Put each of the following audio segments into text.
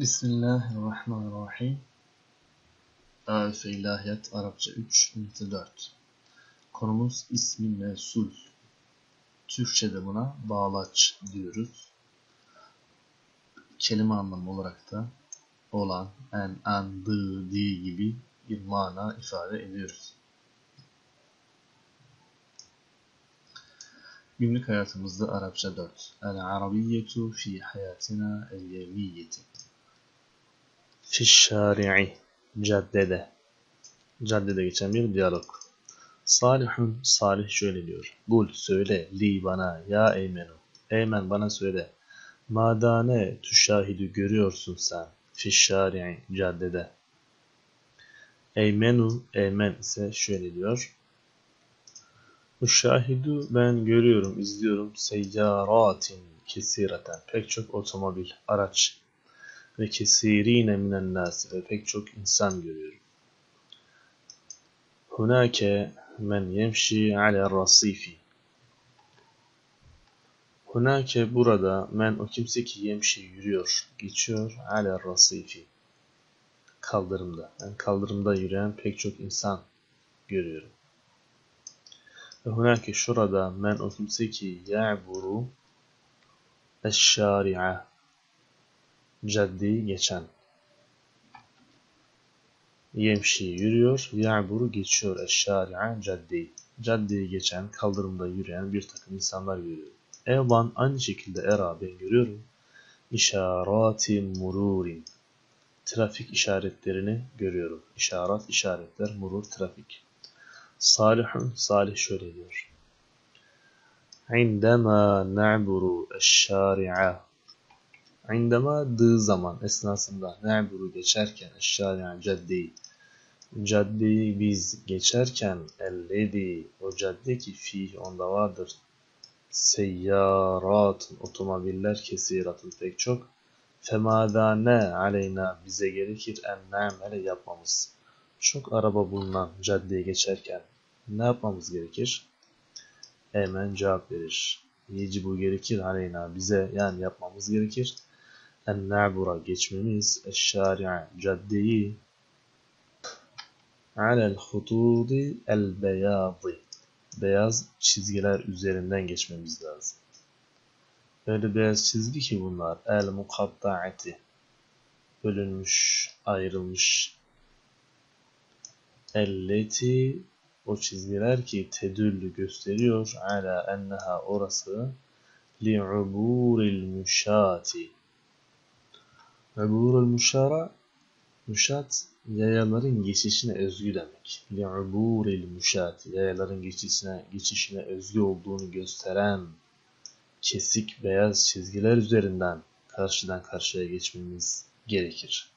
Bismillahirrahmanirrahim. Arif İlahiyat Arapça 3 ünite 4. Konumuz ismi mesul. Türkçe'de buna bağlaç diyoruz. Kelime anlamı olarak da olan, en, an, dı, di gibi bir mana ifade ediyoruz. Günlük hayatımızda Arapça 4. El-Arabiyyetu fi hayatina el-yevmiyyeti. Fişşari'i caddede. Caddede geçen bir diyalog. Salihun Salih şöyle diyor. Bul söyle li bana ya Eymenu. Eymen bana söyle. Madane tüşahidü görüyorsun sen. Fişşari'i caddede. Eymenu Eymen ise şöyle diyor. Üşahidu ben görüyorum, izliyorum. Seyyaratin kesireten. Pek çok otomobil, araç ve kesirine minen nasi ve pek çok insan görüyorum. Hunake men yemşi ala rasifi. Hunake burada men o kimse ki yemşi yürüyor, geçiyor ala rasifi. Kaldırımda. Yani kaldırımda yürüyen pek çok insan görüyorum. Ve hunake şurada men o kimse ki ya'buru eşşari'a caddeyi geçen. Yemşi yürüyor, ya'buru geçiyor eşşari'a caddeyi. Caddeyi geçen, kaldırımda yürüyen bir takım insanlar görüyorum. Evban aynı şekilde era ben görüyorum. İşarati mururin. Trafik işaretlerini görüyorum. İşaret, işaretler, murur, trafik. Salihun, Salih şöyle diyor. İndema na'buru eşşari'a İndema dığı zaman esnasında ne'buru geçerken eşşari'a caddeyi caddeyi biz geçerken elledi o cadde ki fih onda vardır seyyaratın otomobiller kesiratın pek çok femada ne aleyna bize gerekir en ne'mele yapmamız çok araba bulunan caddeye geçerken ne yapmamız gerekir? Hemen cevap verir. bu gerekir aleyna bize yani yapmamız gerekir na'bura geçmemiz eşşari'a caddeyi alel hutudi el beyazı beyaz çizgiler üzerinden geçmemiz lazım. Öyle beyaz çizgi ki bunlar. El mukatta'ati bölünmüş, ayrılmış. Elleti o çizgiler ki tedüllü gösteriyor. Ala enneha orası li'uburil müşati Uburul müşara Müşat yayaların geçişine özgü demek. Li'uburil müşat yayaların geçişine, geçişine özgü olduğunu gösteren kesik beyaz çizgiler üzerinden karşıdan karşıya geçmemiz gerekir.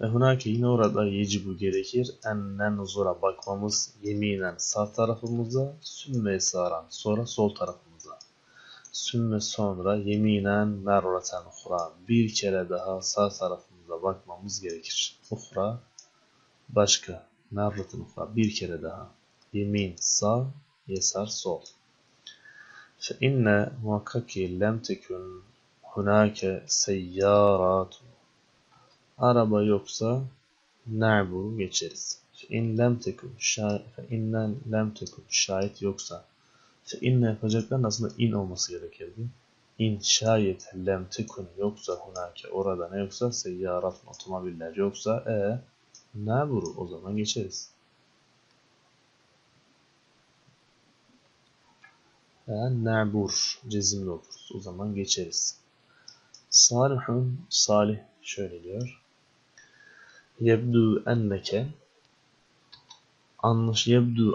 Ve hunake yine orada yecibu gerekir. Ennen zora bakmamız yeminen sağ tarafımıza sümme saran sonra sol tarafımıza sümme sonra yeminen merraten uhra bir kere daha sağ tarafımıza bakmamız gerekir. Uhra başka merraten uhra bir kere daha yemin sağ yesar sol. Fe inne muhakkak ki lem tekün hunake seyyaratun araba yoksa nerbu geçeriz. Fe in lem tekün fe innen lem tekün şayet yoksa işte inne yapacakların aslında in olması gerekirdi. İn şayet lem tekun yoksa hunake orada ne yoksa seyyarat otomobiller yoksa e ne vuru o zaman geçeriz. E nebur cezimli oluruz. O zaman geçeriz. Salihun salih şöyle diyor. Yebdu enneke anlaş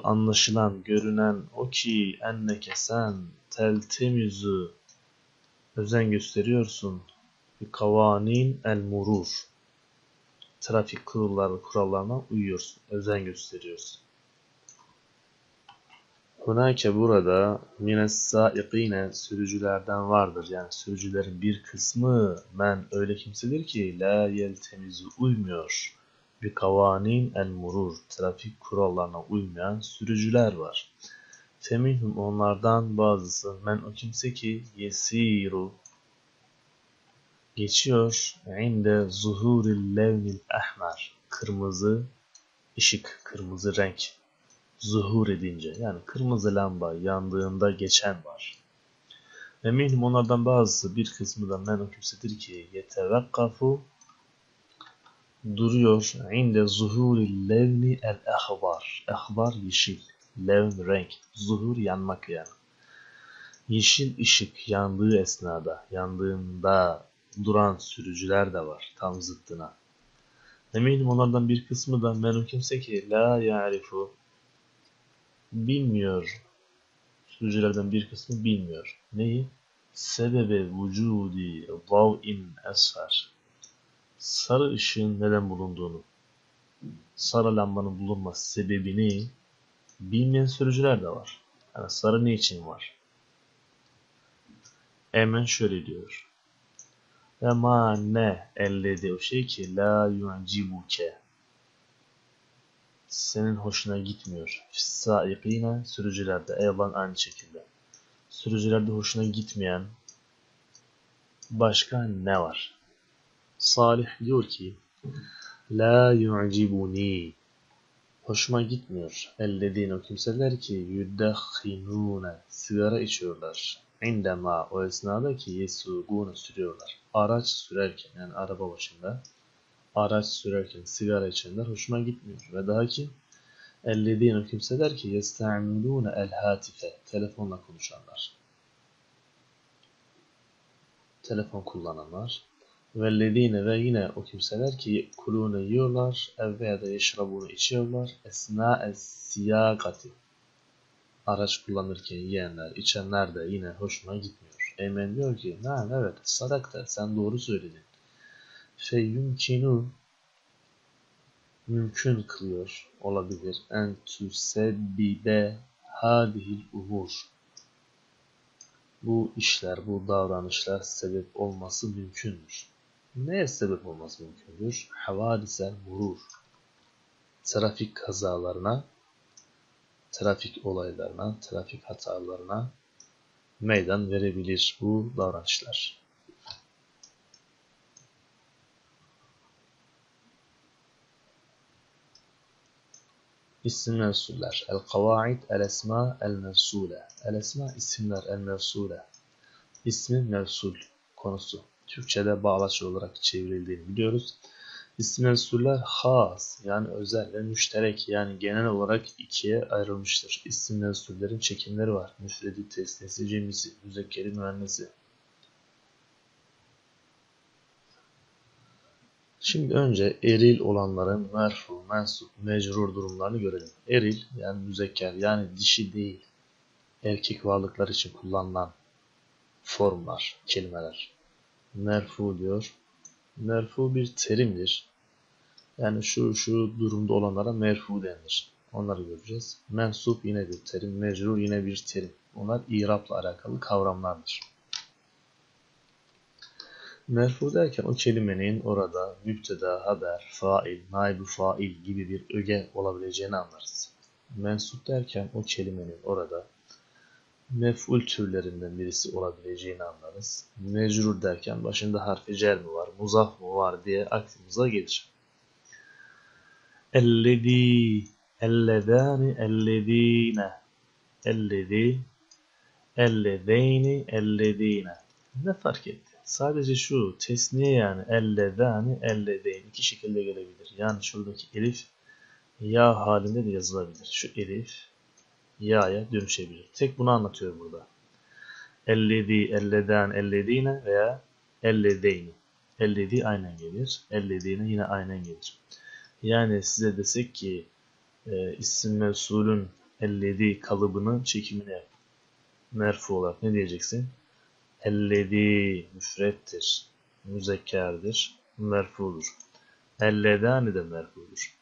anlaşılan görünen o ki enneke sen teltemizu özen gösteriyorsun. Bir kavanin el murur. Trafik kuralları kurallarına uyuyorsun özen gösteriyorsun. Hunake burada mines saikine sürücülerden vardır. Yani sürücülerin bir kısmı men öyle kimsedir ki la yeltemizu uymuyor bir kavanin el murur trafik kurallarına uymayan sürücüler var. Feminhum onlardan bazısı men o kimse ki yesiru geçiyor. İnde zuhuril levnil ahmar. Kırmızı ışık, kırmızı renk zuhur edince yani kırmızı lamba yandığında geçen var. Eminim onlardan bazısı bir kısmı da men hükümsedir ki yetevekkafu duruyor inde zuhuri levni el ahbar. Ahbar yeşil. Levn renk. Zuhur yanmak yani. Yeşil ışık yandığı esnada, yandığında duran sürücüler de var tam zıttına. Eminim onlardan bir kısmı da men hükümse ki la ya'rifu bilmiyor. Sürücülerden bir kısmı bilmiyor. Neyi? Sebebe vücudi in esfar. Sarı ışığın neden bulunduğunu, sarı lambanın bulunması sebebini bilmeyen sürücüler de var. Yani sarı ne için var? Hemen şöyle diyor. Ve ma ne elledi o şey ki la yu'cibuke senin hoşuna gitmiyor. Saikine sürücülerde eyvallah aynı şekilde. Sürücülerde hoşuna gitmeyen başka ne var? Salih diyor ki La yu'cibuni Hoşuma gitmiyor. Ellediğin o kimseler ki yuddekhinune sigara içiyorlar. İndema o esnada ki yesugune sürüyorlar. Araç sürerken yani araba başında araç sürerken sigara içenler hoşuma gitmiyor. Ve daha ki ellediğine kimseler ki yesta'milûne el hatife telefonla konuşanlar. Telefon kullananlar. Vellezine ve yine o kimseler ki kulune yiyorlar ev veya da yeşrabunu içiyorlar esna es siyakati araç kullanırken yiyenler, içenler de yine hoşuma gitmiyor. Eymen diyor ki, ha evet sadakta sen doğru söyledin feyumkinu mümkün kılıyor olabilir. En tüsebbibe hadihil umur. Bu işler, bu davranışlar sebep olması mümkündür. Neye sebep olması mümkündür? Havadisel vurur. Trafik kazalarına, trafik olaylarına, trafik hatalarına meydan verebilir bu davranışlar. İsim mevsuller. El kavaid, el esma, el mevsule. El esma isimler, el mevsule. İsmi mevsul konusu. Türkçe'de bağlaç olarak çevrildiğini biliyoruz. İsim mevsuller has yani özel ve müşterek yani genel olarak ikiye ayrılmıştır. İsim mevsullerin çekimleri var. Müfredi, tesnisi, cemisi, müzekkeri, müennesi. Şimdi önce eril olanların merfu, mensup, mecrur durumlarını görelim. Eril yani müzekker yani dişi değil erkek varlıklar için kullanılan formlar, kelimeler. Merfu diyor. Merfu bir terimdir. Yani şu şu durumda olanlara merfu denir. Onları göreceğiz. Mensup yine bir terim, mecrur yine bir terim. Bunlar irapla alakalı kavramlardır. Merfu derken o kelimenin orada müpteda, haber, fail, naib fail gibi bir öge olabileceğini anlarız. Mensup derken o kelimenin orada mef'ul türlerinden birisi olabileceğini anlarız. Mecrur derken başında harfi cer mi var, muzaf mı var diye aklımıza gelir. Ellezî, ellezâni, ellezîne, ellezî, ellezeyni, ellezîne. Ne fark etti? Sadece şu tesniye yani ellezani elledeyn iki şekilde gelebilir. Yani şuradaki elif ya halinde de yazılabilir. Şu elif ya'ya dönüşebilir. Tek bunu anlatıyor burada. Ellezi, elleden, elledine veya elledeyni. Elledi aynen gelir. Elledine yine aynen gelir. Yani size desek ki e, isim mevsulün elledi kalıbını çekimini yap. Merfu olarak ne diyeceksin? Elledi müfrettir, müzekkerdir, merfudur. Elledani de merfudur.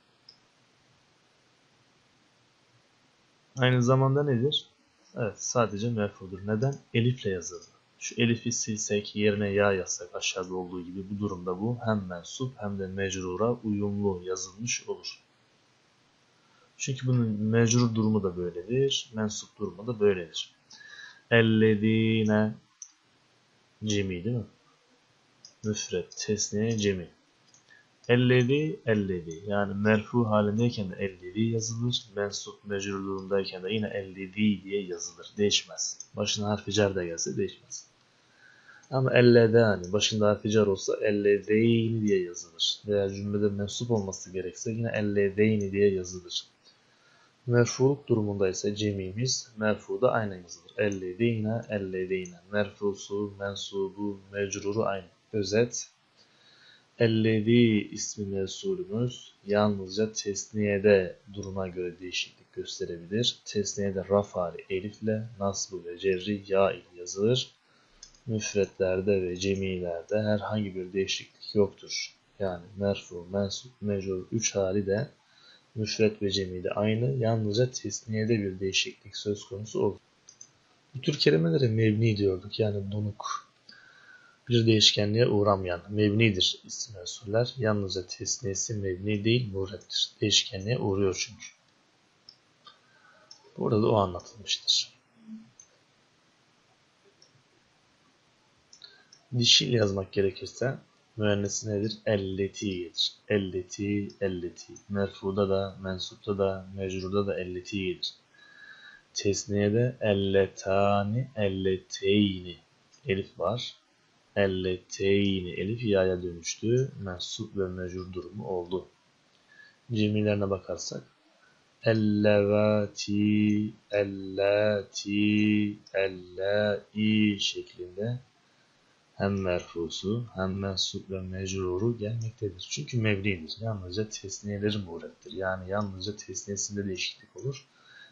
Aynı zamanda nedir? Evet sadece merfudur. Neden? Elifle yazıldı. Şu elifi silsek yerine ya yazsak aşağıda olduğu gibi bu durumda bu hem mensup hem de mecrura uyumlu yazılmış olur. Çünkü bunun mecrur durumu da böyledir, mensup durumu da böyledir. Ellezine Cemi değil mi? müfret, tesniye, cemi. Ellezi, ellezi. Yani merfu halindeyken de ellezi yazılır. Mensup mecrurluğundayken de yine ellezi diye yazılır. Değişmez. Başına harfi cer de gelse değişmez. Ama elledani başında harfi cer olsa elledeyni diye yazılır. Veya cümlede mensup olması gerekse yine elledeyni diye yazılır. Merfuluk durumunda ise cemimiz merfuda aynı yazılır. Ellezine, ellezine. Merfusu, mensubu, mecruru aynı. Özet. Ellezi ismi mevsulümüz yalnızca tesniyede duruma göre değişiklik gösterebilir. Tesniyede rafali elifle, nasbu ve cerri ya yazılır. Müfretlerde ve cemilerde herhangi bir değişiklik yoktur. Yani merfu, mensup, mecrur üç hali de müfret ve cemide aynı. Yalnızca tesniyede bir değişiklik söz konusu olur. Bu tür kelimelere mebni diyorduk. Yani donuk bir değişkenliğe uğramayan mebnidir isim mensuller. Yalnızca tesniyesi mebni değil murettir. Değişkenliğe uğruyor çünkü. Burada da o anlatılmıştır. Dişil yazmak gerekirse müennesi nedir? Elleti gelir. Elleti, elleti. Merfuda da, mensupta da, mecruda da elleti gelir. Tesniyede elletani, elleteyni. Elif var. Elleteyni. Elif yaya dönüştü. Mensup ve mecrur durumu oldu. Cemilerine bakarsak ellevati, ellati, ellai şeklinde hem merfusu hem mensup ve mecruru gelmektedir. Çünkü mevlidir. Yalnızca tesniyeleri murettir. Yani yalnızca tesniyesinde değişiklik olur.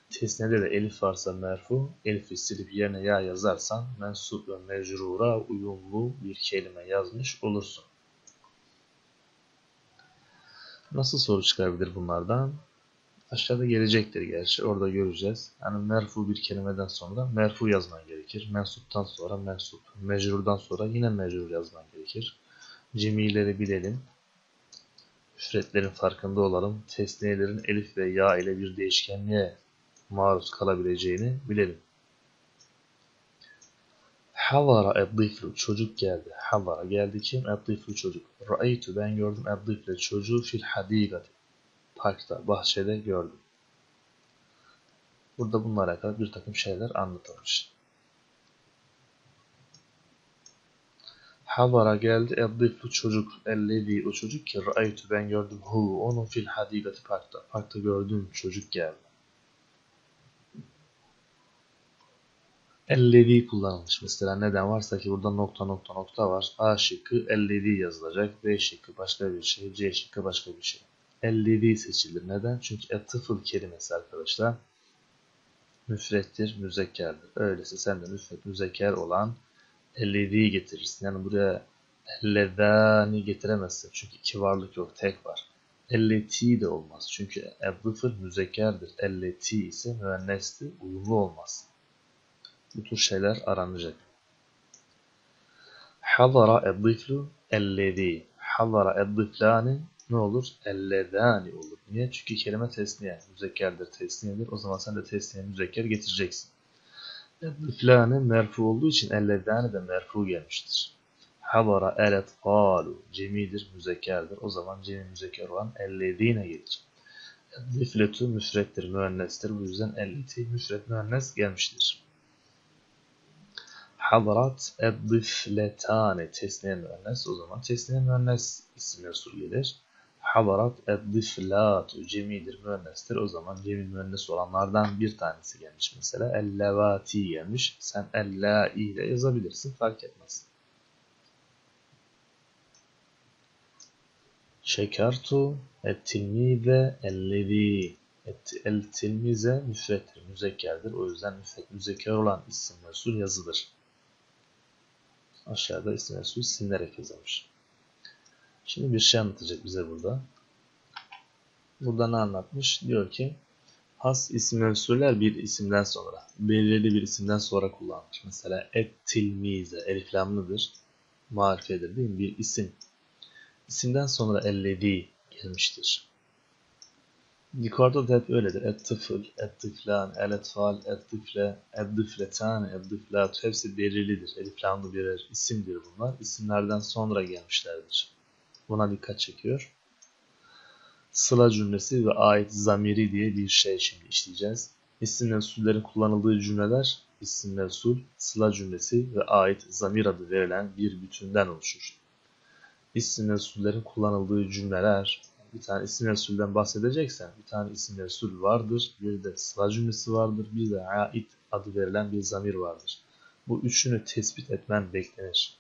Tesniyede de elif varsa merfu, elifi silip yerine ya yazarsan mensup ve mecrura uyumlu bir kelime yazmış olursun. Nasıl soru çıkabilir bunlardan? Aşağıda gelecektir gerçi. Orada göreceğiz. Yani merfu bir kelimeden sonra merfu yazman gerekir. Mensuptan sonra mensup. Mecrurdan sonra yine mecrur yazman gerekir. Cemileri bilelim. Müfretlerin farkında olalım. Tesniyelerin elif ve ya ile bir değişkenliğe maruz kalabileceğini bilelim. Havara eddiflu çocuk geldi. Havara geldi kim? Eddiflu çocuk. Ra'aytu ben gördüm eddifle çocuğu fil hadikati parkta, bahçede gördüm. Burada bununla alakalı bir takım şeyler anlatılmış. Havara geldi eddiflu çocuk ellezi o çocuk ki ra'aytu ben gördüm hu onu fil hadikati parkta. Parkta gördüğüm çocuk geldi. Ellezi kullanılmış. Mesela neden varsa ki burada nokta nokta nokta var. A şıkkı ellezi yazılacak. B şıkkı başka bir şey. C şıkkı başka bir şey. Ellezi seçilir. Neden? Çünkü etıfıl kelimesi arkadaşlar müfrettir, müzekkerdir. Öyleyse sen de müfret, müzekker olan ellezi getirirsin. Yani buraya ellezani getiremezsin. Çünkü iki varlık yok, tek var. Elleti de olmaz. Çünkü eddifıl müzekkerdir. Elleti ise müennesti, uyumlu olmaz. Bu tür şeyler aranacak. Hazara eddiflu ellezi. Hazara eddiflani ne olur? Ellezani olur. Niye? Çünkü kelime tesniye. Müzekkerdir, tesniyedir. O zaman sen de tesniye müzekker getireceksin. Eddiflani merfu olduğu için ellezani de merfu gelmiştir. Hadara el etfalu. Cemidir, müzekkerdir. O zaman cemi müzekker olan ellezine gelir. Eddifletu müfrettir, müennestir. Bu yüzden elleti müfret müennes gelmiştir. Hadarat eddifletane tesniye müennes. O zaman tesniye müennes isim mesul gelir. Hadarat eddiflatu cemidir, müennestir. O zaman cemi müennes olanlardan bir tanesi gelmiş mesela. Ellevati gelmiş. Sen ellai ile yazabilirsin. Fark etmez. Şekertu et-tilmize ellezi el-tilmize müfrettir, müzekkerdir. O yüzden müfret, müzekker olan isim mesul yazılır. Aşağıda isim mesul silinerek yazılmış. Şimdi bir şey anlatacak bize burada. Burada ne anlatmış? Diyor ki has isim mevsuller bir isimden sonra, belirli bir isimden sonra kullanılır. Mesela et tilmize, eliflamlıdır, marifedir değil mi? Bir isim. İsimden sonra elledi gelmiştir. Yukarıda da hep öyledir. Et-tıfıl, et-tıflan, el-etfal, et-tıfle, et-tıfletan, et-tıflat hepsi belirlidir. Eliflamlı birer isimdir bunlar. İsimlerden sonra gelmişlerdir. Buna dikkat çekiyor. Sıla cümlesi ve ait zamiri diye bir şey şimdi işleyeceğiz. İsim mevsullerin kullanıldığı cümleler isim mevsul, sıla cümlesi ve ait zamir adı verilen bir bütünden oluşur. İsim mevsullerin kullanıldığı cümleler bir tane isim Resul'den bahsedeceksen bir tane isim Resul vardır, bir de sıla cümlesi vardır, bir de ait adı verilen bir zamir vardır. Bu üçünü tespit etmen beklenir.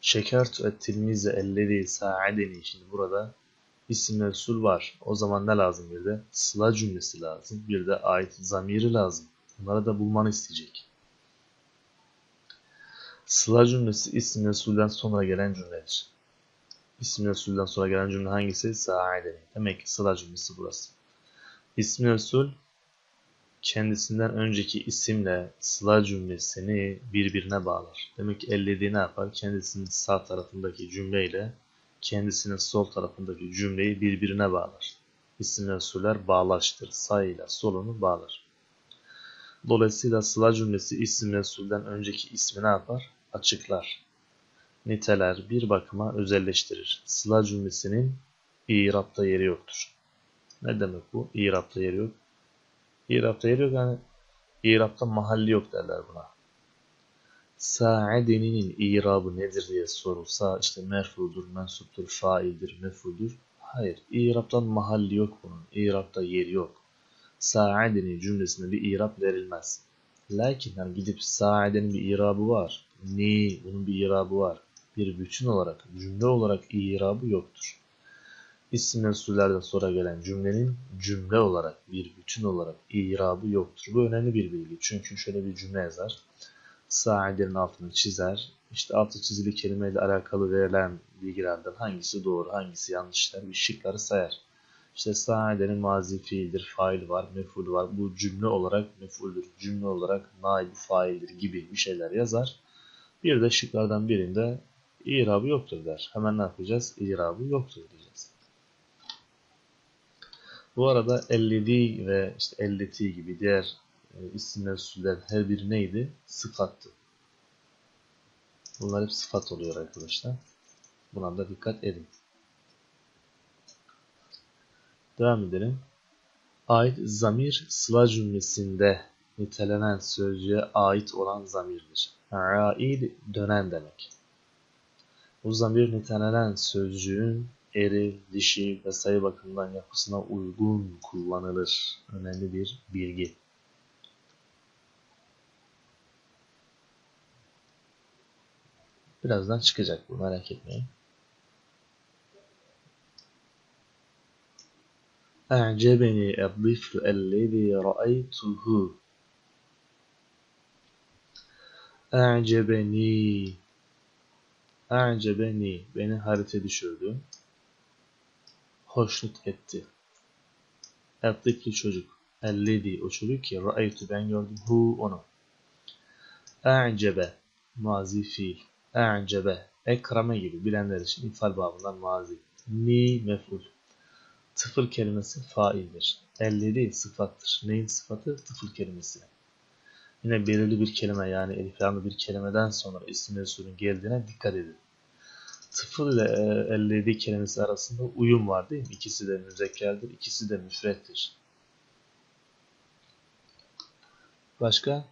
Şekertu et tilmize ellezi sa'adeni. Şimdi burada isim Resul var. O zaman ne lazım bir de? Sıla cümlesi lazım. Bir de ait zamiri lazım. Bunları da bulmanı isteyecek. Sıla cümlesi isim Resul'den sonra gelen cümledir. İsmi Resul'den sonra gelen cümle hangisi? Sa'ide. Demek ki sıla cümlesi burası. İsmi Resul kendisinden önceki isimle sıla cümlesini birbirine bağlar. Demek ki ellediği ne yapar? Kendisinin sağ tarafındaki cümleyle kendisinin sol tarafındaki cümleyi birbirine bağlar. İsim Resuller bağlaştır. Sağ ile solunu bağlar. Dolayısıyla sıla cümlesi isim Resul'den önceki ismi ne yapar? Açıklar niteler bir bakıma özelleştirir. Sıla cümlesinin İrab'da yeri yoktur. Ne demek bu? İrab'da yeri yok. İrab'da yeri yok yani İrab'da mahalli yok derler buna. Sa'edenin İrabı nedir diye sorulsa işte merfudur, mensuptur, faildir, mefuldur. Hayır, İrab'dan mahalli yok bunun. İrab'da yeri yok. Sa'edeni cümlesine bir İrab verilmez. Lakin yani gidip Sa'edenin bir İrabı var. Ni, bunun bir İrabı var bir bütün olarak, cümle olarak irabı yoktur. İsim mensullerden sonra gelen cümlenin cümle olarak, bir bütün olarak irabı yoktur. Bu önemli bir bilgi. Çünkü şöyle bir cümle yazar. Sa'idenin altını çizer. İşte altı çizili kelimeyle alakalı verilen bilgilerden hangisi doğru, hangisi yanlış der. Sayar. İşte sa'idenin mazi fiildir, fail var, meful var. Bu cümle olarak mefuldür, cümle olarak naib faildir gibi bir şeyler yazar. Bir de şıklardan birinde İrabı yoktur der. Hemen ne yapacağız? İrabı yoktur diyeceğiz. Bu arada ellidi ve işte elleti gibi diğer e, isimler süslerin her biri neydi? Sıfattı. Bunlar hep sıfat oluyor arkadaşlar. Buna da dikkat edin. Devam edelim. Ait zamir sıla cümlesinde nitelenen sözcüğe ait olan zamirdir. Aid dönen demek. Bu zamir nitelenen sözcüğün eri, dişi ve sayı bakımından yapısına uygun kullanılır. Önemli bir bilgi. Birazdan çıkacak bu merak etmeyin. أعجبني الطفل الذي رأيته أعجبني A'cebeni beni harita düşürdü. Hoşnut etti. Ettifli çocuk. Elledi o çocuk ki ra'aytu ben gördüm hu onu. A'cebe mazi fiil. A'cebe ekrame gibi bilenler için ifal babından mazi. Ni mef'ul. Tıfıl kelimesi faildir. Elledi sıfattır. Neyin sıfatı? Tıfıl kelimesi. Yine belirli bir kelime yani eliflamlı bir kelimeden sonra isim Resul'ün geldiğine dikkat edin. Tıfıl ile e, elledi kelimesi arasında uyum var değil mi? İkisi de müzekkerdir, ikisi de müfrettir. Başka?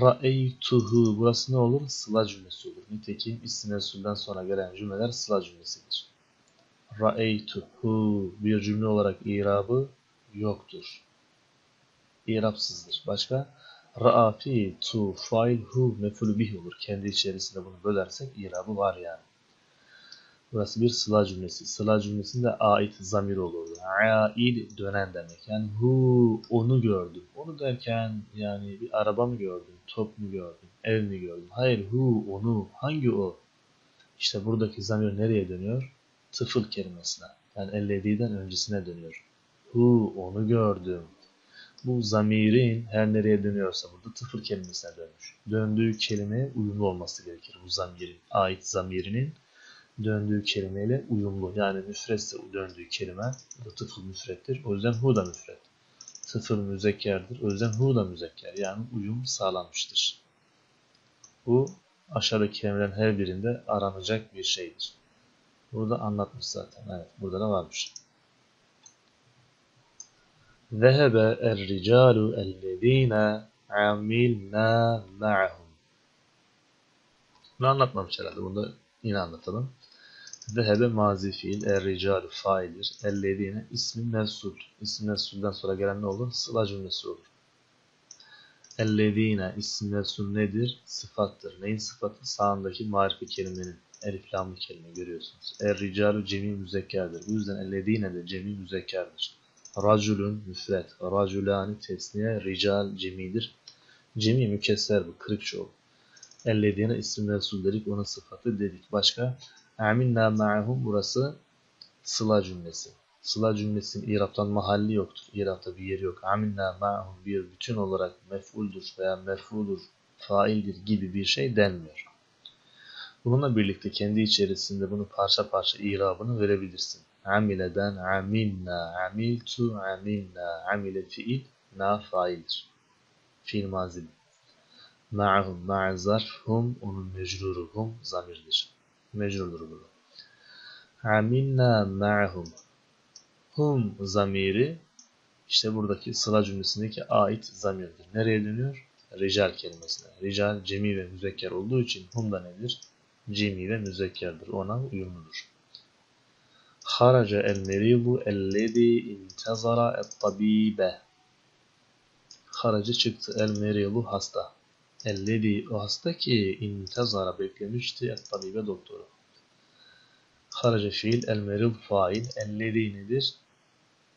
Ra'eytuhu. Burası ne olur? Sıla cümlesi olur. Nitekim isim Resul'den sonra gelen cümleler sıla cümlesidir. Ra'eytuhu bir cümle olarak irabı yoktur. İrapsızdır. Başka? Ra'afi tu fail hu mefulü bih olur. Kendi içerisinde bunu bölersek irabı var yani. Burası bir sıla cümlesi. Sıla cümlesinde ait zamir olurdu. Aid dönen demek. Yani hu onu gördüm. Onu derken yani bir araba mı gördüm, top mu gördüm, ev mi gördüm? Hayır hu onu hangi o? İşte buradaki zamir nereye dönüyor? Tıfıl kelimesine. Yani ellediğinden öncesine dönüyor. Hu onu gördüm bu zamirin her nereye dönüyorsa burada tıfır kelimesine dönmüş. Döndüğü kelimeye uyumlu olması gerekir bu zamirin. Ait zamirinin döndüğü kelimeyle uyumlu. Yani müfretse döndüğü kelime bu da tıfıl müfrettir. O yüzden hu da müfret. Tıfıl müzekkerdir. O yüzden hu da müzekker. Yani uyum sağlanmıştır. Bu aşağıdaki kelimelerin her birinde aranacak bir şeydir. Burada anlatmış zaten. Evet burada da varmış. ذهب الرجال الذين عملنا معهم Bunu anlatmamış herhalde. Bunu da yine anlatalım. Zehebe mazi fiil, er ricalu faildir. Ellezine ismin mevsul. İsmin mevsulden sonra gelen ne olur? Sıla cümlesi olur. Ellezine ismin mevsul nedir? Sıfattır. Neyin sıfatı? Sağındaki marife kelimenin. Elif lamlı kelime görüyorsunuz. Er ricalu cemi müzekkerdir. Bu yüzden ellezine de cemi müzekkerdir. Raculun müfret. Raculani tesniye. Rical cemidir. Cemi mükesser bu. Kırık çoğul. Ellezine isim mevsul dedik. Onun sıfatı dedik. Başka? Aminna ma'hum burası sıla cümlesi. Sıla cümlesinin İrab'tan mahalli yoktur. İrab'da bir yeri yok. Aminna ma'hum bir bütün olarak mef'uldur veya merfudur, faildir gibi bir şey denmiyor. Bununla birlikte kendi içerisinde bunu parça parça irabını verebilirsin. Amileden amilna, amiltu, amilna, amile fiil, na faildir. Fiil mazili. Ma'hum, ma'a zarf, hum, onun mecruru, hum zamirdir. Mecrurdur bu. Amilna ma'hum. Hum zamiri işte buradaki sıla cümlesindeki ait zamirdir. Nereye dönüyor? Rical kelimesine. Rical cemi ve müzekker olduğu için hum da nedir? Cemi ve müzekkerdir. Ona uyumludur. Haraca el meridu ellezi intezara et tabibe. Haraca çıktı el meridu hasta. Ellezi o hasta ki intezara beklemişti et tabibe doktoru. Haraca fiil el merid fail ellezi nedir?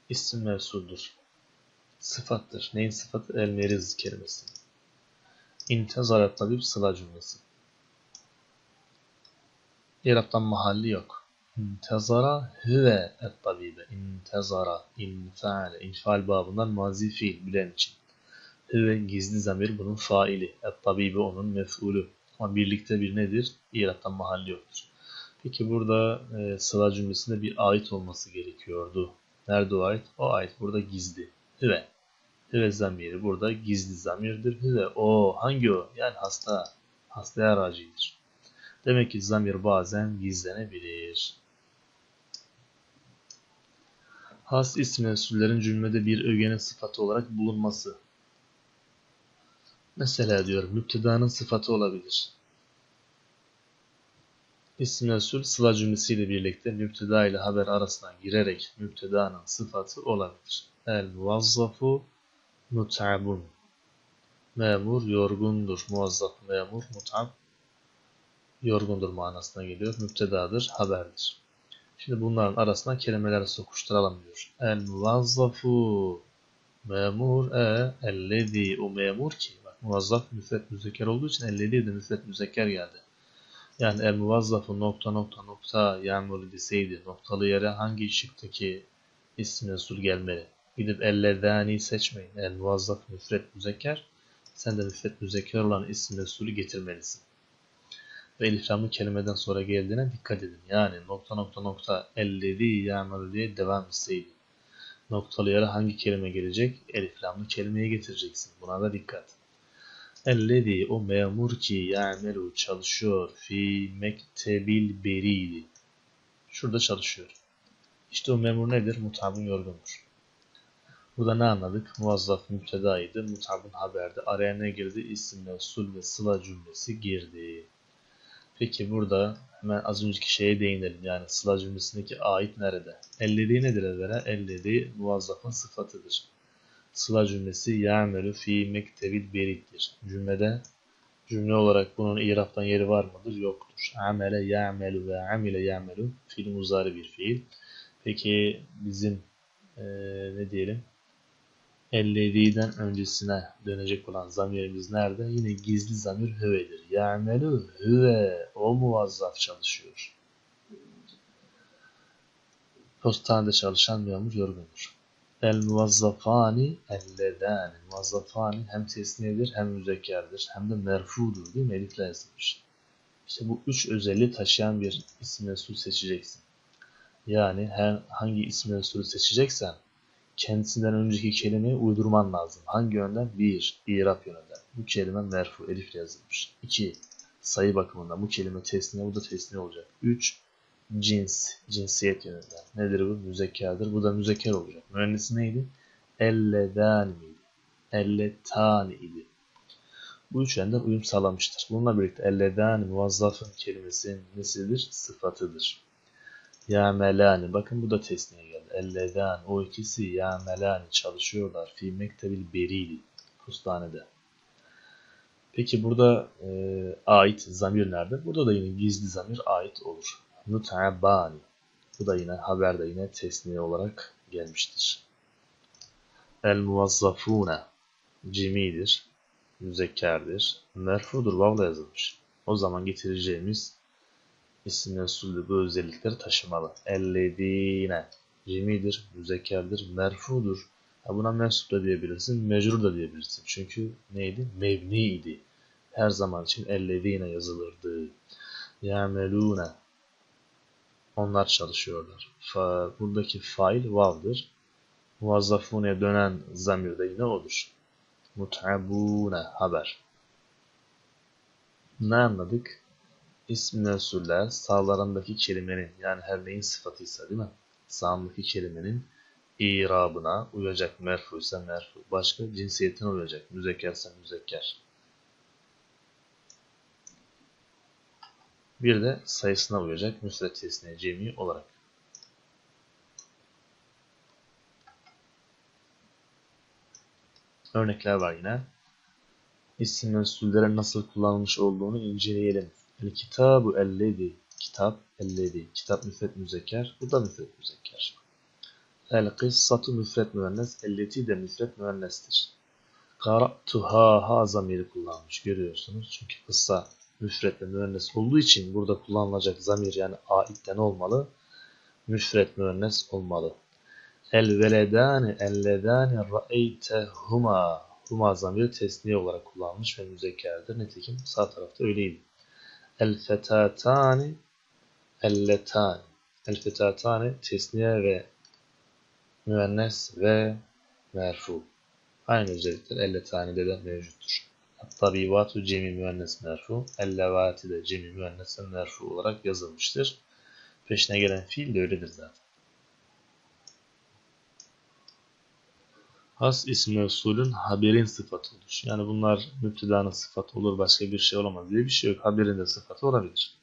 İsim mevsuldur. Sıfattır. Neyin sıfatı? El meriz kelimesi. İntezara tabip sıla cümlesi. İrab'dan mahalli yok. İntezara hüve et tabibe. İntezara, infale, infal babından mazi fiil bilen için. Hüve gizli zamir bunun faili. Et tabibe onun mef'ulü. Ama birlikte bir nedir? İrab'dan mahalli yoktur. Peki burada e, sıla cümlesinde bir ait olması gerekiyordu. Nerede o ait? O ait burada gizli. Hüve. Hüve zamiri burada gizli zamirdir. Hüve o hangi o? Yani hasta. Hastaya racidir. Demek ki zamir bazen gizlenebilir. Has isim mevsullerin cümlede bir ögenin sıfatı olarak bulunması. Mesela diyor müptedanın sıfatı olabilir. İsim Resul sıla cümlesiyle birlikte müpteda ile haber arasına girerek müptedanın sıfatı olabilir. El muvazzafu mut'abun. Memur yorgundur. Muvazzaf memur mut'ab yorgundur manasına geliyor. Müptedadır, haberdir. Şimdi bunların arasına kelimeler sokuşturalım diyor. El muvazzafu memur e ellezi o memur ki bak muvazzaf müfret müzekker olduğu için ellezi de müfret müzekker geldi. Yani el muvazzafı nokta nokta nokta yağmur deseydi noktalı yere hangi şıktaki isim resul gelmeli? Gidip ellezani seçmeyin. El muvazzaf müfret müzekker. Sen de müfret müzekker olan isim resulü getirmelisin. Ve eliflamlı kelimeden sonra geldiğine dikkat edin. Yani nokta nokta nokta ellezi yağmur diye devam etseydi. Noktalı hangi kelime gelecek? Eliflamlı kelimeye getireceksin. Buna da dikkat. Ellezî o memur ki ya'melu çalışıyor fi mektebil beridi. Şurada çalışıyor. İşte o memur nedir? Mutabın yorgundur. Burada ne anladık? Muvazzaf müptedaydı. Mutabın haberde. Araya ne girdi? İsim, mevsul ve sıla cümlesi girdi. Peki burada hemen az önceki şeye değinelim. Yani sıla cümlesindeki ait nerede? Ellediği nedir evvela? Ellediği muvazzafın sıfatıdır sıla cümlesi ya'melu fi mektebil berittir. Cümlede cümle olarak bunun iraftan yeri var mıdır? Yoktur. Amele ya'melu ve amile ya'melu fiil muzari bir fiil. Peki bizim ee, ne diyelim? Ellediğiden öncesine dönecek olan zamirimiz nerede? Yine gizli zamir hüvedir. Ya'melu hüve. O muvazzaf çalışıyor. Postanede çalışan memur yorgundur. El muvazzafani ellezani. Muvazzafani hem tesniyedir hem müzekkerdir hem de merfudur değil mi? Elifle yazılmış. İşte bu üç özelliği taşıyan bir isim mensup seçeceksin. Yani her hangi isim mensubu seçeceksen kendisinden önceki kelimeyi uydurman lazım. Hangi yönden? 1. İrap yönünden. Bu kelime merfu, elifle yazılmış. 2. Sayı bakımından bu kelime tesniye, bu da tesniye olacak. 3. Cins, cinsiyet yönünden. Nedir bu? Müzekkerdir. Bu da müzekker olacak. Mühendisi neydi? Elledani miydi? Elletani idi. Bu üç yönden uyum sağlamıştır. Bununla birlikte elledani muvazzafın kelimesinin nesidir? Sıfatıdır. Yamelani. Bakın bu da tesniye geldi. Elledan. O ikisi yamelani çalışıyorlar. Fi mektebil berili. Postanede. Peki burada e, ait zamir nerede? Burada da yine gizli zamir ait olur. Nut'abani. Bu da yine haberde yine tesniye olarak gelmiştir. El muvazzafune cimidir, müzekkerdir, merfudur, vavla yazılmış. O zaman getireceğimiz isim mensulü bu özellikleri taşımalı. Ellezine cemidir, müzekkerdir, merfudur. Ha buna mensup da diyebilirsin, mecrur da diyebilirsin. Çünkü neydi? Mevni idi. Her zaman için ellezine yazılırdı. Yamelune onlar çalışıyorlar. Fa, buradaki fail vav'dır. Muvazzafune dönen zamir de yine odur. Mut'abune haber. Ne anladık? İsm mensuller sağlarındaki kelimenin yani her neyin sıfatıysa değil mi? Sağındaki kelimenin irabına uyacak. Merfu ise merfu. Başka cinsiyetine uyacak. Müzekkerse müzekker. Bir de sayısına uyacak. Müsret tesniye cemi olarak. Örnekler var yine. İsim mensullere nasıl kullanılmış olduğunu inceleyelim. El kitabu ellezi. Kitap ellezi. Kitap müfret müzekker. Bu da müfret müzekker. El kıssatu müfret müennes. Elleti de müfret müennestir. Kara'tuha ha zamiri kullanmış görüyorsunuz. Çünkü kıssa müfret ve müennes olduğu için burada kullanılacak zamir yani aitten olmalı. Müfret müennes olmalı. El veledani elledani ra'eytehuma huma zamiri tesniye olarak kullanmış ve müzekkerdir. Nitekim sağ tarafta öyleydi. El fetatani elletani El fetatani tesniye ve müennes ve merfu. Aynı özellikler elletani'de de mevcuttur. Tabivatu cemi müennes merfu. Ellevati de cemi müennes merfu olarak yazılmıştır. Peşine gelen fiil de öyledir zaten. Has ismi usulün haberin sıfatı olur. Yani bunlar müptedanın sıfatı olur, başka bir şey olamaz diye bir şey yok. Haberin de sıfatı olabilir.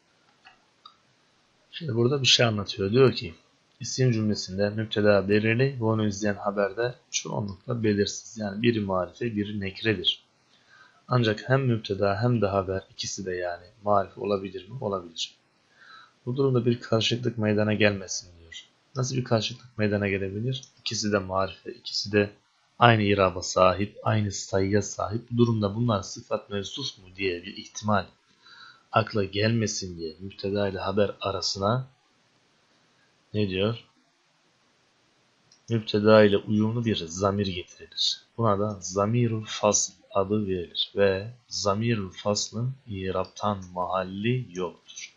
Şimdi burada bir şey anlatıyor. Diyor ki, isim cümlesinde müpteda belirli ve onu izleyen haberde çoğunlukla belirsiz. Yani biri marife, biri nekredir. Ancak hem müpteda hem de haber ikisi de yani marife olabilir mi? Olabilir. Bu durumda bir karşılıklık meydana gelmesin diyor. Nasıl bir karşılıklık meydana gelebilir? İkisi de marife, ikisi de aynı iraba sahip, aynı sayıya sahip. Bu durumda bunlar sıfat mevsuf mu diye bir ihtimal akla gelmesin diye müpteda ile haber arasına ne diyor? Müpteda ile uyumlu bir zamir getirilir. Buna da zamirul fasl adı verilir ve zamirul faslın iraptan mahalli yoktur.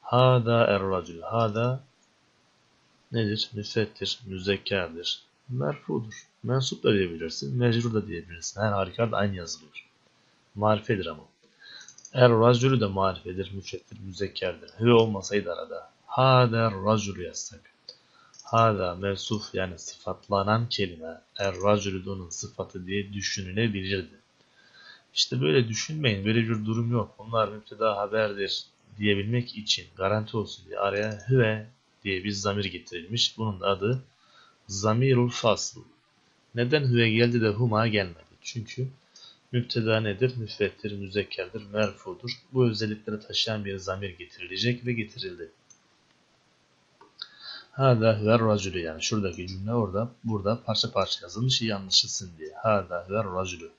Hada er-racül. Hada nedir? Müfettir, müzekkerdir, merfudur. Mensup da diyebilirsin, mecrur da diyebilirsin. Her halükarda aynı yazılıyor. Marifedir ama. Er racülü de marifedir, müfettir, müzekkerdir. Hüve olmasaydı arada. Hada racülü yazsak. Hada mevsuf yani sıfatlanan kelime er racülü onun sıfatı diye düşünülebilirdi. İşte böyle düşünmeyin. Böyle bir durum yok. Bunlar müpteda haberdir diyebilmek için garanti olsun diye araya hüve diye bir zamir getirilmiş. Bunun adı zamirul fasl. Neden hüve geldi de huma gelmedi? Çünkü müpteda nedir? Müfrettir, müzekkerdir, merfudur. Bu özellikleri taşıyan bir zamir getirilecek ve getirildi. Hâdâ hüver racülü yani şuradaki cümle orada, burada parça parça yazılmış iyi anlaşılsın diye. Hâdâ hüver racülü.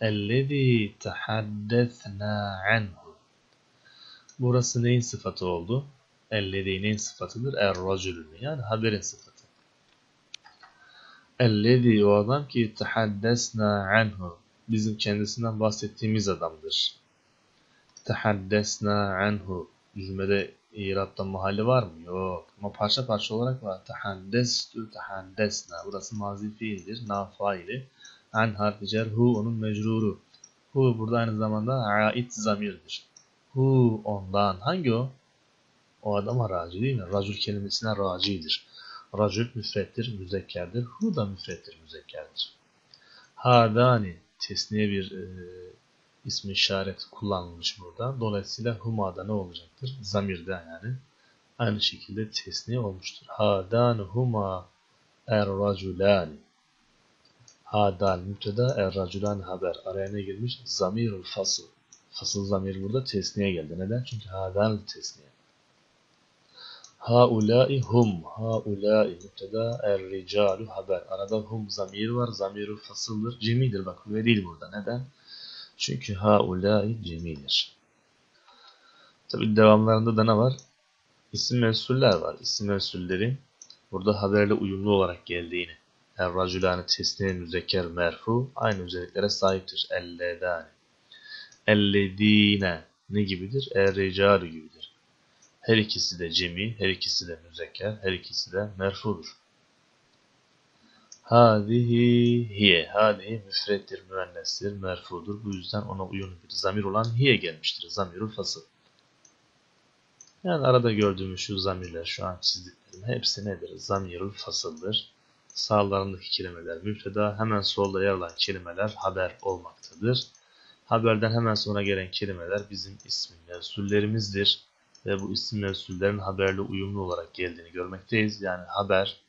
Ellezî tehaddesnâ anhu. Burası neyin sıfatı oldu? Ellezî neyin sıfatıdır? Er racülü yani haberin sıfatı. Ellezî o adam ki tehaddesnâ anhu. Bizim kendisinden bahsettiğimiz adamdır. Tehaddesna anhu. Cümlede İrab'da mahalli var mı? Yok. Ama parça parça olarak var. Tehaddestu, tehaddesna. Burası mazi fiildir. Na faili. An harfi. Hu onun mecruru. Hu burada aynı zamanda ait zamirdir. Hu ondan. Hangi o? O adama raci değil mi? Racul kelimesine racidir. Racul müfrettir, müzekkerdir. Hu da müfrettir, müzekkerdir. Hadani tesniye bir e, ismi işaret kullanılmış burada. Dolayısıyla humada ne olacaktır? Zamirden yani. Aynı şekilde tesniye olmuştur. Hadan huma er raculani. Hadal müpteda er raculan haber. Araya ne girmiş? Zamirul fasıl. Fasıl zamir burada tesniye geldi. Neden? Çünkü hadan tesniye. Haulâi hum. Haulâi müpteda er ricalu haber. Arada hum zamir var. Zamirul fasıldır. Cemidir bak. Ve değil burada. Neden? Çünkü haulâi cemidir. Tabi devamlarında da ne var? İsim mensuller var. İsim mensulleri burada haberle uyumlu olarak geldiğini. Er raculani tesniye müzekker merfu aynı özelliklere sahiptir. Elledani. Elledine ne gibidir? Er ricalu gibidir. Her ikisi de cemi, her ikisi de müzekker, her ikisi de merfudur. Hadihi hiye. Hadihi müfrettir, müennestir, merfudur. Bu yüzden ona uyumlu bir zamir olan hiye gelmiştir. Zamirul fasıl. Yani arada gördüğümüz şu zamirler, şu an çizdiklerim hepsi nedir? Zamirul fasıldır. Sağlarındaki kelimeler müfteda, hemen solda yer alan kelimeler haber olmaktadır. Haberden hemen sonra gelen kelimeler bizim ismi mevsullerimizdir. Ve bu isim mevsullerin haberle uyumlu olarak geldiğini görmekteyiz. Yani haber,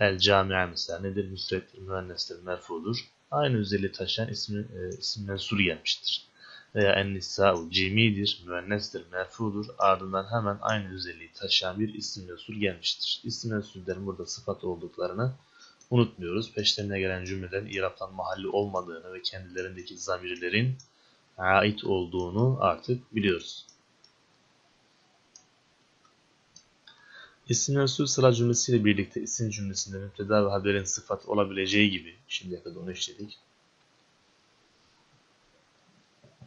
El camia mesela nedir? Müsrettir, müennestir, merfudur. Aynı özelliği taşıyan ismi, e, isim mensul gelmiştir. Veya en nisa'u cemidir, müennestir, merfudur. Ardından hemen aynı özelliği taşıyan bir isim mensul gelmiştir. İsim mensullerin burada sıfat olduklarını unutmuyoruz. Peşlerine gelen cümlelerin İrab'dan mahalli olmadığını ve kendilerindeki zamirlerin ait olduğunu artık biliyoruz. İsim mensul sıra cümlesiyle birlikte isim cümlesinde müpteda ve haberin sıfat olabileceği gibi şimdiye kadar onu işledik.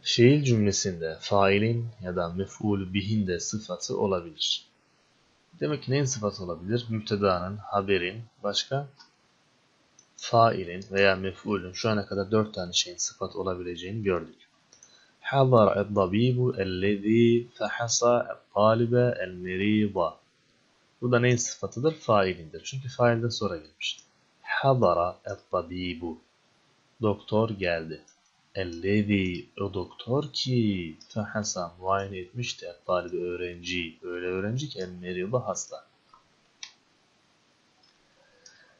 Fiil cümlesinde failin ya da mef'ul bihin de sıfatı olabilir. Demek ki neyin sıfatı olabilir? Müptedanın, haberin, başka failin veya mef'ulün şu ana kadar dört tane şeyin sıfat olabileceğini gördük. Hazar el-dabibu ellezî fehasa el-talibe el-merîda bu da neyin sıfatıdır? Failindir. Çünkü failden sonra gelmiş. Hadara et-tabibu. Doktor geldi. Ellezi o doktor ki fehasa muayene etmişti talibi öğrenci. Öyle öğrenci ki el hasta.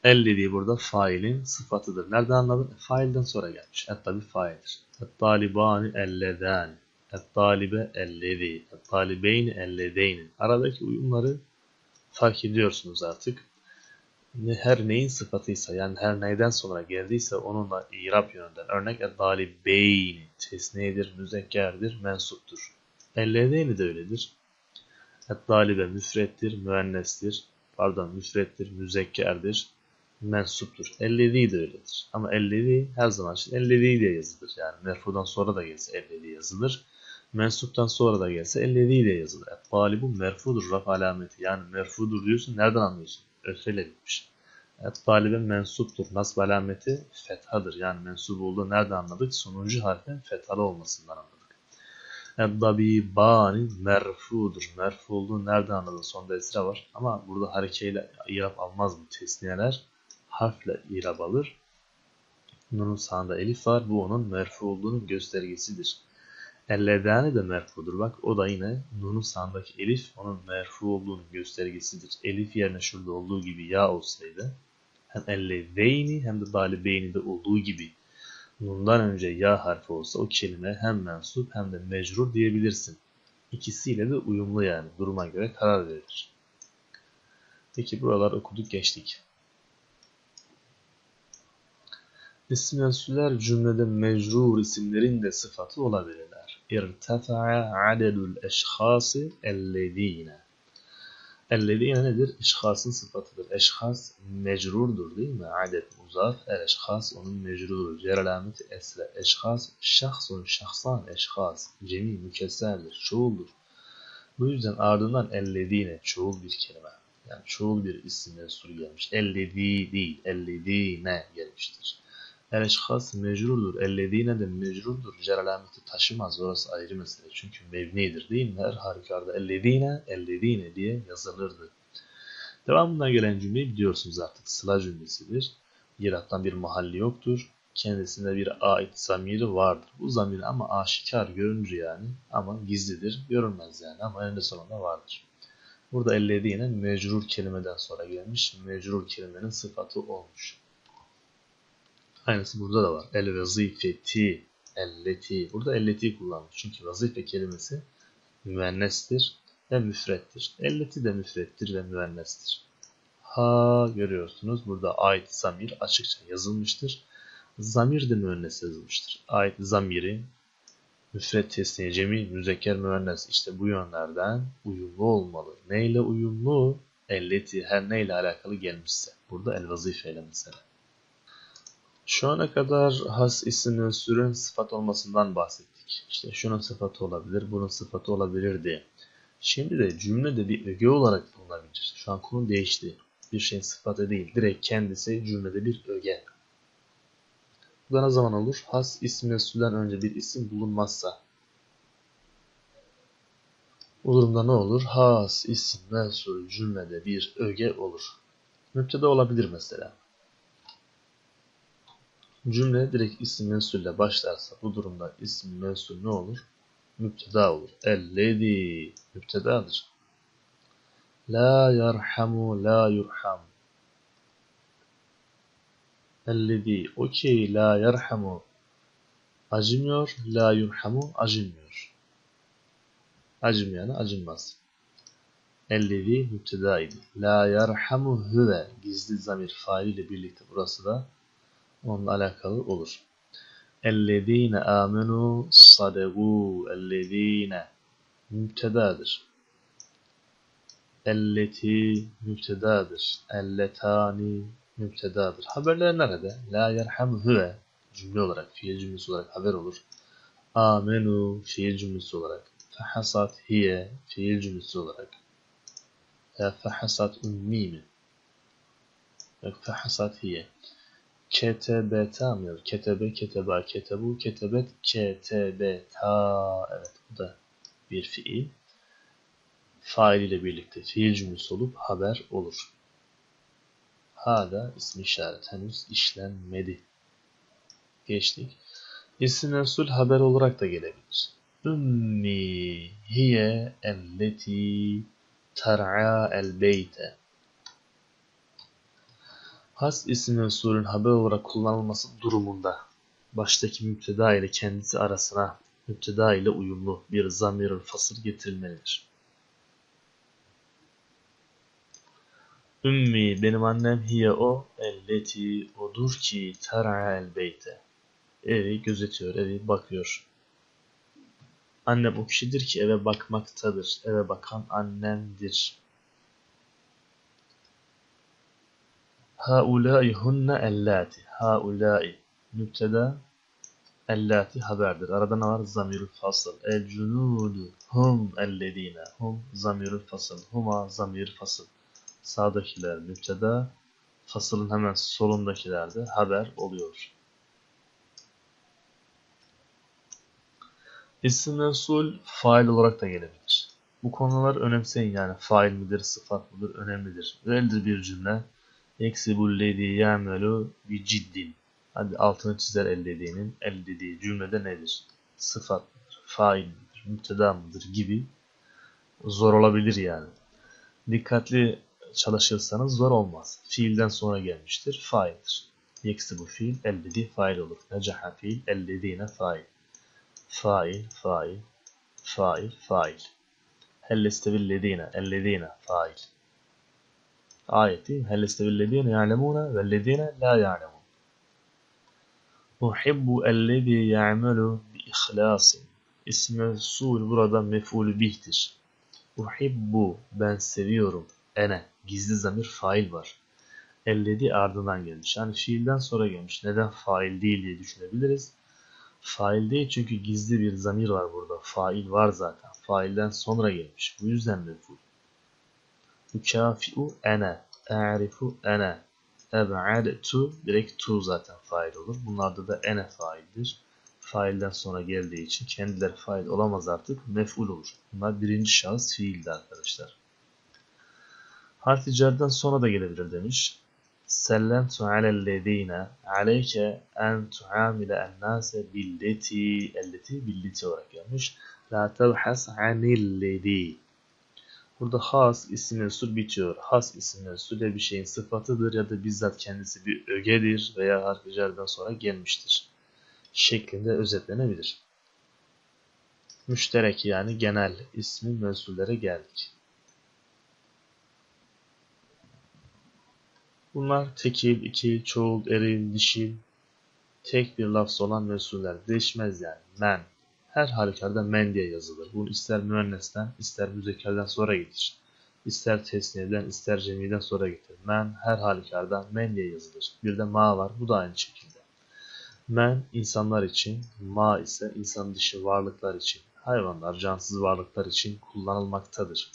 Ellezi burada failin sıfatıdır. Nereden anladın? E, failden sonra gelmiş. Et tabi faildir. Et talibani ellezani. Et talibe ellezi. Et talibeyni. Aradaki uyumları fark ediyorsunuz artık. Her neyin sıfatıysa yani her neyden sonra geldiyse onunla irab yönünden. Örnek edali beyni tesniyedir, müzekkerdir, mensuptur. Ellezeyni de öyledir. Eddalibe müfrettir, müennestir, pardon müfrettir, müzekkerdir, mensuptur. Ellezi de öyledir. Ama ellezi her zaman için ellezi diye yazılır. Yani merfudan sonra da gelse ellezi yazılır mensuptan sonra da gelse ellezi ile yazılır. Talibu merfudur raf alameti. Yani merfudur diyorsun nereden anlıyorsun? Öfeyle bitmiş. Et talibe mensuptur. Nasb alameti fethadır. Yani mensup olduğu nereden anladık? Sonuncu harfin fethalı olmasından anladık. Et dabibani merfudur. Merfu olduğu nereden anladık? Sonda esra var. Ama burada harekeyle irab almaz bu tesniyeler. Harfle irab alır. Nunun sağında elif var. Bu onun merfu olduğunun göstergesidir. Elledani de merfudur. Bak o da yine nunun sağındaki elif onun merfu olduğunun göstergesidir. Elif yerine şurada olduğu gibi ya olsaydı hem elledeyni hem de dalibeyni de olduğu gibi nundan önce ya harfi olsa o kelime hem mensup hem de mecrur diyebilirsin. İkisiyle de uyumlu yani duruma göre karar verilir. Peki buralar okuduk geçtik. İsim mensuller cümlede mecrur isimlerin de sıfatı olabilirler. İrtefa'a adedul eşhası ellezine. Ellezine nedir? Eşhasın sıfatıdır. Eşhas mecrurdur değil mi? Adet muzaf. El eşhas onun mecrurudur. Cer alameti esre. Eşhas şahsun şahsan eşhas. Cemi mükesserdir. Çoğuldur. Bu yüzden ardından ellezine çoğul bir kelime. Yani çoğul bir isim mensul gelmiş. Ellezi değil. Ellezine gelmiştir. El eşhas mecrurdur. Ellezine de mecrurdur. Cer alameti taşımaz. Orası ayrı mesele. Çünkü mevnidir değil mi? Her harikarda ellezine, ellezine diye yazılırdı. Devamından gelen cümleyi biliyorsunuz artık. Sıla cümlesidir. Yerattan bir mahalli yoktur. Kendisinde bir ait zamiri vardır. Bu zamir ama aşikar görünür yani. Ama gizlidir. Görünmez yani ama eninde sonunda vardır. Burada ellezine mecrur kelimeden sonra gelmiş. Mecrur kelimenin sıfatı olmuş. Aynısı burada da var. El vazifeti, elleti. Burada elleti kullanmış. Çünkü vazife kelimesi müennestir ve müfrettir. Elleti de müfrettir ve müennestir. Ha görüyorsunuz burada ait zamir açıkça yazılmıştır. Zamir de müennes yazılmıştır. Ait zamiri müfret tesniye cemi müzekker müennes işte bu yönlerden uyumlu olmalı. Neyle uyumlu? Elleti her neyle alakalı gelmişse. Burada el vazifeyle mesela. Şu ana kadar has ismin sürün sıfat olmasından bahsettik. İşte şunun sıfatı olabilir, bunun sıfatı olabilir diye. Şimdi de cümlede bir öge olarak bulunabilir. Şu an konu değişti. Bir şeyin sıfatı değil, direkt kendisi cümlede bir öge. Bu da ne zaman olur? Has ismi sürden önce bir isim bulunmazsa. Bu durumda ne olur? Has isim mensul cümlede bir öge olur. Müpteda olabilir mesela. Cümle direkt isim mensulle başlarsa bu durumda isim mensul ne olur? Müpteda olur. Ellezi müptedadır. La yarhamu la yurham. Ellezi o ki la yarhamu acımıyor, la yurhamu acınmıyor. Acımayana acınmaz. Ellezi müptedaydı. La yarhamu hüve gizli zamir failiyle birlikte burası da onunla alakalı olur. Ellezine amenu sadegu ellezine müptedadır. Elleti müptedadır. Elletani müptedadır. Haberler nerede? La yerhamu huve cümle olarak, fiil cümlesi olarak haber olur. Amenu fiil cümlesi olarak. Fehasat hiye fiil cümlesi olarak. Ya fehasat ummi mi? Yok hiye. Ketebeta mı? Ketebe, keteba, ketebu, ketebet, ketebeta. Evet bu da bir fiil. Fail ile birlikte fiil cümlesi olup haber olur. Hala ismi işaret henüz işlenmedi. Geçtik. İsim mensul haber olarak da gelebilir. Ümmi hiye elleti ter'a el beyte. Has isim mensulün haber olarak kullanılması durumunda baştaki müpteda ile kendisi arasına müpteda ile uyumlu bir zamir fasıl getirilmelidir. Ümmi benim annem hiye o elleti odur ki ter'a el beyte. Evi gözetiyor, evi bakıyor. Annem o kişidir ki eve bakmaktadır. Eve bakan annemdir. Haulâi hunne ellâti. Haulâi müpteda ellâti haberdir. Arada ne var? Zamirül fasıl. El cunudu hum ellezîne. Hum zamirül fasıl. Huma zamir fasıl. Sağdakiler müpteda. Fasılın hemen solundakilerde haber oluyor. İsim mensul fail olarak da gelebilir. Bu konular önemseyin yani fail midir, sıfat mıdır önemlidir. Öyledir bir cümle. Yeksibul lezi ya'melu bi ciddin. Hadi altını çizer el dediğinin el dediği cümlede nedir? Sıfat fail midir, mıdır gibi zor olabilir yani. Dikkatli çalışırsanız zor olmaz. Fiilden sonra gelmiştir. Faildir. Yeksi bu fiil elledi fail olur. Necaha fiil ellediğine fail. Fail, fail, fail, fail. Hellestevillezine, ellezine fail. Ayeti hellestevillezine ya'lemune vellezine la ya'lemun. Uhibbu ellezi ya'melu bi ihlasin. İsmi sul burada mef'ulü bihtir. Uhibbu ben seviyorum ene. Gizli zamir fail var. Elledi ardından gelmiş. Yani fiilden sonra gelmiş. Neden fail değil diye düşünebiliriz. Fail değil çünkü gizli bir zamir var burada. Fail var zaten. Failden sonra gelmiş. Bu yüzden meful. Ukafi'u ene. E'rifu ene. Eb'adtu direkt tu zaten fail olur. Bunlarda da ene faildir. Failden sonra geldiği için kendileri fail olamaz artık. Mef'ul olur. Bunlar birinci şahıs fiildi arkadaşlar. Harf-i cerden sonra da gelebilir demiş. Sellemtu alellezine aleyke en tuamile ennase billeti elleti billeti olarak gelmiş. La tebhas anillezi Burada has isim mensup bitiyor. Has isim mensup bir şeyin sıfatıdır ya da bizzat kendisi bir ögedir veya harf cerden sonra gelmiştir. Şeklinde özetlenebilir. Müşterek yani genel ismi mensullere geldik. Bunlar tekil, ikil, çoğul, eril, dişil, tek bir lafz olan mensuller. Değişmez yani. Men. Her halükarda men diye yazılır. Bunu ister müennesten, ister müzekerden sonra getir. İster tesniyeden, ister cemiden sonra getir. Men her halükarda men diye yazılır. Bir de ma var. Bu da aynı şekilde. Men insanlar için, ma ise insan dışı varlıklar için, hayvanlar, cansız varlıklar için kullanılmaktadır.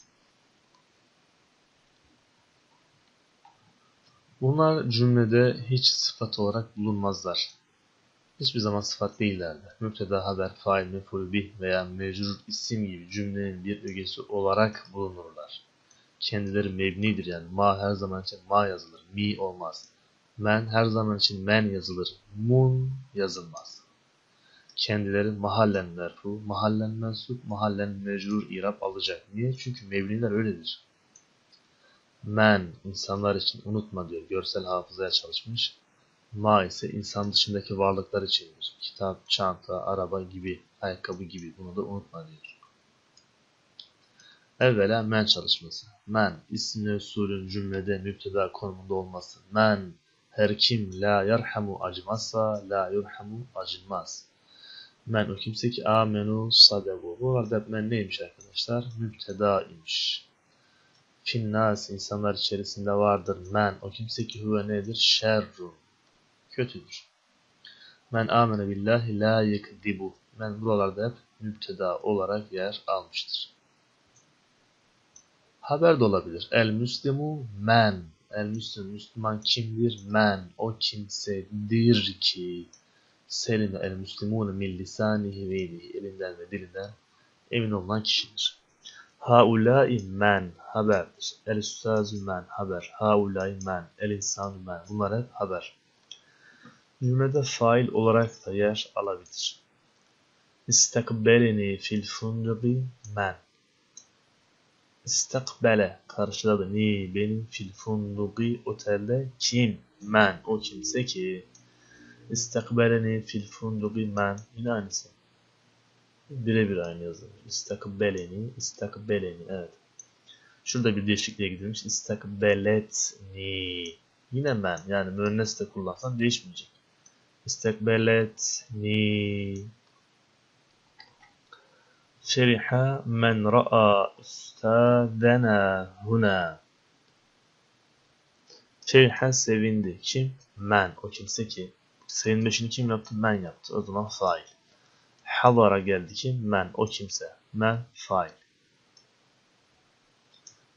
Bunlar cümlede hiç sıfat olarak bulunmazlar. Hiçbir zaman sıfat değillerdir. Müpteda, haber, fail, meful, bih veya mecrur isim gibi cümlenin bir ögesi olarak bulunurlar. Kendileri mebnidir yani ma her zaman için ma yazılır, mi olmaz. Men her zaman için men yazılır, mun yazılmaz. Kendileri mahallen merfu, mahallen mensup, mahallen mecrur irap alacak. Niye? Çünkü mebniler öyledir. Men insanlar için unutma diyor. Görsel hafızaya çalışmış. Ma ise insan dışındaki varlıklar içindir. Kitap, çanta, araba gibi, ayakkabı gibi bunu da unutma diyor. Evvela men çalışması. Men, ismi usulün cümlede müpteda konumunda olması. Men, her kim la yerhamu acımazsa la yurhamu acınmaz. Men o kimse ki amenu sadebu. Bu arada men neymiş arkadaşlar? Müpteda imiş finnas insanlar içerisinde vardır. Men o kimse ki huve nedir? Şerrun. Kötüdür. Men amene billahi la yekdibu. Men buralarda hep müpteda olarak yer almıştır. Haber de olabilir. El müslimu men. El müslim, Müslüman kimdir? Men. O kimsedir ki selime el müslimune min lisanihi ve elinden ve dilinden emin olan kişidir. Haulâi men haberdir. El üstazü men haber. Haulâi men. El insanü men. Bunlar hep haber. Cümlede fail olarak da yer alabilir. İstakbeleni fil funduki men. İstakbele karşıladı ni benim fil funduki otelde kim? Men o kimse ki. İstakbeleni fil funduki men. Yine aynısı. Birebir aynı yazılmış. İstakbeleni, istakbeleni. Evet. Şurada bir değişikliğe gidilmiş. İstakbeletni. Yine men. Yani müennes de kullansan değişmeyecek. İstakbeletni. Feriha men ra'a ustadena huna. Feriha sevindi. Kim? Men. O kimse ki. Sevinmesini kim yaptı? Men yaptı. O zaman fail. Hadara geldi ki men o kimse. Men fail.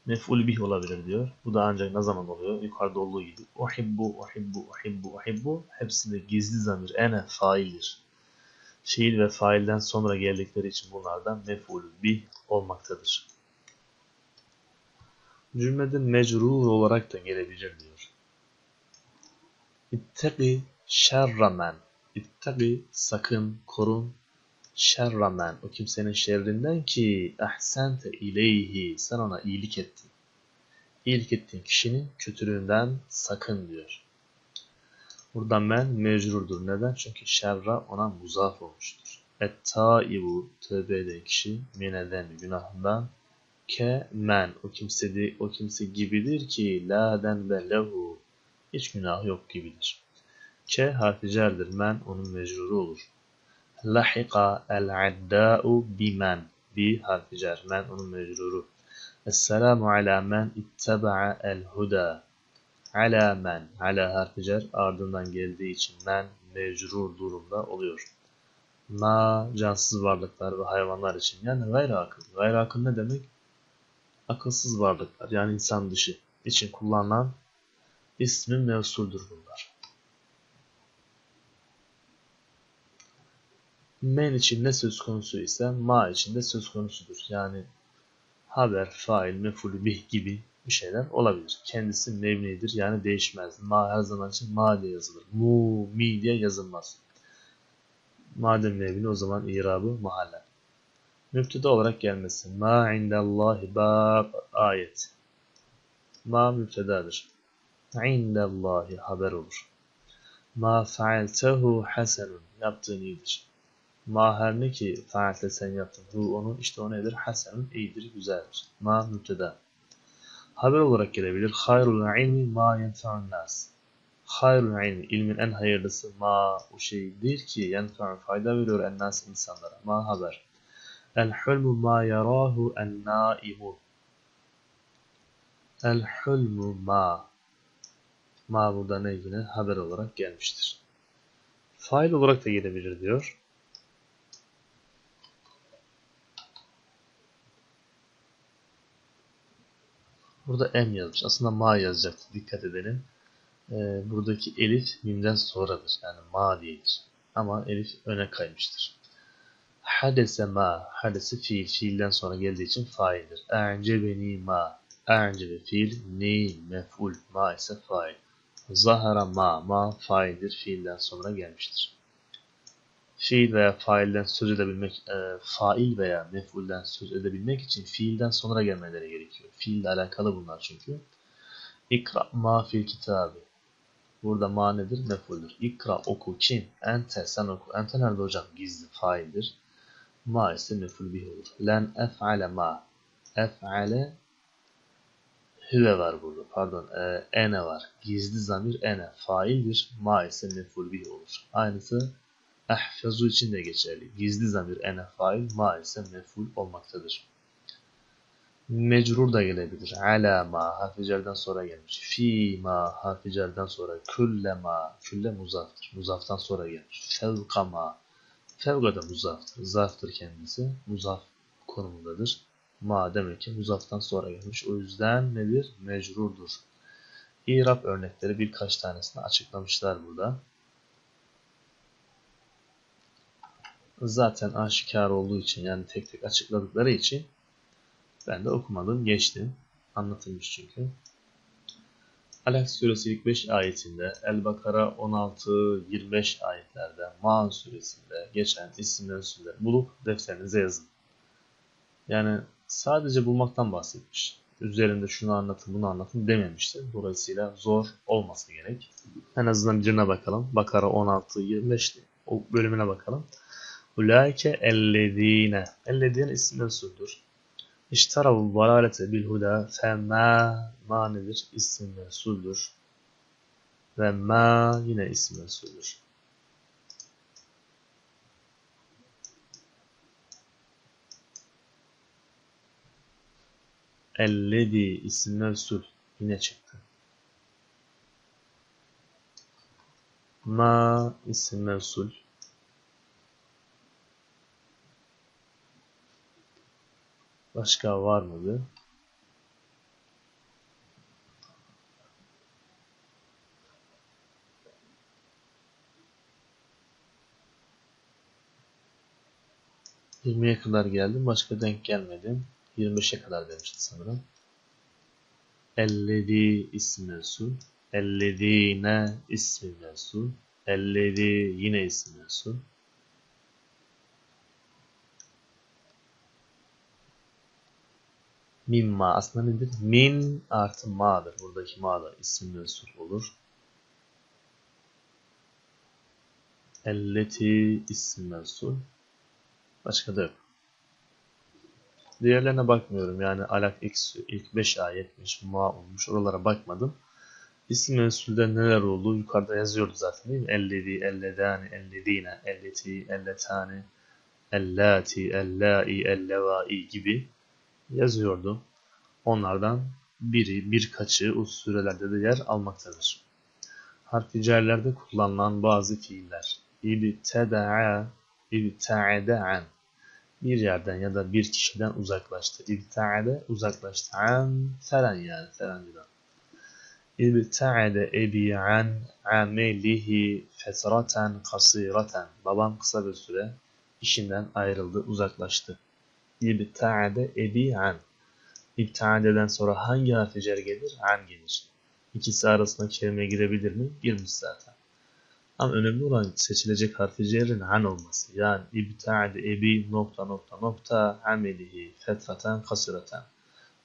Mef'ul bih olabilir diyor. Bu da ancak ne zaman oluyor? Yukarıda olduğu gibi. Uhibbu, uhibbu, uhibbu, uhibbu. Hepsinde gizli zamir. Ene faildir. Fiil ve failden sonra geldikleri için bunlardan mef'ul bih olmaktadır. Cümlede mecrur olarak da gelebilir diyor. İttegi şerra men. İttegi sakın, korun, şerramen o kimsenin şerrinden ki ahsente ileyhi sen ona iyilik ettin. İyilik ettiğin kişinin kötülüğünden sakın diyor. Burada men mecrurdur. Neden? Çünkü şerra ona muzaf olmuştur. Et-taibu tövbe eden kişi mineden günahından ke men o kimse de, o kimse gibidir ki la denbe lehu hiç günah yok gibidir. Ke harfi cerdir. Men onun mecruru olur. Lahika el-adda'u bimen. Bi harfi cer. Men onun mecruru. Esselamu ala men itteba'a el huda. Ala men. Ala harfi cer ardından geldiği için men mecrur durumda oluyor. Ma cansız varlıklar ve hayvanlar için. Yani gayri akıl. Gayri akıl ne demek? Akılsız varlıklar yani insan dışı için kullanılan ismin mevsuldür bunlar. Men için ne söz konusu ise ma için de söz konusudur. Yani haber, fail, mefulü bih gibi bir şeyler olabilir. Kendisi mevnidir yani değişmez. Ma her zaman için ma diye yazılır. Mu, mi diye yazılmaz. Madem mevni o zaman irabı mahalle. Müfteda olarak gelmesi. Ma indallahi bab ayet. Ma müftedadır. İndallahi haber olur. Ma fealtehu hasenun. Yaptığın iyidir. Ma ne ki faalte sen yaptın. Hu onun işte o nedir? Hasenun iyidir, güzeldir. Ma müfteda. Haber olarak gelebilir. Hayrul ilmi ma yenfa'un nas. Hayrul ilmi, ilmin en hayırlısı ma o şeydir ki yenfa'un fayda veriyor en nas insanlara. Ma haber. El hulmu ma yarahu en naimu. El hulmu ma. Ma burada ne yine haber olarak gelmiştir. Fail olarak da gelebilir diyor. Burada M yazmış. Aslında ma yazacaktı. Dikkat edelim. Ee, buradaki elif mimden sonradır. Yani ma diyedir. Ama elif öne kaymıştır. Hadese ma. Hadese fiil. Fiilden sonra geldiği için faildir. E'ncebeni ma. E'ncebe fiil. Ni mef'ul. Ma ise fail. Zahara ma. Ma faildir. Fiilden sonra gelmiştir fiil veya failden söz edebilmek, e, fail veya mef'ulden söz edebilmek için fiilden sonra gelmeleri gerekiyor. Fiille alakalı bunlar çünkü. İkra ma fil kitabı. Burada ma nedir? Mef'uldür. İkra oku kim? Ente sen oku. Ente nerede hocam? Gizli faildir. Ma ise mef'ul bih olur. Len ef'ale ma. Ef'ale hüve var burada. Pardon. E, ene var. Gizli zamir ene. Faildir. Ma ise mef'ul bih olur. Aynısı ehfezu için de geçerli. Gizli zamir ene fail, ma meful olmaktadır. Mecrur da gelebilir. Ala ma harficelden sonra gelmiş. Fi ma harficelden sonra. Külle ma külle muzaftır. Muzaftan sonra gelmiş. Fevka ma fevka da muzaftır. Zarftır kendisi. Muzaf konumundadır. Ma demek ki muzaftan sonra gelmiş. O yüzden nedir? Mecrurdur. İrab örnekleri birkaç tanesini açıklamışlar burada. Zaten aşikar olduğu için yani tek tek açıkladıkları için ben de okumadım geçtim. Anlatılmış çünkü. Alak suresi ilk 5 ayetinde, El-Bakara 16-25 ayetlerde, Ma'an suresinde geçen isim mensuları bulup defterinize yazın. Yani sadece bulmaktan bahsetmiş. Üzerinde şunu anlatın bunu anlatın dememiştir. Dolayısıyla zor olması gerek. En azından birine bakalım. Bakara 16-25 o bölümüne bakalım. Ulaike ellezine. Ellezine isim mensuldür. İştarav dalalete bil huda fema ma nedir? İsim mensuldür. Ve ma yine isim mensuldür. Ellezi isim mensul yine çıktı. Ma isim mensul. Başka var mıydı? Yirmiye kadar geldim. Başka denk gelmedim. 25'e kadar demişti sanırım. Elledi ismi mensul. Ellezine ismi mensul. Elledi yine ismi mensul. Mimma aslında nedir? Min artı ma'dır. Buradaki ma da isim mensup olur. Elleti isim mensup. Başka da yok. Diğerlerine bakmıyorum. Yani alak x ilk 5 ayetmiş, ma olmuş. Oralara bakmadım. İsim mensulde neler olduğu yukarıda yazıyordu zaten değil mi? Elledi, elledani, elledine, elleti, elletani, ellati, ellai, ellevai gibi yazıyordu. Onlardan biri, birkaçı o surelerde de yer almaktadır. Harf-i cerlerde kullanılan bazı fiiller. İbteda'a, ibta'ade an. Bir yerden ya da bir kişiden uzaklaştı. İbta'ade uzaklaştı. An falan yani falancıdan. İbta'ade ebi an amelihi fetratan kasiratan. Babam kısa bir süre işinden ayrıldı, uzaklaştı. İbta'ade ebi an. İbta'adeden sonra hangi harfi cer gelir? An gelir. İkisi arasında kelime girebilir mi? Girmiş zaten. Ama önemli olan seçilecek harfi cerrin an olması. Yani ibta'de ebi nokta nokta nokta amelihi fetraten kasiratan.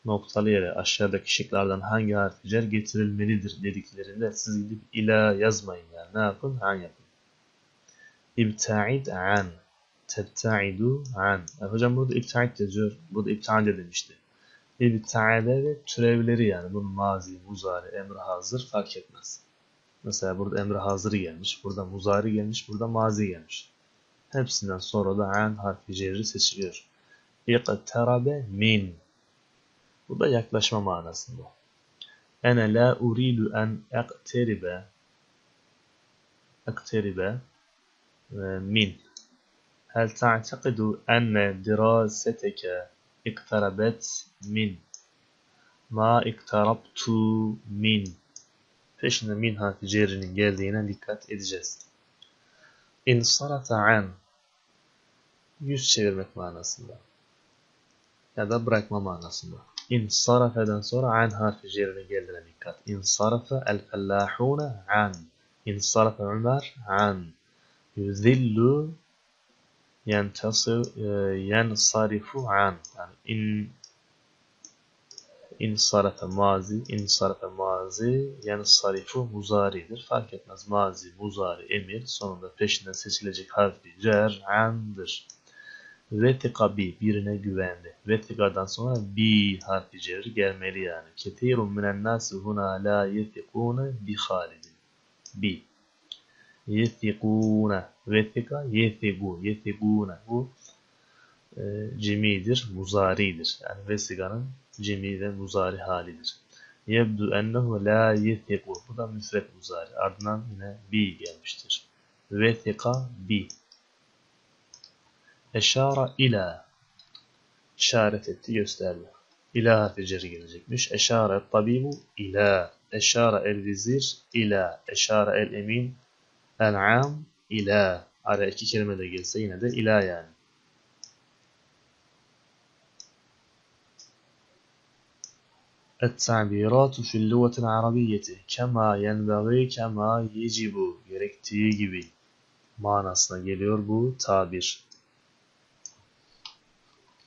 Noktalı yere aşağıdaki şıklardan hangi harfi cer getirilmelidir dediklerinde siz gidip ila yazmayın yani. Ne yapın? An yapın. İbta'id an. Tebta'idu an. E hocam burada ibta'id yazıyor. Burada ibta'de demişti. İbta'de ve türevleri yani. Bunun mazi, muzari, emri hazır fark etmez. Mesela burada emri hazır gelmiş. Burada muzari gelmiş. Burada mazi gelmiş. Hepsinden sonra da an harfi cerri seçiliyor. İqterabe min. Bu da yaklaşma manasında. Ene la uridu en ekteribe ekteribe min. هل تعتقد أن دراستك اقتربت من ما اقتربت min peşinde min harfi cerrinin geldiğine dikkat edeceğiz. İnsarafa an yüz çevirmek manasında ya da bırakma manasında. İnsarafeden sonra an harfi cerrinin geldiğine dikkat. İnsarafa el fellahuna an. İnsarafa Ömer an. Yüzillu yentasir yensarifu an. Yani in insarafe mazi, insarafe mazi, yani sarifu muzaridir. Fark etmez. Mazi, muzari, emir. Sonunda peşinden seçilecek harfi cer, andır. Vetika bi, birine güvendi. Vetika'dan sonra bi harfi cer gelmeli yani. Ketirun minen nasi huna la yetikune bi halidin. Bi. Yetikune. Vetika, yetigu, yetigune. Bu e, cemidir, muzaridir. Yani vesiganın cemi ve muzari halidir. Yebdu ennehu la yethiku. Bu da müfret muzari. Ardından yine bi gelmiştir. Vethika bi. Eşara ila. İşaret etti, gösterdi. İla harfi ceri gelecekmiş. Eşara tabibu ila. Eşara el vizir ila. Eşara el emin el am ila. Araya iki kelime de gelse yine de ila yani. التعبيرات في اللغة العربية كما ينبغي كما يجب gerektiği gibi manasına geliyor bu tabir.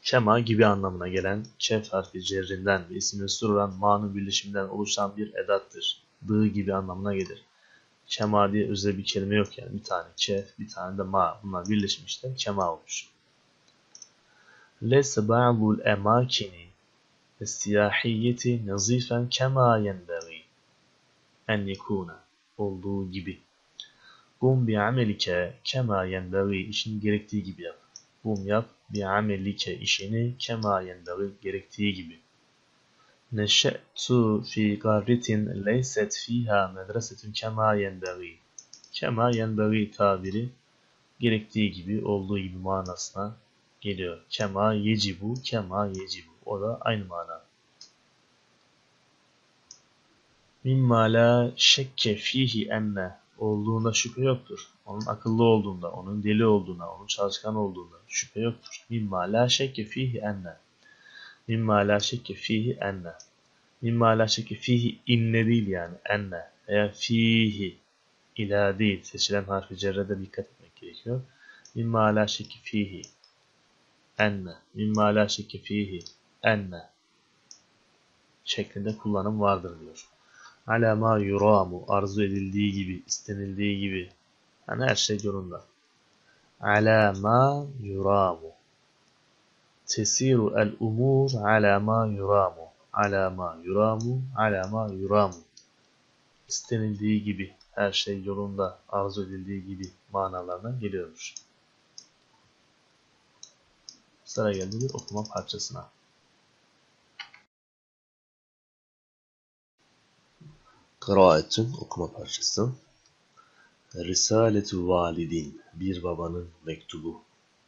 Kema gibi anlamına gelen kef harfi cerrinden ve ismi sururan ma'nın birleşiminden oluşan bir edattır. Dı gibi anlamına gelir. Kema diye özel bir kelime yok yani. Bir tane kef, bir tane de ma. Bunlar birleşmişler. Kema olmuş. Lese ba'dul emakini السياحية نظيفا كما ينبغي أن يكون olduğu gibi. Kum bi amelike kema yenbagi işin gerektiği gibi yap. Kum yap bi amelike işini kema yenbagi gerektiği gibi. Neşe'tu fi garritin leyset fiha medresetun kema yenbagi. Kema yenbagi tabiri gerektiği gibi olduğu gibi manasına geliyor. Kema yecibu kema yecibu. O da aynı mana. Mimma la şekke fihi enne olduğunda şüphe yoktur. Onun akıllı olduğunda, onun deli olduğunda, onun çalışkan olduğunda şüphe yoktur. Mimma la şekke fihi enne. Mimma la şekke fihi enne. Mimma la şekke fihi inne değil yani enne. Veya fihi ila değil. Seçilen harfi cerrede dikkat etmek gerekiyor. Mimma la şekke fihi enne. Mimma la şekke fihi enne şeklinde kullanım vardır diyor. Ala ma yuramu arzu edildiği gibi, istenildiği gibi. Yani her şey yolunda. Ala ma yuramu. Tesiru el umur ala ma yuramu. Ala ma yuramu, ala ma yuramu. İstenildiği gibi, her şey yolunda, arzu edildiği gibi manalarına geliyormuş. Sıra geldi bir okuma parçasına. Kıraatün okuma parçası. Risaletü validin bir babanın mektubu.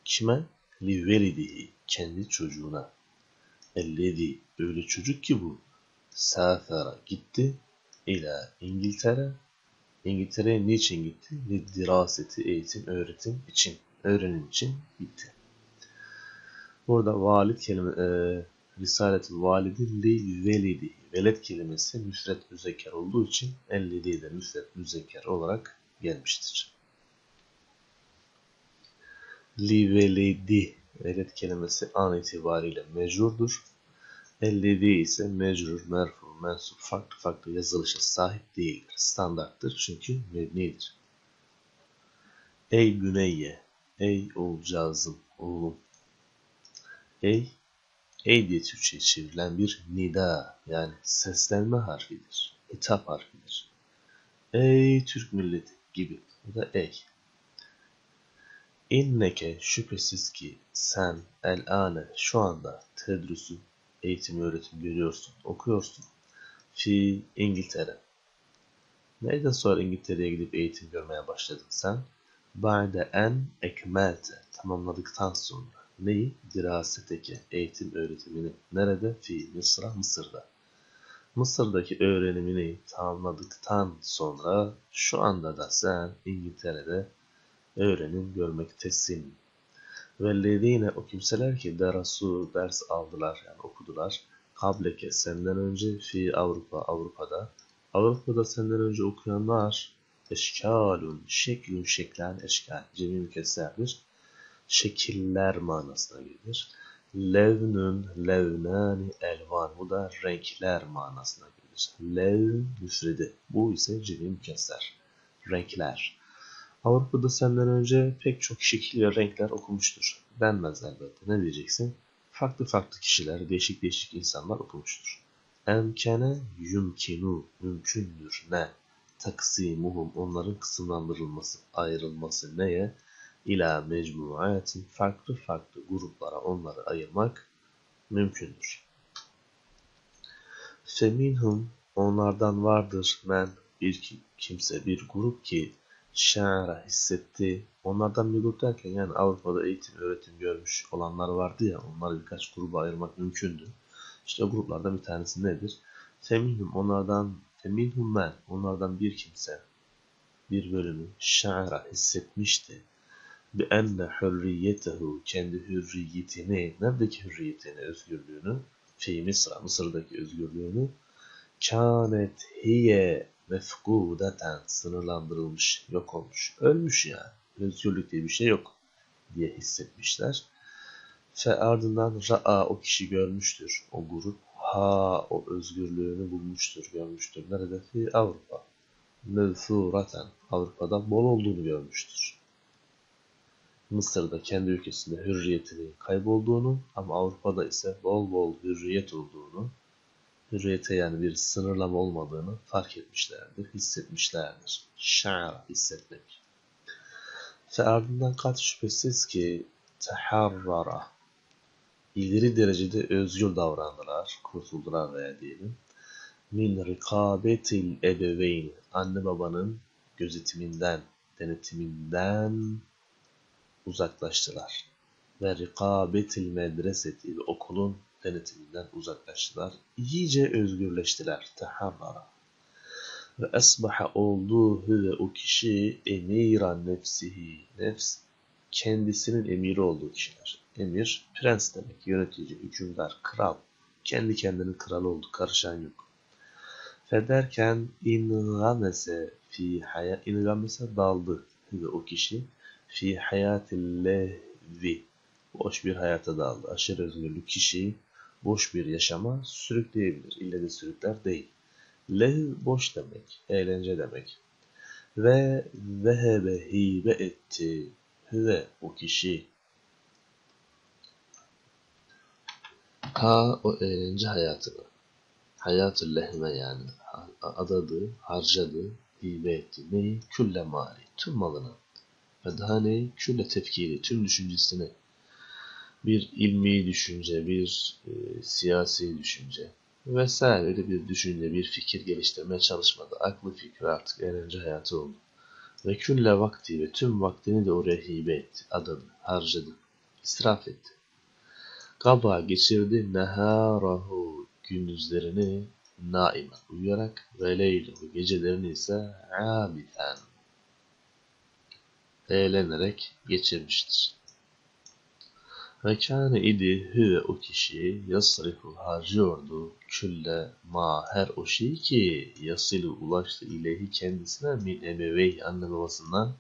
Kime? Li velidihi kendi çocuğuna. Ellezi öyle çocuk ki bu. Safara gitti ila İngiltere. İngiltere'ye niçin gitti? Li diraseti eğitim öğretim için. Öğrenim için gitti. Burada valid kelime e, Risalet validi li velidi. Veled kelimesi müsret müzekker olduğu için ellidi de müsret müzekker olarak gelmiştir. Li velidi veled kelimesi an itibariyle mecrurdur. Ellidi ise mecrur, merfu, mensup farklı farklı yazılışa sahip değildir. Standarttır çünkü mebnidir. Ey büneyye, ey oğulcağızım, oğlum. Ey Ey diye Türkçe'ye çevrilen bir nida yani seslenme harfidir. Hitap harfidir. Ey Türk milleti gibi. Bu da ey. İnneke şüphesiz ki sen el ane şu anda tedrüsü eğitim öğretim görüyorsun, okuyorsun. Fi İngiltere. Nereden sonra İngiltere'ye gidip eğitim görmeye başladın sen? Ba'de en ekmelte tamamladıktan sonra neyi? Diraseteki eğitim öğretimini nerede? Fi Mısır'a, Mısır'da. Mısır'daki öğrenimini tamamladıktan sonra şu anda da sen İngiltere'de öğrenim görmektesin. Vellezine o kimseler ki derasu ders aldılar yani okudular. Kableke senden önce fi Avrupa Avrupa'da. Avrupa'da senden önce okuyanlar eşkalun şeklün şeklen eşkal cemi mükesserdir şekiller manasına gelir. Levnün, levnani, elvan. Bu da renkler manasına gelir. Lev müfredi. Bu ise cemi mükesser. Renkler. Avrupa'da senden önce pek çok şekil ve renkler okumuştur. Denmez elbette. Ne diyeceksin? Farklı farklı kişiler, değişik değişik insanlar okumuştur. Emkene yumkinu, mümkündür ne? Taksimuhum, onların kısımlandırılması, ayrılması neye? ila mecmuatin farklı farklı gruplara onları ayırmak mümkündür. Feminhum onlardan vardır men bir kimse bir grup ki şara hissetti. Onlardan grup derken yani Avrupa'da eğitim öğretim görmüş olanlar vardı ya onları birkaç gruba ayırmak mümkündü. İşte o gruplardan bir tanesi nedir? Feminhum onlardan feminhum men onlardan bir kimse bir bölümü şara hissetmişti bi enne hürriyetehu kendi hürriyetini, neredeki hürriyetini, özgürlüğünü, fi Mısır'a, Mısır'daki özgürlüğünü kânet hiye mefkudeten sınırlandırılmış, yok olmuş, ölmüş yani. Özgürlük diye bir şey yok diye hissetmişler. Fe ardından ra'a o kişi görmüştür, o grup. Ha o özgürlüğünü bulmuştur, görmüştür. Nerede? Fi Avrupa. Mevfuraten Avrupa'da bol olduğunu görmüştür. Mısır'da kendi ülkesinde hürriyetinin kaybolduğunu ama Avrupa'da ise bol bol hürriyet olduğunu, hürriyete yani bir sınırlama olmadığını fark etmişlerdir, hissetmişlerdir. Şa'ra hissetmek. Ve ardından kat şüphesiz ki teharrara ileri derecede özgür davrandılar, kurtuldular veya diyelim. Min rikabetil ebeveyn anne babanın gözetiminden, denetiminden uzaklaştılar. Ve rikabetil medreseti ve okulun denetiminden uzaklaştılar. İyice özgürleştiler. Teharrara. Ve esbaha oldu ve o kişi emiran nefsihi. Nefs kendisinin emiri olduğu kişiler. Emir, prens demek, yönetici, hükümdar, kral. Kendi kendinin kralı oldu, karışan yok. Federken ingamese fi haya, ingamese daldı ve o kişi fi hayatillevi boş bir hayata daldı. Aşırı özgürlük kişiyi boş bir yaşama sürükleyebilir. İlle de sürükler değil. Lev boş demek, eğlence demek. Ve vehebe hibe etti. Hüve o kişi. Ha o eğlence hayatını. Hayatı lehme yani. Adadı, harcadı, hibe etti. Neyi? Külle mali. Tüm malını ve daha ne? Külle tefkiri, tüm düşüncesini bir ilmi düşünce, bir e, siyasi düşünce, vesaire öyle bir düşünce, bir fikir geliştirmeye çalışmadı. Aklı fikri artık eğlence hayatı oldu. Ve külle vakti ve tüm vaktini de oraya hibe etti, adadı, harcadı, israf etti. Kaba geçirdi neharahu gündüzlerini naimen uyuyarak ve leylehu gecelerini ise abiten eğlenerek geçirmiştir. Ve kâne idi hüve o kişi yasrifu harcıyordu külle ma her o şey ki yasilu ulaştı ilehi kendisine min emeveyh anne babasından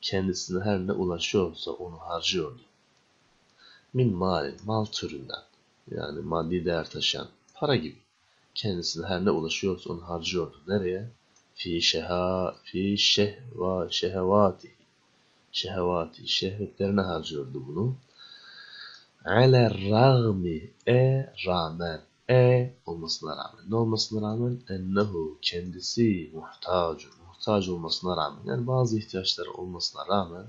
kendisine her ne ulaşıyorsa onu harcıyordu. Min mal, mal türünden yani maddi değer taşıyan para gibi kendisine her ne ulaşıyorsa onu harcıyordu. Nereye? Fi şeha fi şehva şehevati şehevati şehvetlerine harcıyordu bunu ale rağmi e rağmen e olmasına rağmen ne olmasına rağmen ennehu kendisi muhtacu muhtaç olmasına rağmen yani bazı ihtiyaçları olmasına rağmen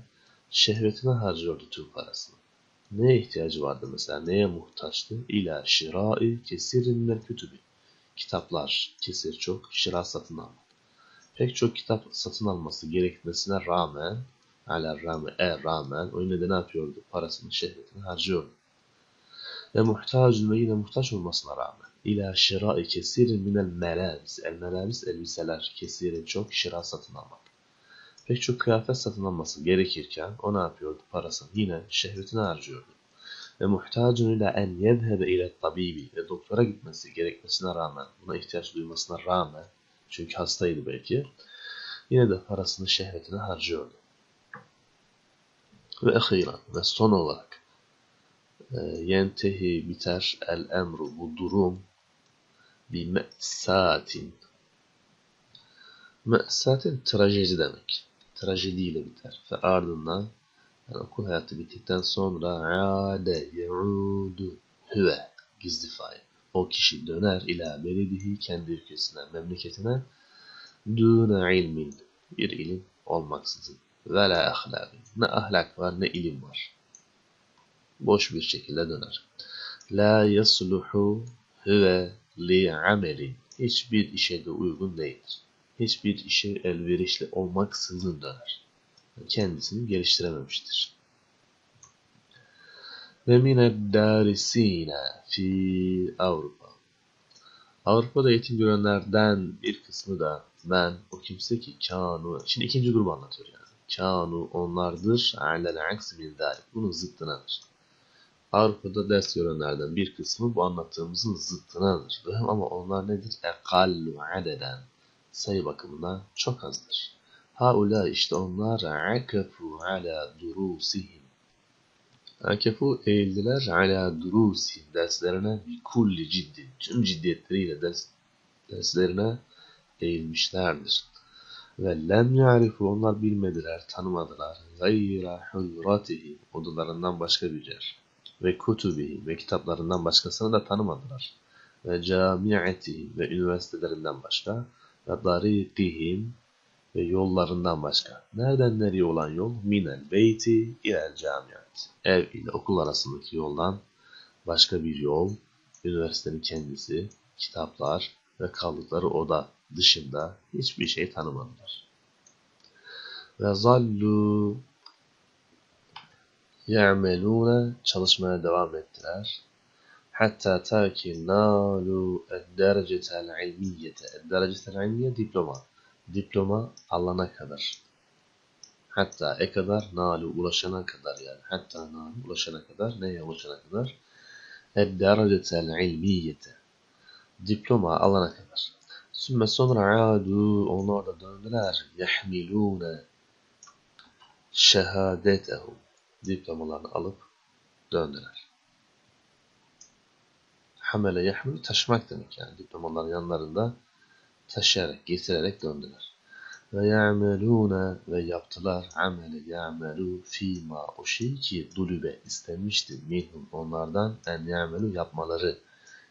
şehvetine harcıyordu tüm parasını. Neye ihtiyacı vardı mesela? Neye muhtaçtı? İla şirai kesirin minel kütübi. Kitaplar, kesir çok, şira satın almak. Pek çok kitap satın alması gerekmesine rağmen, ala rağmen, e rağmen, o yine de ne yapıyordu? Parasını, şehvetini harcıyordu ve muhtacun ve yine muhtaç olmasına rağmen ila şirai kesirin minel melabis. El melabis elbiseler kesirin çok şira satın almak. Pek çok kıyafet satın alması gerekirken o ne yapıyordu? Parasını yine şehvetine harcıyordu. Ve muhtacun ila en yedhebe ile tabibi ve doktora gitmesi gerekmesine rağmen, buna ihtiyaç duymasına rağmen, çünkü hastaydı belki, yine de parasını şehvetine harcıyordu. Ve ehiren ve son olarak yentehi biter el emru bu durum bir me'satin me'satin trajedi demek. Trajediyle biter. Ve ardından yani okul hayatı bittikten sonra ade yeudu hüve gizli fail. O kişi döner ila beledihi kendi ülkesine memleketine dune ilmin bir ilim olmaksızın. Ve la ahlakın ne ahlak var ne ilim var boş bir şekilde döner. La yasluhu huve li ameli. Hiçbir işe de uygun değildir. Hiçbir işe elverişli olmaksızın döner. Kendisini geliştirememiştir. Ve mine darisine fi Avrupa. Avrupa'da eğitim görenlerden bir kısmı da ben o kimse ki kanu, şimdi ikinci grubu anlatıyor yani. Kanu onlardır, alel aksi min. Bunun zıttınadır. Avrupa'da ders görenlerden bir kısmı bu anlattığımızın zıttınadır. Ama onlar nedir? Ekallu adeden. Sayı bakımından çok azdır. Haula işte onlar akafu ala durusihim. Akafu eğildiler ala durusihim derslerine kulli ciddi. Tüm ciddiyetleriyle ders, derslerine eğilmişlerdir. Ve lem ya'rifu onlar bilmediler, tanımadılar. Gayra hurratihi odalarından başka bir yer ve kutubihi ve kitaplarından başkasını da tanımadılar. Ve camiati ve üniversitelerinden başka ve darikihim ve yollarından başka. Nereden nereye olan yol? Minel beyti ilel camiat. Ev ile okul arasındaki yoldan başka bir yol, üniversitenin kendisi, kitaplar ve kaldıkları oda dışında hiçbir şey tanımadılar. Ve zallu يعملون çalışmaya devam ettiler. Hatta ta ki nalu derecetel ilmiyete. Derecetel ilmiye diploma. Diploma alana kadar. Hatta e kadar nalu ulaşana kadar yani. Hatta nalu ulaşana kadar. Neye ulaşana kadar? Derecetel ilmiyete. Diploma alana kadar. Sümme sonra adu onlar da döndüler. Yahmilune şehadetehum diplomalarını alıp döndüler. Hamele yahmül taşımak demek yani diplomaların yanlarında taşıyarak, getirerek döndüler. Ve ya'melûne ve yaptılar amele ya'melû fîmâ o şey ki dulübe istenmişti minhum onlardan en ya'melû yapmaları.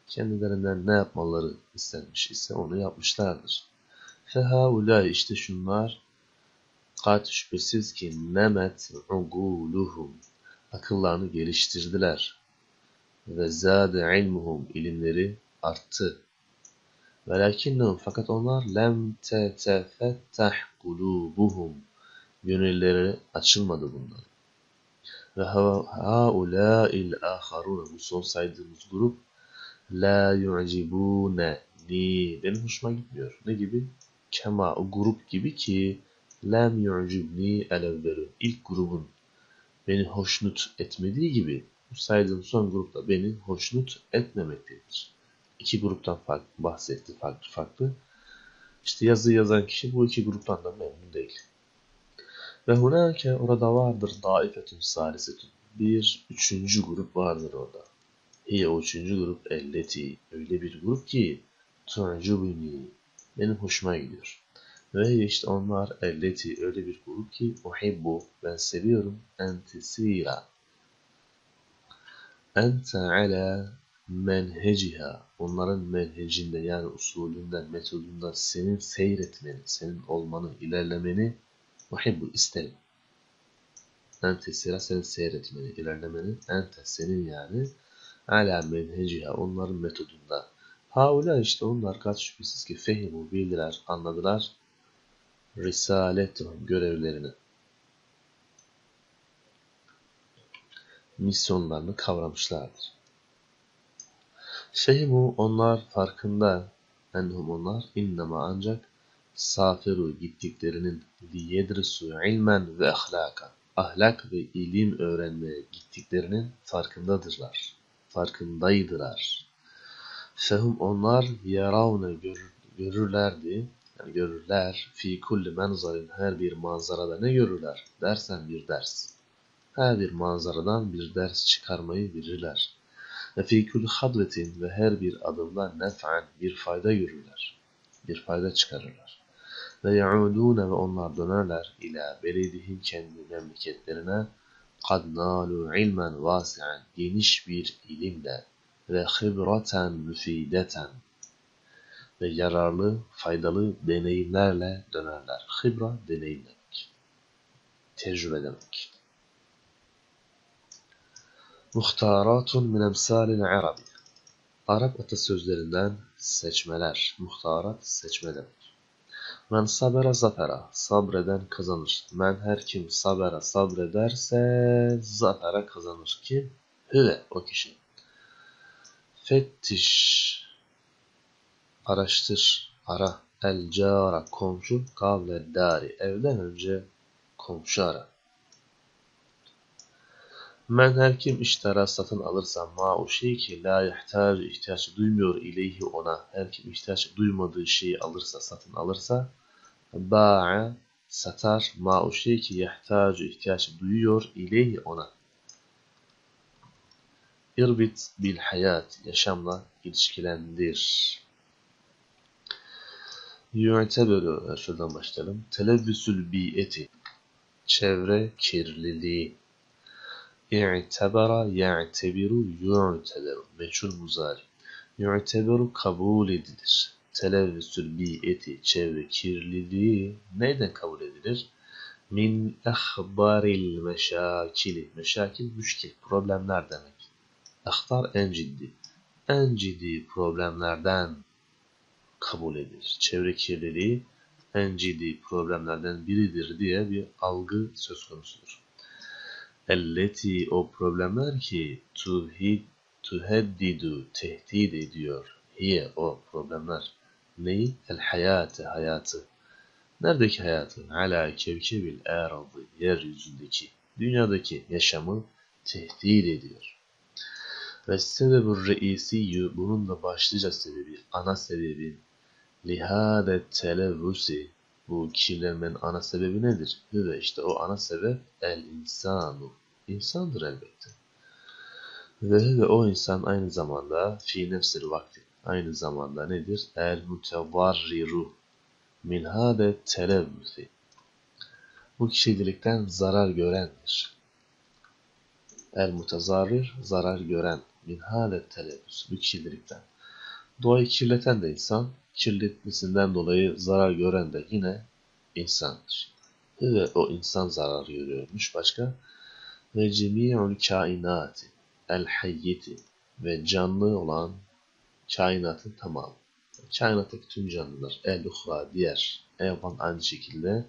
Kendilerinden ne yapmaları istenmiş ise onu yapmışlardır. Fehaulâ işte şunlar Kat şüphesiz ki nemet uguluhum akıllarını geliştirdiler ve zâde ilmuhum ilimleri arttı Velakinnehum fakat onlar lem tetefettah kulubuhum. Gönülleri açılmadı bunlar. Ve haulâil âharûne bu son saydığımız grup la yu'cibûne ni benim hoşuma gitmiyor. Ne gibi? Kema o grup gibi ki lem yu'cibni el ilk grubun beni hoşnut etmediği gibi bu saydığım son grupta beni hoşnut etmemektedir. İki gruptan farklı bahsetti farklı farklı. İşte yazı yazan kişi bu iki gruptan da memnun değil. Ve hunake orada vardır daifetün salisetün. Bir üçüncü grup vardır orada. Hiye üçüncü grup elleti. Öyle bir grup ki tu'cubuni. Benim hoşuma gidiyor. Ve işte onlar elleti öyle bir grup ki uhibbu ben seviyorum entesira. Ente ala menheciha onların menhecinde yani usulünden, metodundan senin seyretmeni, senin olmanı, ilerlemeni uhibbu isterim. Ente sira senin seyretmeni, ilerlemeni, ente senin yani ala menheciha onların metodunda. Haula işte onlar kat şüphesiz ki fehimu bildiler, anladılar risaletuhum görevlerini, misyonlarını kavramışlardır. Şeymu onlar farkında enhum onlar innema ancak safiru gittiklerinin liyedrisu ilmen ve ahlaka ahlak ve ilim öğrenmeye gittiklerinin farkındadırlar. Farkındaydılar. Fehum onlar yaravne gör, görürlerdi yani görürler. Fi kulli menzarin her bir manzarada ne görürler? Dersen bir ders. Her bir manzaradan bir ders çıkarmayı bilirler. Ve fi kulli hadvetin ve her bir adımda nef'an bir fayda görürler. Bir fayda çıkarırlar. Ve yaudune ve onlar dönerler ila beledihim kendi memleketlerine kad nalu ilmen vasi'an geniş bir ilimle ve hibraten müfideten ve yararlı, faydalı deneyimlerle dönerler. Hibra deneyim demek. Tecrübe demek. Muhtaratun min emsalil arabi. Arap atasözlerinden seçmeler. Muhtarat seçme demek. Men sabera zafera. Sabreden kazanır. Men her kim sabera sabrederse zafera kazanır. Kim? Hüve o kişi. Fettiş araştır, ara. El cara komşu kavle dari evden önce komşu ara. Men her kim iştara satın alırsa ma o şey ki la yahtacu ihtiyaç duymuyor ileyhi ona her kim ihtiyaç duymadığı şeyi alırsa satın alırsa ba'a satar ma o şey ki yahtacu ihtiyaç duyuyor ileyhi ona. İrbit bil hayat yaşamla ilişkilendir. Yu'teberu şuradan başlayalım. Telebbüsül bi'eti çevre kirliliği İ'tebara ya'tebiru yu'teberu meçhul muzari Yu'teberu kabul edilir. Telebbüsül bi'eti çevre kirliliği neyden kabul edilir? Min ehbaril meşakili meşakil müşkil problemler demek. Ahtar en ciddi. En ciddi problemlerden kabul edilir. Çevre kirliliği en ciddi problemlerden biridir diye bir algı söz konusudur. Elleti o problemler ki tuhid, tuheddidu tehdit ediyor. Hiye o problemler. Neyi? El hayatı, hayatı. Neredeki hayatı? Ala kevkebil eradı, yeryüzündeki, dünyadaki yaşamı tehdit ediyor. Ve sebebu reisi bunun da başlıca sebebi, ana sebebi Lihâde televvüsi bu kirlenmenin ana sebebi nedir? Hüve işte o ana sebep el insanu. İnsandır elbette. Ve ve o insan aynı zamanda fi nefsil vakti. Aynı zamanda nedir? El mutevarriru. Min hâde televvüsi. Bu kişilikten zarar görendir. El mutezarrir zarar gören. Min hâde televvüs. Bu kişilikten. Doğayı kirleten de insan, kirletmesinden dolayı zarar gören de yine insandır. Ve o insan zarar görüyormuş başka. Ve cemi'ul kainati el hayyeti ve canlı olan kainatın tamamı. Kainattaki tüm canlılar, el-uhra, diğer, eyvan aynı şekilde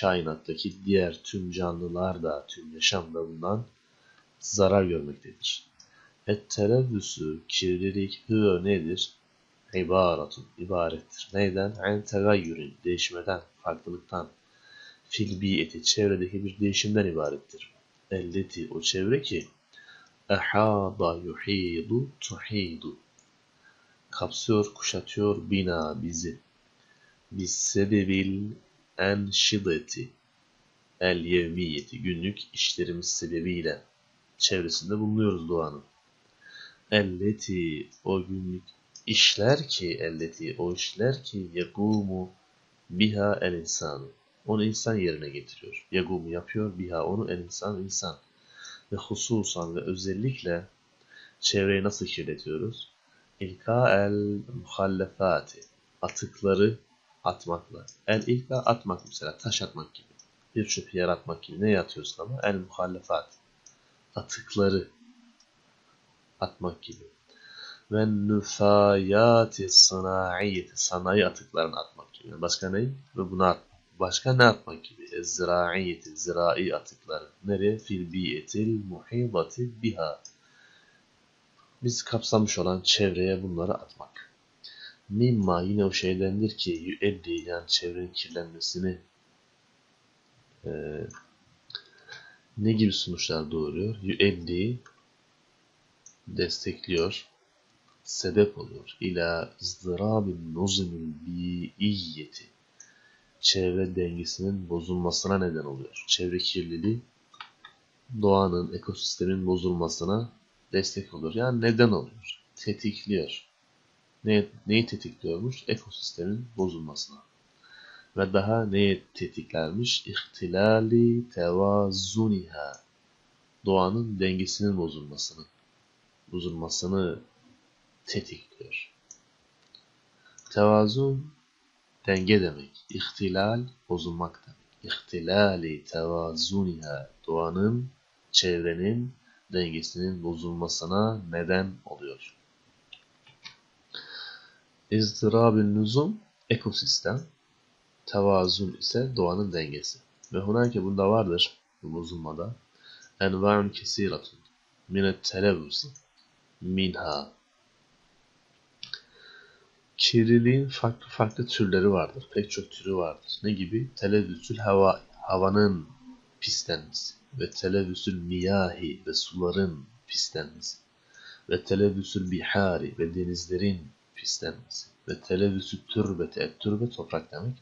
kainattaki diğer tüm canlılar da, tüm yaşamda bundan zarar görmektedir. Et-televvüsü, kirlilik, hıve nedir? İbaratun, ibarettir. Neyden? En tegayyürün, değişmeden, farklılıktan. Fil biyeti, çevredeki bir değişimden ibarettir. Elleti, o çevre ki, ehada yuhidu tuhidu. Kapsıyor, kuşatıyor bina bizi. Biz sebebil enşideti el yevmiyeti günlük işlerimiz sebebiyle çevresinde bulunuyoruz doğanın. Elleti o günlük işler ki elleti o işler ki yagumu biha el insan onu insan yerine getiriyor. Yagumu yapıyor biha onu el insan insan ve hususan ve özellikle çevreyi nasıl kirletiyoruz? İlka el muhallefati atıkları atmakla. El ilka atmak mesela taş atmak gibi. Bir çöp yer atmak gibi. Ne atıyorsun ama? El muhallefat. Atıkları atmak gibi. Ve nüfayati sanaiyeti. Sanayi atıklarını atmak gibi. Başka ne? Ve bunu atmak. Başka ne atmak gibi? Ziraiyeti. Zirai atıkları. Nereye? Fil biyetil muhibati biha. Biz kapsamış olan çevreye bunları atmak. Mimma yine o şeydendir ki yüeddi yani çevrenin kirlenmesini e, ne gibi sonuçlar doğuruyor? Yüeddi destekliyor, sebep oluyor. İla ızdırabin nuzumil bi'iyyeti çevre dengesinin bozulmasına neden oluyor. Çevre kirliliği doğanın, ekosistemin bozulmasına destek oluyor. Yani neden oluyor? Tetikliyor ne, neyi tetikliyormuş? Ekosistemin bozulmasına. Ve daha neyi tetiklermiş? İhtilali tevazuniha. Doğanın dengesinin bozulmasını. Bozulmasını tetikliyor. Tevazun denge demek. İhtilal bozulmak demek. İhtilali tevazuniha. Doğanın, çevrenin dengesinin bozulmasına neden oluyor. İzdirabül nüzum ekosistem, tevazun ise doğanın dengesi. Ve hunake bunda vardır bu bozulmada enva'un kesiratun minet televvüsi minha Kirliliğin farklı farklı türleri vardır. Pek çok türü vardır. Ne gibi? Televüsül hava, havanın pislenmesi ve televüsül miyahi ve suların pislenmesi ve televüsül bihari ve denizlerin pislenmesi ve televüsü türbeti, et türbe toprak demek.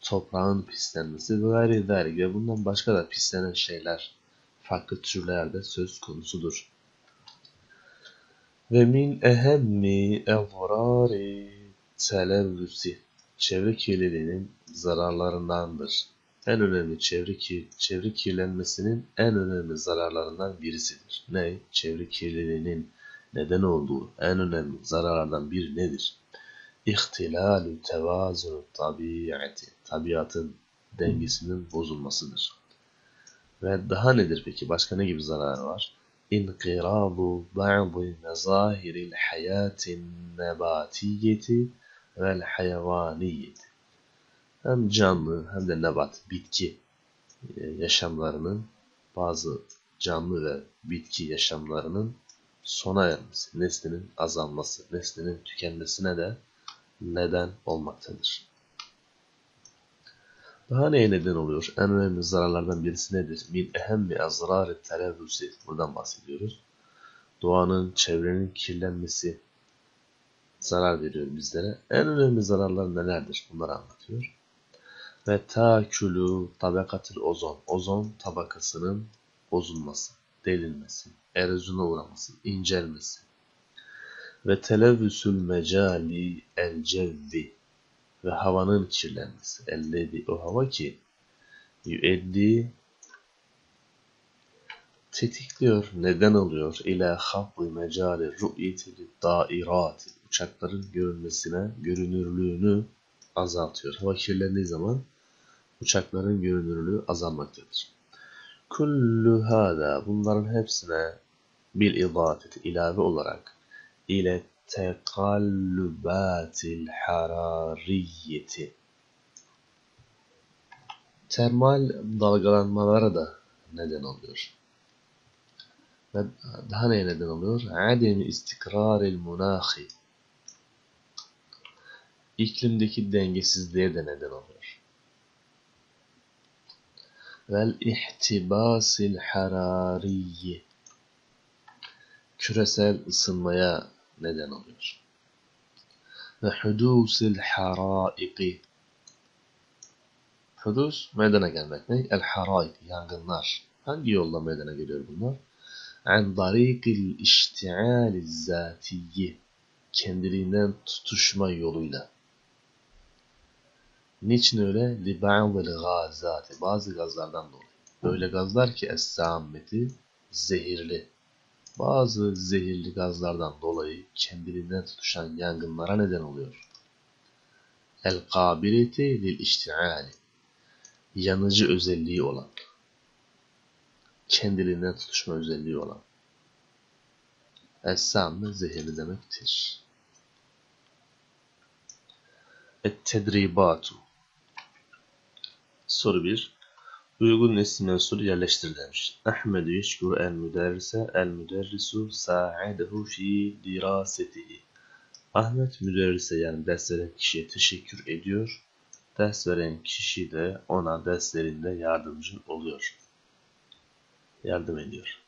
Toprağın pislenmesi ve gayri zalik ve bundan başka da pislenen şeyler farklı türlerde söz konusudur. Ve min ehemmi evrari televüsi çevre kirliliğinin zararlarındandır. En önemli çevre, kir çevre kirlenmesinin en önemli zararlarından birisidir. Ne? Çevre kirliliğinin neden olduğu en önemli zararlardan biri nedir? İhtilalü tevazunu tabiati, tabiatın dengesinin bozulmasıdır. Ve daha nedir peki? Başka ne gibi zarar var? İnkirabu ba'dı mezahiril hayatin nebatiyeti vel hayvaniyeti. Hem canlı hem de nebat, bitki e, yaşamlarının bazı canlı ve bitki yaşamlarının sona ermesi, neslinin azalması, neslinin tükenmesine de neden olmaktadır. Daha neye neden oluyor? En önemli zararlardan birisi nedir? Min ehemmi azrar televvüsi. Buradan bahsediyoruz. Doğanın, çevrenin kirlenmesi zarar veriyor bizlere. En önemli zararlar nelerdir? Bunları anlatıyor. Ve takülü tabakatül ozon. Ozon tabakasının bozulması, delinmesi erozyona uğraması, incelmesi ve televvüsül mecali el cevvi ve havanın kirlenmesi. Elledi o hava ki yüeddi tetikliyor, neden oluyor? İlâ haflı mecali ru'yetili dairati uçakların görünmesine, görünürlüğünü azaltıyor. Hava kirlendiği zaman uçakların görünürlüğü azalmaktadır. Kullu hâdâ bunların hepsine bil idafeti ilave olarak ile tekallubatil harariyeti. Termal dalgalanmalara da neden oluyor. Daha neye neden oluyor? Adem istikraril munahi. İklimdeki dengesizliğe de neden oluyor. Vel ihtibasil harariyi. Küresel ısınmaya neden oluyor. Ve hudusil haraiki. Hudus meydana gelmek ne? El haraik, yangınlar. Hangi yolla meydana geliyor bunlar? An darikil iştiali zatiyi. Kendiliğinden tutuşma yoluyla. Niçin öyle? Ba'dil gazati. Bazı gazlardan dolayı. Böyle gazlar ki es-sammeti zehirli. Bazı zehirli gazlardan dolayı kendiliğinden tutuşan yangınlara neden oluyor. El kabiliyeti lil iştiali. Yanıcı özelliği olan. Kendiliğinden tutuşma özelliği olan. Es-samme zehirli demektir. Et-tedribatu Soru 1. Uygun isim mensulü yerleştir demiş. Ahmedu yeşkuru el müderrise el müderrisu sa'adehu fi dirasetihi. Ahmet müderrise yani ders veren kişiye teşekkür ediyor. Ders veren kişi de ona derslerinde yardımcı oluyor. Yardım ediyor.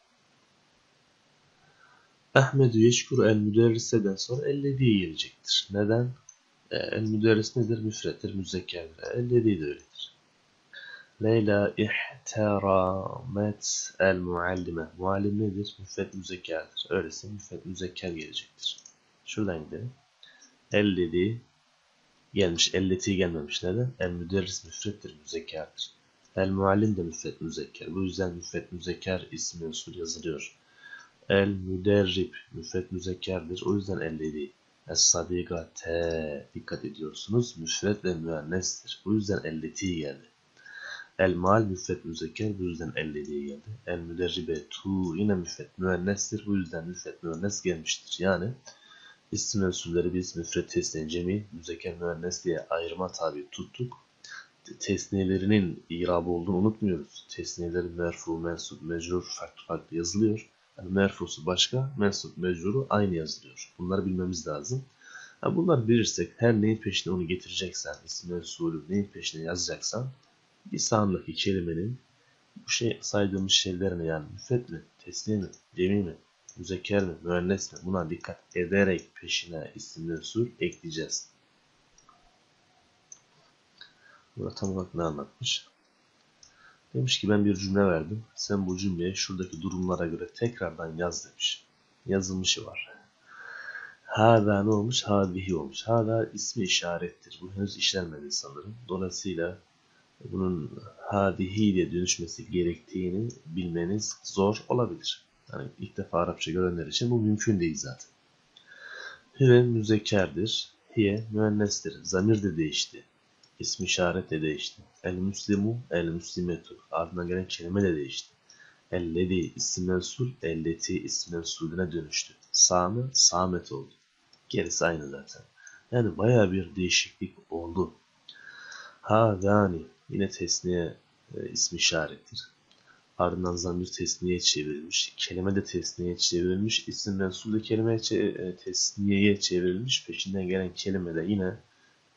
Ahmedu yeşkuru el müderriseden sonra ellediği gelecektir. Neden? E, el müderris nedir? Müfrettir, müzekkerdir. Ellediği de öyledir. Leyla ihteramet el muallime. Muallim nedir? Müfret müzekkerdir. Öyleyse müfret müzekker gelecektir. Şuradan gidelim. Elledi gelmiş. Elleti gelmemiş. Neden? El müderris müfrettir, müzekkerdir. El muallim de müfret müzekker. Bu yüzden müfret müzekker ismi usul yazılıyor. El müderrib müfret müzekkerdir. O yüzden elledi. Es-sadiga te dikkat ediyorsunuz. Müfret ve müennestir. Bu yüzden elleti geldi. El mal müfret müzekker bu yüzden ellediği geldi. El müderribe tu yine müfret müennestir bu yüzden müfret müennes gelmiştir. Yani isim mensulleri biz müfret tesniye cemi müzekker müennes diye ayırma tabi tuttuk. Tesniyelerinin irabı olduğunu unutmuyoruz. Tesniyelerin merfu, mensup, mecrur farklı farklı yazılıyor. Yani merfusu başka, mensup, mecruru aynı yazılıyor. Bunları bilmemiz lazım. Yani bunları bilirsek her neyin peşine onu getireceksen, isim mensulü neyin peşine yazacaksan lisanındaki kelimenin bu şey saydığımız şeylerine yani müfret mi, tesniye mi, cemi mi, müzekker mi, müennes mi buna dikkat ederek peşine isim mensul ekleyeceğiz. Burada tam olarak ne anlatmış? Demiş ki ben bir cümle verdim. Sen bu cümleyi şuradaki durumlara göre tekrardan yaz demiş. Yazılmışı var. Hada ne olmuş? Hadihi olmuş. Hada ismi işarettir. Bu henüz işlenmedi sanırım. Dolayısıyla bunun hadihi dönüşmesi gerektiğini bilmeniz zor olabilir. Yani ilk defa Arapça görenler için bu mümkün değil zaten. Hive müzekkerdir. Hiye müennestir. Zamir de değişti. İsmi işaret de değişti. El müslimu, el müslimetu. Ardından gelen kelime de değişti. Elledi isim mensul, elleti isim mensulüne dönüştü. Sami, samet oldu. Gerisi aynı zaten. Yani baya bir değişiklik oldu. Ha yani yine tesniye e, ismi işarettir. Ardından zamir tesniyeye çevrilmiş. Kelime de tesniyeye çevrilmiş. İsim mensul de kelime e, tesniyeye çevrilmiş. Peşinden gelen kelime de yine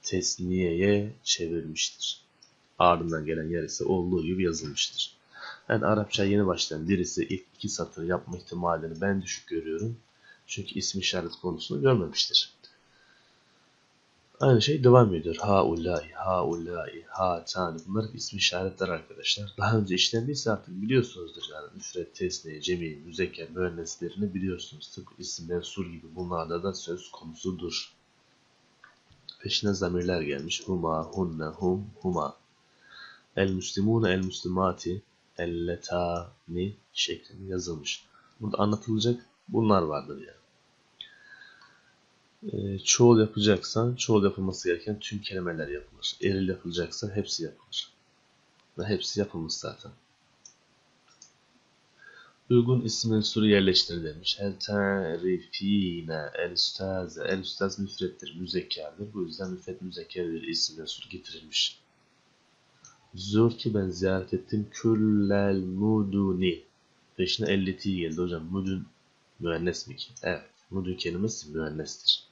tesniyeye çevirmiştir. Ardından gelen yer ise olduğu gibi yazılmıştır. Yani Arapça yeni başlayan birisi ilk iki satır yapma ihtimalini ben düşük görüyorum. Çünkü isim işaret konusunu görmemiştir. Aynı şey devam ediyor. Ha ulai, ha tani. Bunlar hep isim işaretler arkadaşlar. Daha önce işlendiyse artık biliyorsunuzdur. Yani müfret, tesne, cemi, müzekker, müenneslerini biliyorsunuz. Tıpkı isim, mensur gibi bunlarda da söz konusudur. Peşine zamirler gelmiş. Huma, hunne, hum, huma. El müslimune, el müslimati, elletani şeklinde yazılmış. Burada anlatılacak bunlar vardır yani. E, çoğul yapacaksan çoğul yapılması gereken tüm kelimeler yapılır. Eril yapılacaksa hepsi yapılır. Ve hepsi yapılmış zaten. Uygun isim unsuru yerleştir demiş. El tarifine el üstaze. El üstaz müfrettir, müzekkerdir. Bu yüzden müfret müzekker bir isim unsuru getirilmiş. Zürtü ben ziyaret ettim. Küllel muduni. Peşine elleti geldi hocam. Mudun müennes mi ki? Evet. Mudun kelimesi müennestir.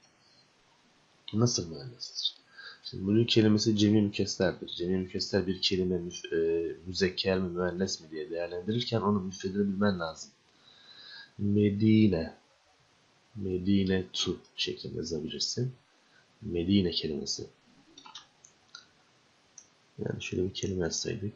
Nasıl müennestir? Şimdi mudun kelimesi cemi mükesserdir. Cemi mükesser bir kelime müf, e, müzekker mi müennes mi diye değerlendirirken onun müfredini bilmen lazım. Medine Medine tu şeklinde yazabilirsin. Medine kelimesi. Yani şöyle bir kelime yazsaydık.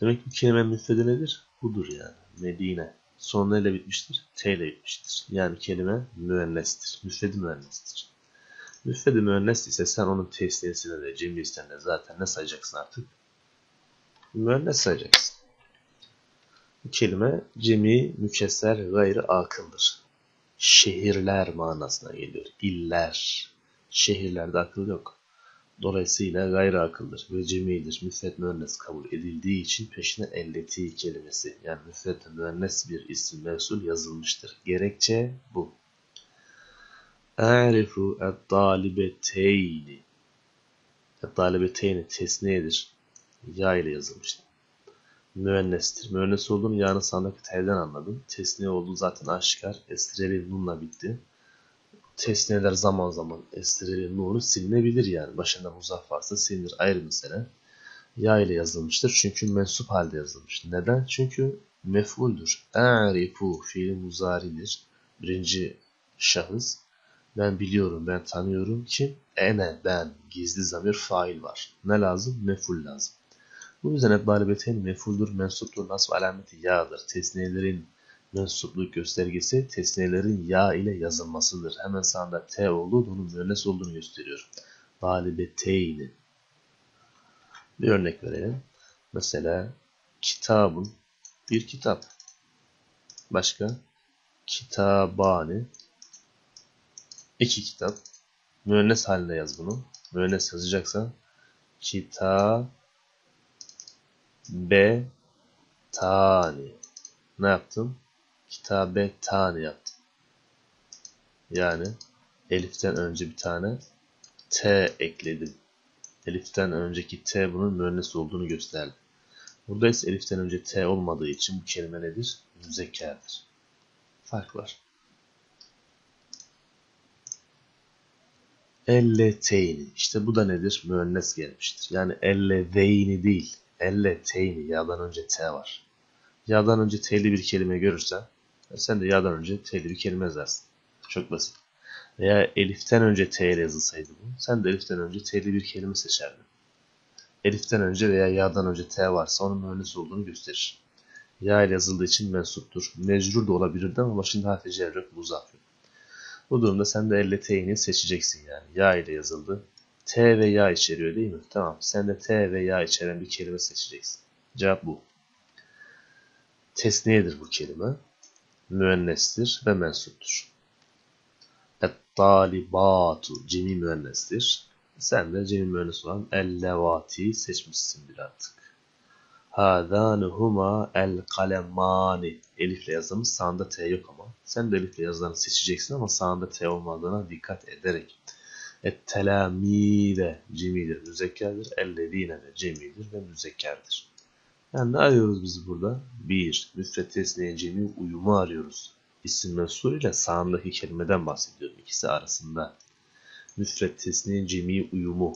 Demek ki kelime müfredi nedir? Budur yani. Medine. Son ile bitmiştir? T ile bitmiştir. Yani kelime müennestir. Müfredi müennestir. Müfredi müennes ise sen onun tesniyesine de cemiyesine de zaten ne sayacaksın artık? Müennes sayacaksın. Bu kelime cemi, mükesser, gayrı akıldır. Şehirler manasına geliyor. İller. Şehirlerde akıl yok. Dolayısıyla gayrı akıldır ve cemidir. Müfret müennes kabul edildiği için peşine elleti kelimesi yani müfret müennes bir isim mevsul yazılmıştır. Gerekçe bu. A'rifu et-talibeteyni Et-talibeteyni tesniyedir. Ya ile yazılmıştır müennestir. Müennes olduğunu yani sandaki T'den anladım. Tesniye olduğu zaten aşikar. Estireli nunla bitti. Tesniyeler zaman zaman estireli nunu silinebilir yani. Başında muzaf varsa silinir ayrı mesele. Ya ile yazılmıştır. Çünkü mensup halde yazılmış. Neden? Çünkü mef'uldür. E'rifu fiili muzaridir. Birinci şahıs. Ben biliyorum, ben tanıyorum ki ene, ben, gizli zamir fail var. Ne lazım? Mef'ul lazım. Bu yüzden ebbalibeteyn mefuldur, mensuptur, nasb alameti yağdır. Tesniyelerin mensupluk göstergesi tesniyelerin ya ile yazılmasıdır. Hemen sağında t olduğu onun müennes olduğunu gösteriyor. Balibeteyni. Bir örnek verelim. Mesela kitabın bir kitap. Başka kitabani iki kitap. Müennes haline yaz bunu. Müennes yazacaksan kitap B tani. Ne yaptım? Kitabe tani yaptım. Yani eliften önce bir tane T ekledim. Eliften önceki T bunun müennes olduğunu gösterdi. Burada ise eliften önce T olmadığı için bu kelime nedir? Müzekkerdir. Fark var. Elleteyni. İşte bu da nedir? Müennes gelmiştir. Yani elleveyni değil elle teyni ya'dan önce t var. Ya'dan önce t'li bir kelime görürsen sen de ya'dan önce t'li bir kelime yazarsın. Çok basit. Veya eliften önce t ile yazılsaydı bu. Sen de eliften önce t'li bir kelime seçerdin. Eliften önce veya ya'dan önce t varsa onun mühendis olduğunu gösterir. Ya ile yazıldığı için mensuptur. Mecrur da olabilirdi ama başında harfi cer yok, muzaf yok. Bu durumda sen de elle t'ini seçeceksin yani. Ya ile yazıldı. T ve ya içeriyor değil mi? Tamam. Sen de T ve ya içeren bir kelime seçeceksin. Cevap bu. Tesniyedir bu kelime. Müennestir ve mensuptur. Et-talibatu cemi müennestir. Sen de cemi müennes olan el-levati seçmişsindir artık. Hâzânuhuma el-kalemâni. Elifle yazılmış sağında T yok ama. Sen de elifle yazılanı seçeceksin ama sağında T olmadığına dikkat ederek. Et-telâmîde cemidir, müzekkerdir. Ellezîne de cemidir ve müzekkerdir. Yani ne arıyoruz biz burada? Bir, müfret tesniye cemi uyumu arıyoruz. İsim mensul ile sağındaki kelimeden bahsediyorum ikisi arasında. Müfret tesniye cemi uyumu.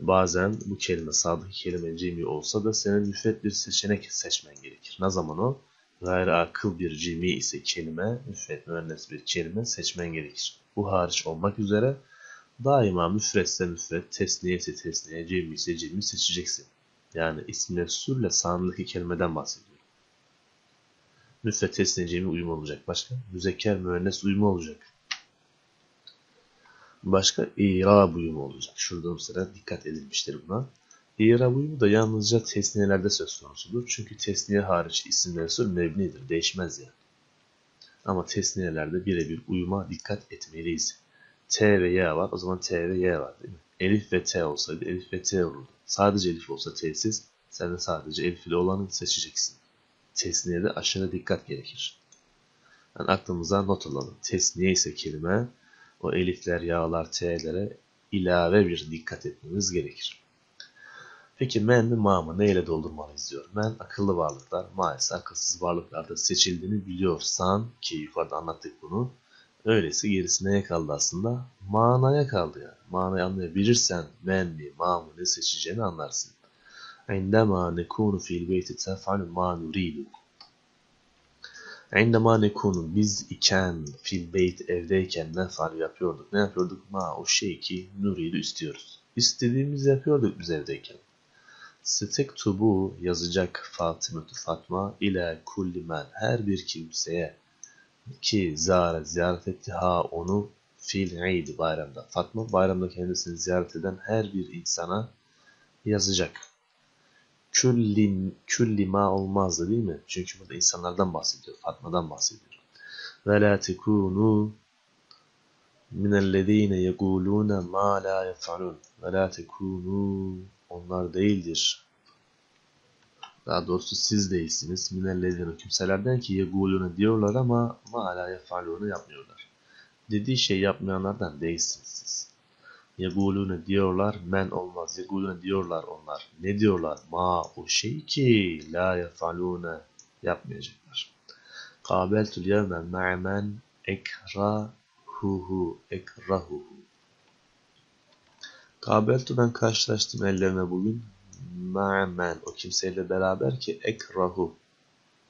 Bazen bu kelime sağdaki kelime cemi olsa da senin müfret bir seçenek seçmen gerekir. Ne zaman o? Gayri akıl bir cemi ise kelime, müfret müennes bir kelime seçmen gerekir. Bu hariç olmak üzere daima müfretse müfret, tesniyesi tesniye, cemi ise cemi seçeceksin. Yani ismi nefsul ile sağındaki kelimeden bahsediyorum. Müfret, cemi uyumu olacak. Başka? Müzekker, müennes uyumu olacak. Başka? İrab uyumu olacak. Şurada mesela dikkat edilmiştir buna. İrab uyumu da yalnızca tesniyelerde söz konusudur. Çünkü tesniye hariç isim nefsul mebnidir. Değişmez yani. Ama tesniyelerde birebir uyuma dikkat etmeliyiz T ve Y var. O zaman T ve Y var değil mi? Elif ve T olsaydı Elif ve T olurdu. Sadece Elif olsa T'siz sen de sadece Elif ile olanı seçeceksin. Tesniye de aşırı dikkat gerekir. Yani aklımıza not alalım. Tesniye ise kelime o elifler, yağlar, t'lere ilave bir dikkat etmemiz gerekir. Peki men mi ma mı neyle doldurmalıyız diyor. Men akıllı varlıklar, ma ise akılsız varlıklarda seçildiğini biliyorsan ki yukarıda anlattık bunu. Öyleyse gerisi neye kaldı aslında? Manaya kaldı yani. Manayı anlayabilirsen men mi ma mı ne seçeceğini anlarsın. عندما نكون في البيت تفعل ما نريد عندما nekunu biz iken fil beyt evdeyken ne faal yapıyorduk? Ne yapıyorduk? Ma o şey ki nuridu istiyoruz. İstediğimizi yapıyorduk biz evdeyken. Stektubu yazacak Fatıma Fatma ile kulli men her bir kimseye ki zara ziyaret etti ha onu fil eid bayramda. Fatma bayramda kendisini ziyaret eden her bir insana yazacak küllin, külli ma olmazdı değil mi? Çünkü burada insanlardan bahsediyor. Fatma'dan bahsediyor. Ve la tekunu minellezine yekulune ma la yef'alun. Ve la tekunu onlar değildir. Daha doğrusu siz değilsiniz. Minellezine kimselerden ki yekulune diyorlar ama ma la yef'alunu yapmıyorlar. Dediği şey yapmayanlardan değilsiniz siz. Yegulune diyorlar men olmaz. Yegulune diyorlar onlar. Ne diyorlar? Ma o şey ki la yefalune yapmayacaklar. Kabeltul yevme ma'men ekrahuhu ekrahuhu. Kabeltu ben karşılaştım ellerine bugün. Ma'men o kimseyle beraber ki ekrahu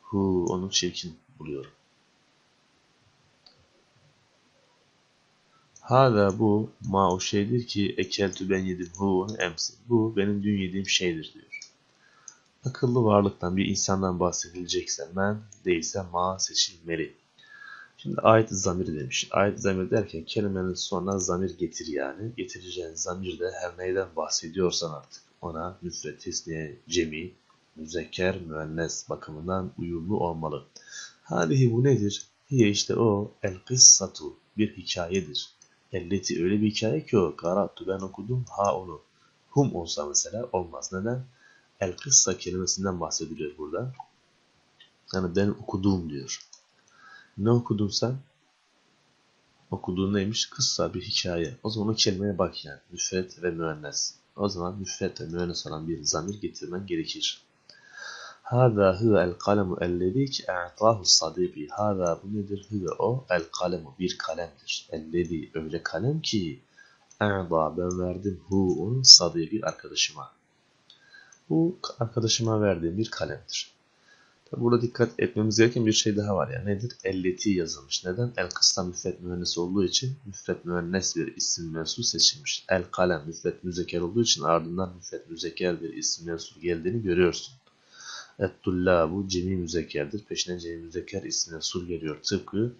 hu onu çirkin buluyorum. Hâzâ bu ma o şeydir ki ekeltü ben yedim hu emsi. Bu benim dün yediğim şeydir diyor. Akıllı varlıktan bir insandan bahsedilecekse men değilse ma seçilmeli. Şimdi ayet zamir demiş. Ayet zamir derken kelimenin sonuna zamir getir yani. Getireceğin zamir de her neyden bahsediyorsan artık ona müfret, tesniye, cemi, müzekker, müennes bakımından uyumlu olmalı. Hadihi bu nedir? Hiye işte o el kıssatu bir hikayedir. Elleti öyle bir hikaye ki o. Karatu ben okudum ha onu. Hum olsa mesela olmaz. Neden? El kıssa kelimesinden bahsediliyor burada. Yani ben okudum diyor. Ne okudun sen? Okuduğun neymiş? Kıssa bir hikaye. O zaman o kelimeye bak yani. Müfret ve müennes. O zaman müfret ve müennes olan bir zamir getirmen gerekir. Hâzâ huve el kalemu ellezî ki e'tâhu sadîki. Hâzâ bu nedir? Huve o el kalemu bir kalemdir. Ellezî öyle kalem ki e'dâ ben verdim hu onun sadîki arkadaşıma. Bu arkadaşıma verdiğim bir kalemdir. Tabi burada dikkat etmemiz gereken bir şey daha var. Yani nedir? Elleti yazılmış. Neden? El kısta müfret mühendis olduğu için müfret müennes bir isim mensup seçilmiş. El kalem müfret müzeker olduğu için ardından müfret müzeker bir isim mensup geldiğini görüyorsun. Et-tullabu cemi müzekkerdir. Peşine cemi müzekker ismine sur geliyor. Tıpkı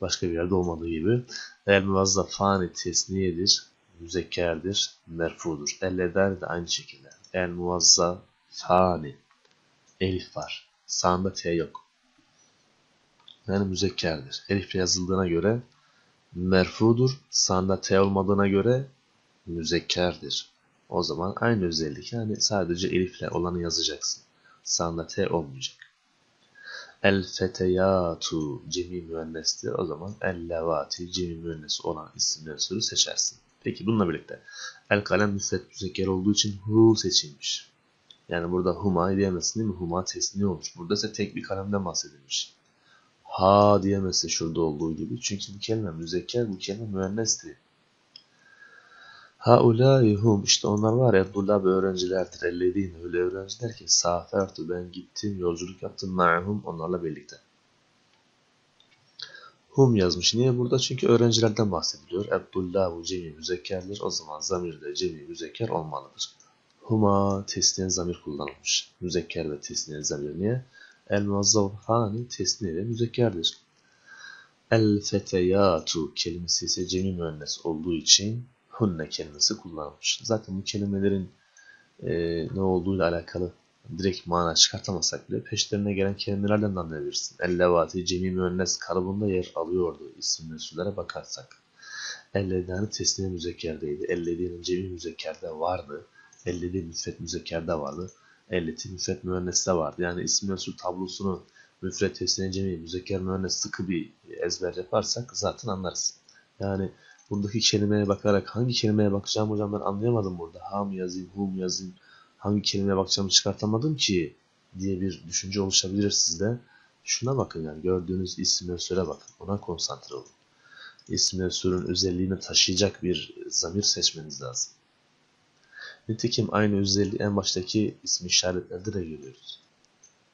başka bir yerde olmadığı gibi. El muvazzafani tesniyedir. Müzekkerdir. Merfudur. Elleder de aynı şekilde. El muvazzafani. Elif var. Sağında T yok. Yani müzekkerdir. Elifle yazıldığına göre merfudur. Sağında T olmadığına göre müzekkerdir. O zaman aynı özellik. Yani sadece elifle olanı yazacaksın sağında T olmayacak. El feteyatu cemi müennestir. O zaman el levati cemi müennesi olan isimler sürü seçersin. Peki bununla birlikte el kalem müfret müzekker olduğu için hu seçilmiş. Yani burada huma diyemezsin değil mi? Huma tesni olur. Burada ise tek bir kalemden bahsedilmiş. Ha diyemezsin şurada olduğu gibi. Çünkü bu kelime müzekker, bu kelime müennestir. Haulâi hum işte onlar var ya dullab öğrencilerdir. Ellezîne öyle öğrenciler ki safertu ben gittim yolculuk yaptım ma'hum onlarla birlikte. Hum yazmış. Niye burada? Çünkü öğrencilerden bahsediliyor. Ebdullabu cemi müzekkerdir. O zaman zamir de cemi müzekker olmalıdır. Huma tesniye zamir kullanılmış. Müzekker ve tesniye zamir niye? El muazzavhani tesniye ve müzekkerdir. El feteyatu kelimesi ise cemi müennes olduğu için hunne kelimesi kullanılmış. Zaten bu kelimelerin e, ne olduğuyla alakalı direkt mana çıkartamasak bile peşlerine gelen kelimelerden de anlayabilirsin. El-levati cemi müennes kalıbında yer alıyordu isim mesullere bakarsak. Ellediğini tesniye müzekkerdeydi. Ellediğinin cemi müzekkerde vardı. Ellediği müfret müzekkerde vardı. Elleti müfret müenneste vardı. Yani isim mensup tablosunu müfret tesniye cemi müzekker müennes sıkı bir ezber yaparsak zaten anlarız. Yani buradaki kelimeye bakarak hangi kelimeye bakacağım hocam ben anlayamadım burada. Ha mı yazayım, hu mu yazayım, hangi kelimeye bakacağımı çıkartamadım ki diye bir düşünce oluşabilir sizde. Şuna bakın yani gördüğünüz isim mevsule bakın. Ona konsantre olun. İsim mevsulün özelliğini taşıyacak bir zamir seçmeniz lazım. Nitekim aynı özelliği en baştaki isim işaretlerde de görüyoruz.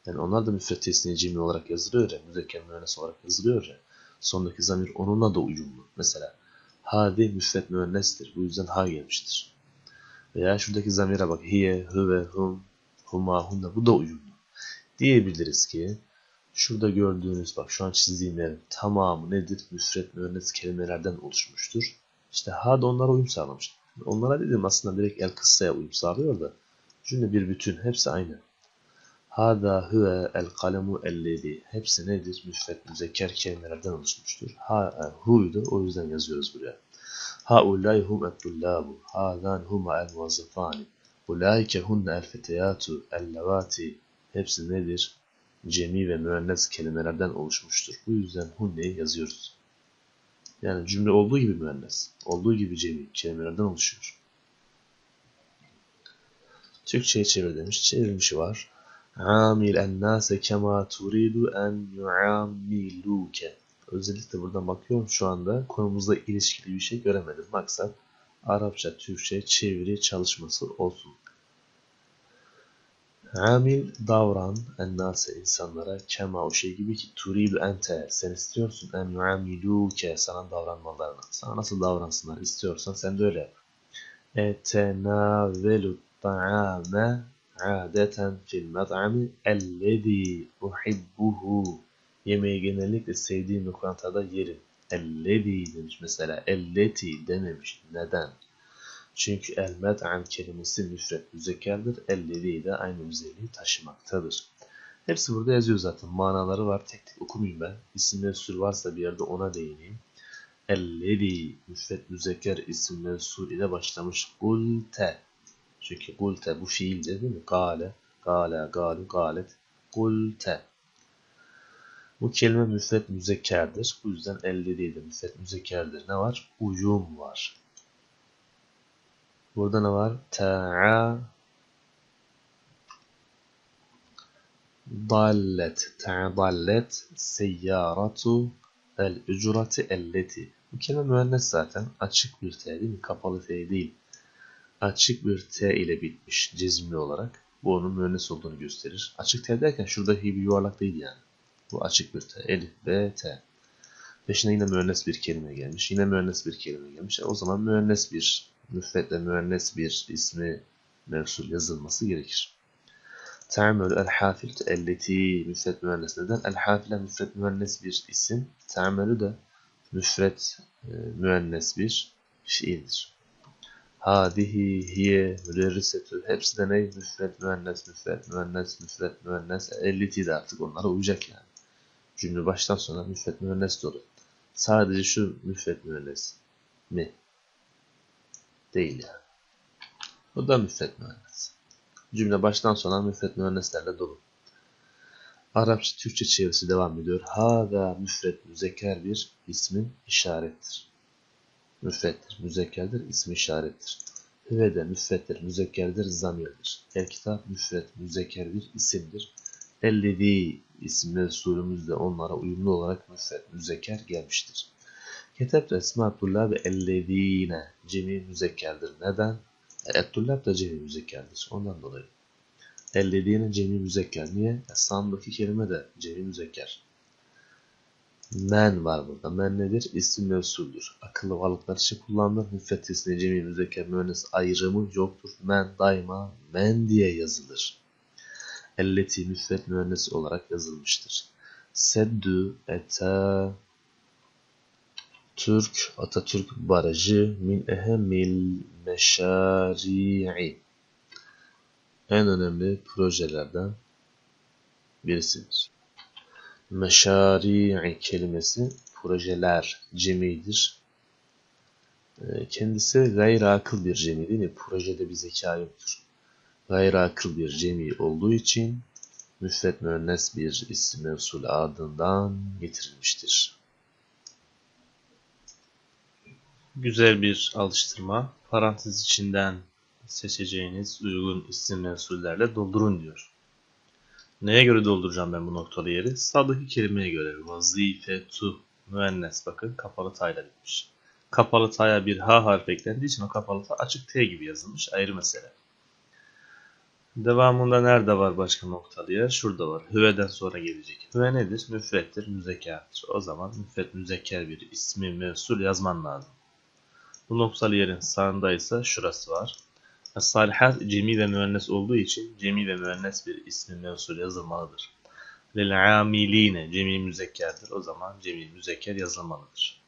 Yani onlar da müfret tesniye olarak yazılıyor ya, müzekker müennes olarak yazılıyor ya. Sondaki zamir onunla da uyumlu. Mesela hadi müfret müennestir. Bu yüzden ha gelmiştir. Veya şuradaki zamire bak. Hiye, hüve, hum, huma, hunna. Bu da uyumlu. Diyebiliriz ki şurada gördüğünüz bak şu an çizdiğim yerin tamamı nedir? Müfret müennes kelimelerden oluşmuştur. İşte ha da onlara uyum sağlamış. Onlara dedim aslında direkt el kıssaya uyum sağlıyor da cümle bir bütün. Hepsi aynı. Hada huve el kalemu ellezi. Hepsi nedir? Müfret müzekker kelimelerden oluşmuştur. Ha, e, huydu. O yüzden yazıyoruz buraya. Haulay hum et-tullabu. Hadan huma el-muvazzafani. Ulaike hunne el-feteyatu el-levati. Hepsi nedir? Cemi ve müennes kelimelerden oluşmuştur. Bu yüzden hunneyi yazıyoruz. Yani cümle olduğu gibi müennes, olduğu gibi cemi kelimelerden oluşuyor. Türkçe'ye çevir demiş. Çevirmişi var. Amil ennâse kema turidu en yu'amiluke. Özellikle buradan bakıyorum şu anda konumuzla ilişkili bir şey göremedim. Maksat Arapça, Türkçe çeviri çalışması olsun. Amil davran ennase insanlara kema o şey gibi ki turidu ente sen istiyorsun en yuamiluke sana davranmalarını. Sana nasıl davransınlar istiyorsan sen de öyle yap. Etenavelu ta'ame adeten fil met'ami ellezî uhibbuhu Yemeği genellikle sevdiğim lokantada yerim. Ellezî demiş mesela. Elleti dememiş. Neden? Çünkü el met'am kelimesi müfret müzekkerdir. Ellezi de aynı özelliği taşımaktadır. Hepsi burada yazıyor zaten. Manaları var. Tek tek okumayayım ben. İsim mevsul varsa bir yerde ona değineyim. Ellezi müfret müzekker isim mevsul ile başlamış. Gulte. Çünkü gulte bu fiildir değil mi? Gale, gale, galu, galet. Gulte. Bu kelime müfret müzekkerdir. Bu yüzden ellezi de müfret müzekkerdir. Ne var? Uyum var. Burada ne var? Ta'a dallet ta'dallet seyyaratu el ücrati elleti bu kelime müennes zaten açık bir T değil mi? Kapalı T değil. Açık bir T ile bitmiş cezimli olarak. Bu onun müennes olduğunu gösterir. Açık T derken şuradaki bir yuvarlak değil yani. Bu açık bir T. Elif, B, T. Peşine yine müennes bir kelime gelmiş. Yine müennes bir kelime gelmiş. E o zaman müennes bir müfretle müennes bir ismi mevsul yazılması gerekir. Te'amül el-hafil elleti müfret müennes neden? El-hafile müfret müennes bir isim. Te'amülü de müfret e, müennes bir fiildir. Hadihi, hiye, müderrisetü hepsi de ne? Müfret, müennes, müfret, müennes, müfret, müennes. Elleti de artık onlara uyacak yani. Cümle baştan sona müfret, müennes dolu. Sadece şu müfret, müennes mi? Değil yani. Bu da müfret mühendis. Cümle baştan sona müfret mühendislerle dolu. Arapça Türkçe çevirisi devam ediyor. Ha ve müfret müzekker bir ismin işarettir. Müfrettir, müzekkerdir, ismi işarettir. Hüve de müfrettir, müzekkerdir, zamirdir. El kitap müfret, müzekker bir isimdir. Ellezi isim mevsulümüz de onlara uyumlu olarak müfret, müzekker gelmiştir. Ketebtu esma-tullabi ellezine cemi müzekkerdir. Neden? E, Et-tullab da cemi müzekkerdir. Ondan dolayı. Ellezine cemi müzekker. Niye? Esnamdaki kelime de cemi müzekker. Men var burada. Men nedir? İsim mevsuldür. Akıllı varlıklar için kullanılır. Müfettisine cemi müzekker müennes ayrımı yoktur. Men daima men diye yazılır. Elleti müfret müennes olarak yazılmıştır. Seddu ete Türk Atatürk Barajı min ehemmil meşari'i en önemli projelerden birisidir. Meşari'i kelimesi projeler cemidir. Ee, kendisi gayri akıl bir cemi değil mi? Projede bir zeka yoktur. Gayri akıl bir cemi olduğu için müfret müennes bir isim mevsul adından getirilmiştir. Güzel bir alıştırma. Parantez içinden seçeceğiniz uygun isim mevsullerle doldurun diyor. Neye göre dolduracağım ben bu noktalı yeri? Sağdaki kelimeye göre. Vazife tu müennes bakın kapalı tayla bitmiş. Kapalı taya bir H harfi eklendiği için o kapalı tay açık T gibi yazılmış. Ayrı mesele. Devamında nerede var başka noktalı yer? Şurada var. Hüveden sonra gelecek. Hüve nedir? Müfrettir, müzekkerdir. O zaman müfret müzekker bir ismi mevsul yazman lazım. Bu noktalı yerin sağında ise şurası var. Salihat cemi ve müennes olduğu için cemi ve müennes bir ismi mevsul yazılmalıdır. Lil amiline cemi müzekkerdir. O zaman cemi müzekker yazılmalıdır.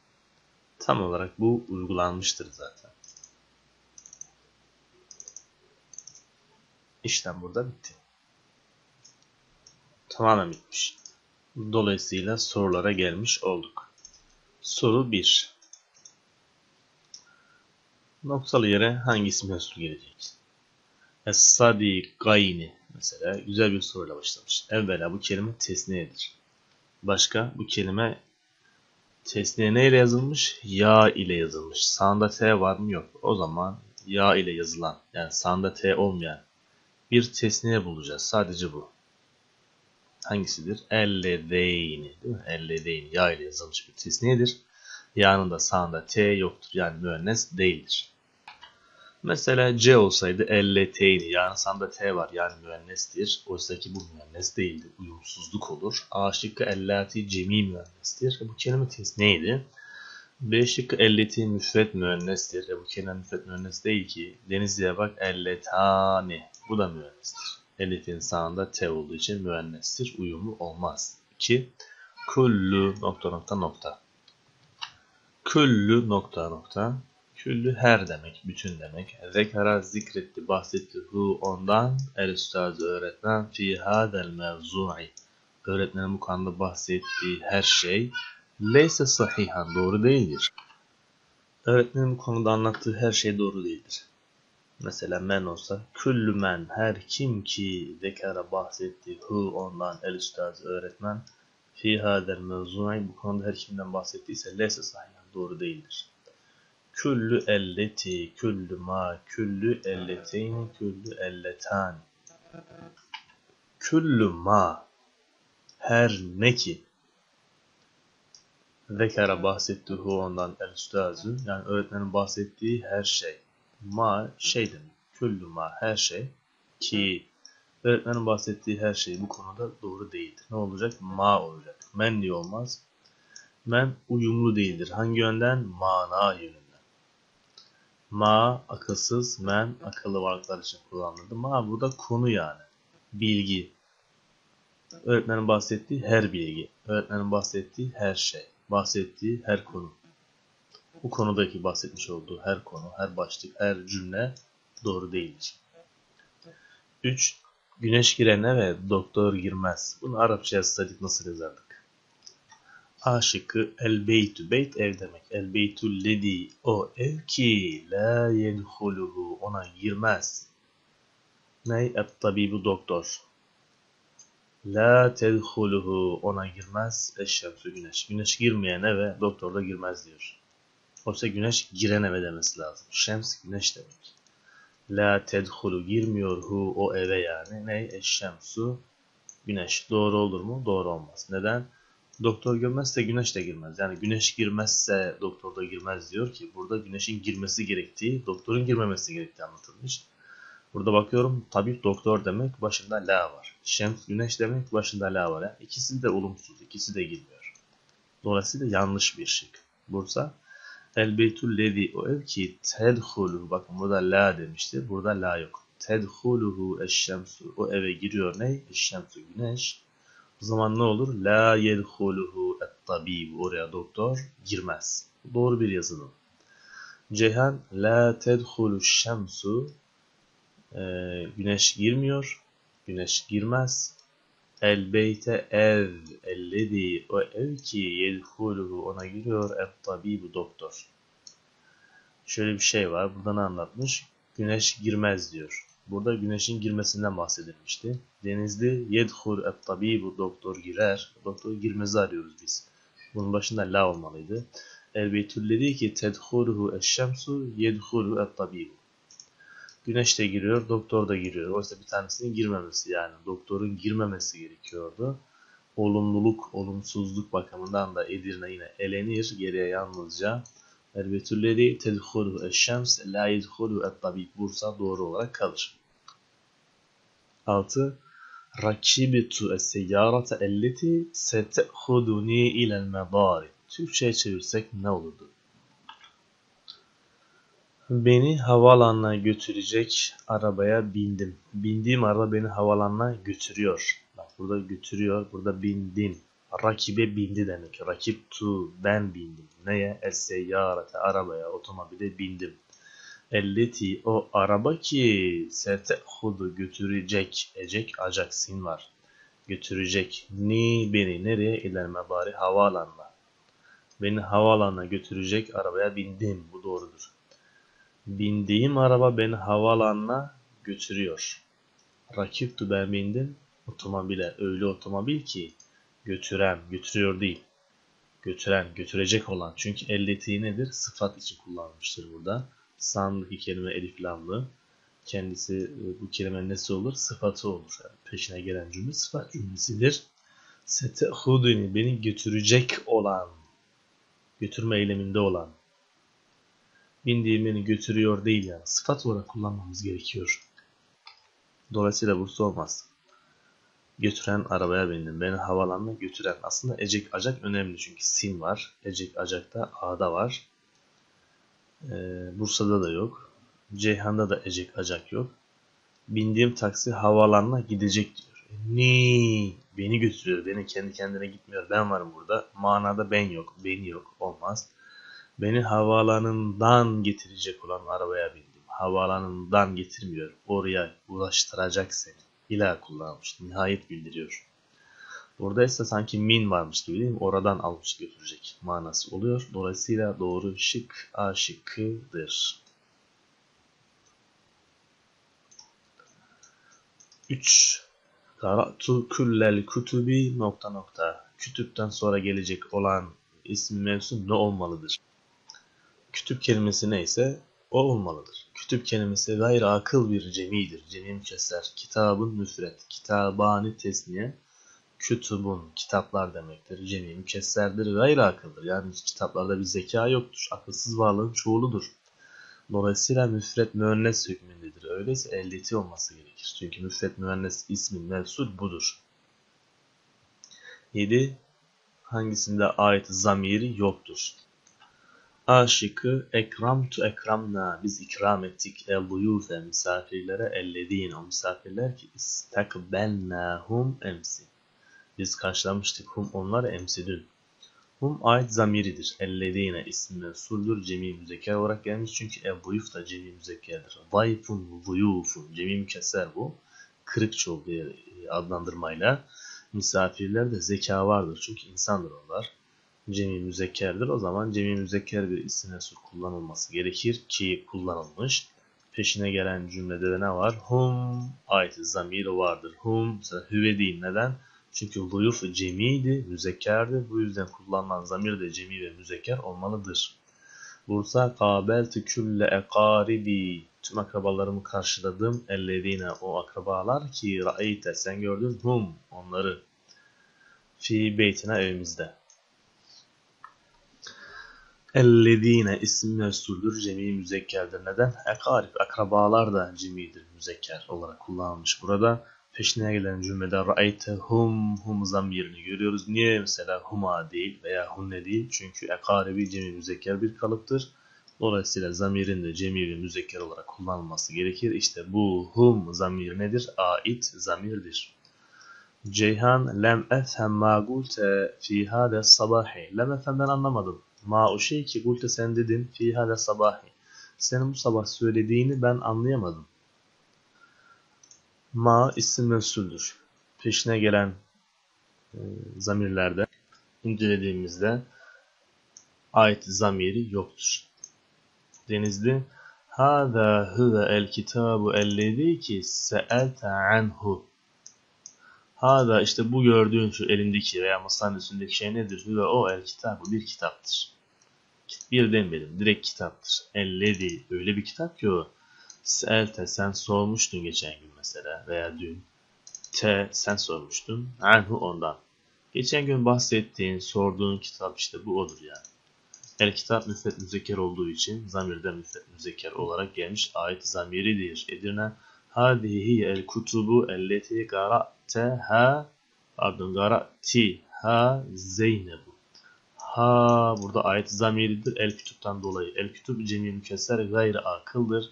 Tam olarak bu uygulanmıştır zaten. İşlem burada bitti. Tamamen bitmiş. Dolayısıyla sorulara gelmiş olduk. Soru 1. Noktalı yere hangi isim mensup gelecek? Es-sadikayni mesela güzel bir soruyla başlamış. Evvela bu kelime tesniyedir. Başka bu kelime tesniye ne ile yazılmış? Ya ile yazılmış. Sağında T var mı? Yok. O zaman ya ile yazılan yani sağında T olmayan bir tesniye bulacağız. Sadece bu. Hangisidir? Ellezeyni değil mi? Ellezeyni ya ile yazılmış bir tesniyedir. Yanında sağında T yoktur. Yani müennes değildir. Mesela C olsaydı elleteyni yani sanda T var yani müennestir. Oysa ki bu müennes değildi. Uyumsuzluk olur. A şıkkı ellati cemi müennestir. E bu kelime tesneydi. B şıkkı elleti müfret müennestir. E bu kelime müfret müennes değil ki. Denizli'ye bak elletani. Bu da müennestir. Elletin sağında T olduğu için müennestir. Uyumlu olmaz. 2. Kullu nokta nokta nokta. Küllü nokta nokta. Küllü her demek, bütün demek. Zekara zikretti, bahsetti hu ondan. El üstazı öğretmen fi hadel mevzu'i. Öğretmenin bu konuda bahsettiği her şey leyse sahihan, doğru değildir. Öğretmenin bu konuda anlattığı her şey doğru değildir. Mesela men olsa küllü men her kim ki zekara bahsetti hu ondan el üstazı öğretmen fi hadel mevzu'i bu konuda her kimden bahsettiyse leyse sahihan doğru değildir. Küllü elleti, küllü ma, küllü elleteyni, küllü elletan. Küllü ma, her ne ki. Zekara bahsettiği ondan el üstazı, yani öğretmenin bahsettiği her şey. Ma, şey demek. Küllü ma, her şey. Ki, öğretmenin bahsettiği her şey bu konuda doğru değildir. Ne olacak? Ma olacak. Men diye olmaz men uyumlu değildir. Hangi yönden? Mana yönünden. Ma akılsız, men akıllı varlıklar için kullanıldı. Ma burada konu yani. Bilgi. Öğretmenin bahsettiği her bilgi. Öğretmenin bahsettiği her şey. Bahsettiği her konu. Bu konudaki bahsetmiş olduğu her konu, her başlık, her cümle doğru değildir. 3. Güneş girene ve doktor girmez. Bunu Arapça yazsaydık nasıl yazardık? A şıkkı el beytü. Beyt ev demek. El beytü ledi. O ev ki la yedhuluhu. Ona girmez. Ney? Et tabibu doktor. La tedhuluhu. Ona girmez. Eşşemsü güneş. Güneş girmeyen eve doktor da girmez diyor. Oysa güneş giren eve demesi lazım. Şems güneş demek. La tedhulu girmiyor hu o eve yani. Ney? Eşşemsu güneş. Doğru olur mu? Doğru olmaz. Neden? Doktor girmezse güneş de girmez. Yani güneş girmezse doktor da girmez diyor ki burada güneşin girmesi gerektiği, doktorun girmemesi gerektiği anlatılmış. Burada bakıyorum tabip doktor demek başında la var. Şems güneş demek başında la var. Yani ikisi de olumsuz, ikisi de girmiyor. Dolayısıyla yanlış bir şık. Bursa el beytul lezi o ev ki tedhuluhu bakın burada la demiştir. Burada la yok. Tedhuluhu eşşemsu o eve giriyor ne? Eşşemsu güneş. O zaman ne olur? La yedhuluhu et-tabib. Oraya doktor girmez. Doğru bir yazılım. Ceyhan la tedhulu şemsu e, güneş girmiyor. Güneş girmez. El beyte ev ellezi o ev ki yedhuluhu ona giriyor et tabibu doktor. şöyle bir şey var. Burada anlatmış? Güneş girmez diyor. Burada güneşin girmesinden bahsedilmişti. Denizli yedhul et tabibu doktor girer. Doktor girmezi arıyoruz biz. Bunun başında la olmalıydı. El beytülledi ki tedhuluhu eşşemsu yedhuluhu et tabibu. Güneş de giriyor, doktor da giriyor. Oysa bir tanesinin girmemesi yani. Doktorun girmemesi gerekiyordu. Olumluluk, olumsuzluk bakımından da Edirne yine elenir. Geriye yalnızca Elbetülleri tedhulu eşşems la yedhulu et tabib Bursa doğru olarak kalır. 6. Rakibitu es-seyyarate elleti sete'huduni ilel medari. Türkçe'ye çevirsek ne olurdu? Beni havaalanına götürecek arabaya bindim. Bindiğim araba beni havaalanına götürüyor. Bak burada götürüyor, burada bindim. Rakibe bindi demek. Rakip tu, ben bindim. Neye? Es-seyyarete, arabaya, otomobile bindim. Elleti, o araba ki sete'hudu götürecek, ecek, acak, sin var. Götürecek. Ni, beni, nereye? İler mebari, havaalanına. Beni havaalanına götürecek arabaya bindim. Bu doğrudur. Bindiğim araba beni havaalanına götürüyor. Rakiptu ben bindim otomobile. Öyle otomobil ki götüren, götürüyor değil. Götüren, götürecek olan. Çünkü elleti nedir? Sıfat için kullanılmıştır burada. Sandaki kelime elif lamlı. Kendisi e, bu kelime nesi olur? Sıfatı olur. Yani peşine gelen cümle sıfat cümlesidir. Setehuduni beni götürecek olan, götürme eyleminde olan, bindiğim beni götürüyor değil yani. Sıfat olarak kullanmamız gerekiyor. Dolayısıyla burası olmaz. Götüren arabaya bindim. Beni havalanma götüren. Aslında ecek acak önemli çünkü sin var. Ecek acakta a'da var. Ee, Bursa'da da yok. Ceyhan'da da ecek acak yok. Bindiğim taksi havalanma gidecek diyor. Ni beni götürüyor. Beni kendi kendine gitmiyor. Ben varım burada. Manada ben yok. Beni yok. Olmaz. Beni havaalanından getirecek olan arabaya bindim. Havaalanından getirmiyor. Oraya ulaştıracak seni. İla kullanmış. Nihayet bildiriyor. Burada ise sanki min varmış gibi değil mi? Oradan almış götürecek manası oluyor. Dolayısıyla doğru şık A şıkkıdır. 3. Karatu küllel kutubi nokta nokta. Kütüpten sonra gelecek olan isim mevzu ne olmalıdır? Kütüp kelimesi neyse o olmalıdır. Kütüp kelimesi gayri akıl bir cemidir. Cemim keser. Kitabın müfret. Kitabani tesniye. Kütübün kitaplar demektir. Cemim keserdir. Gayri akıldır. Yani kitaplarda bir zeka yoktur. Akılsız varlığın çoğuludur. Dolayısıyla müfret müennes hükmündedir. Öyleyse elleti olması gerekir. Çünkü müfret müennes ismin mevsul budur. 7. Hangisinde ait zamiri yoktur? A şıkkı ekramtu ekramna biz ikram ettik el duyufe misafirlere ellediğin o misafirler ki istekbelnahum emsi. Biz karşılamıştık hum onlar emsi dün. Hum ait zamiridir. Ellediğine ismi mensuldur. Cemi müzekker olarak gelmiş çünkü el duyuf da cemi müzekkerdir. Dayfun duyufun cemi mükeser bu. Kırık çoğul diye adlandırmayla. Misafirler de zeka vardır çünkü insandır onlar cemi müzekkerdir. O zaman cemi müzekker bir isim mesul kullanılması gerekir ki kullanılmış. Peşine gelen cümlede de ne var? Hum ait zamiri vardır. Hum mesela hüve değil. Neden? Çünkü luyuf cemiydi, müzekkerdi. Bu yüzden kullanılan zamir de cemi ve müzekker olmalıdır. Bursa kabeltü külle ekaribi tüm akrabalarımı karşıladım. Ellezine o akrabalar ki ra'eyte sen gördün hum onları fi beytine evimizde. Ellezine isim mevsuldür, cemi müzekkerdir. Neden? Ekarif, akrabalar da cemidir, müzekker olarak kullanılmış burada. Peşine gelen cümlede ra'ayte hum hum zamirini görüyoruz. Niye mesela huma değil veya hunne değil? Çünkü ekaribi cemi müzekker bir kalıptır. Dolayısıyla zamirin de cemi ve müzekker olarak kullanılması gerekir. İşte bu hum zamir nedir? Ait zamirdir. Ceyhan lem efhem ma gulte fi hada sabahi. Lem efhem ben anlamadım. Ma o şey ki gulte sen dedin fi hada sabahi. Senin bu sabah söylediğini ben anlayamadım. Ma isim mensuldür. Peşine gelen e, zamirlerde incelediğimizde ait zamiri yoktur. Denizli. Hâzâ huve el kitabu ellezî ki se'elte anhu. Hâzâ işte bu gördüğün şu elindeki veya masanın üstündeki şey nedir? Huve o el kitabu bir kitaptır. Bir demedim. Direkt kitaptır. Ellezi öyle bir kitap ki o. Se'elte sen sormuştun geçen gün mesela veya dün. Te sen sormuştun. Anhu ondan. Geçen gün bahsettiğin, sorduğun kitap işte bu odur yani. El kitap müfret müzekker olduğu için zamirde müfret müzekker olarak gelmiş ayet zamiridir. Edirne hadihi el kutubu elleti gara'teha pardon gara'tiha Zeynebu. Ha burada ayet zamiridir el kütüpten dolayı. El kütüp cemil mükesser gayri akıldır.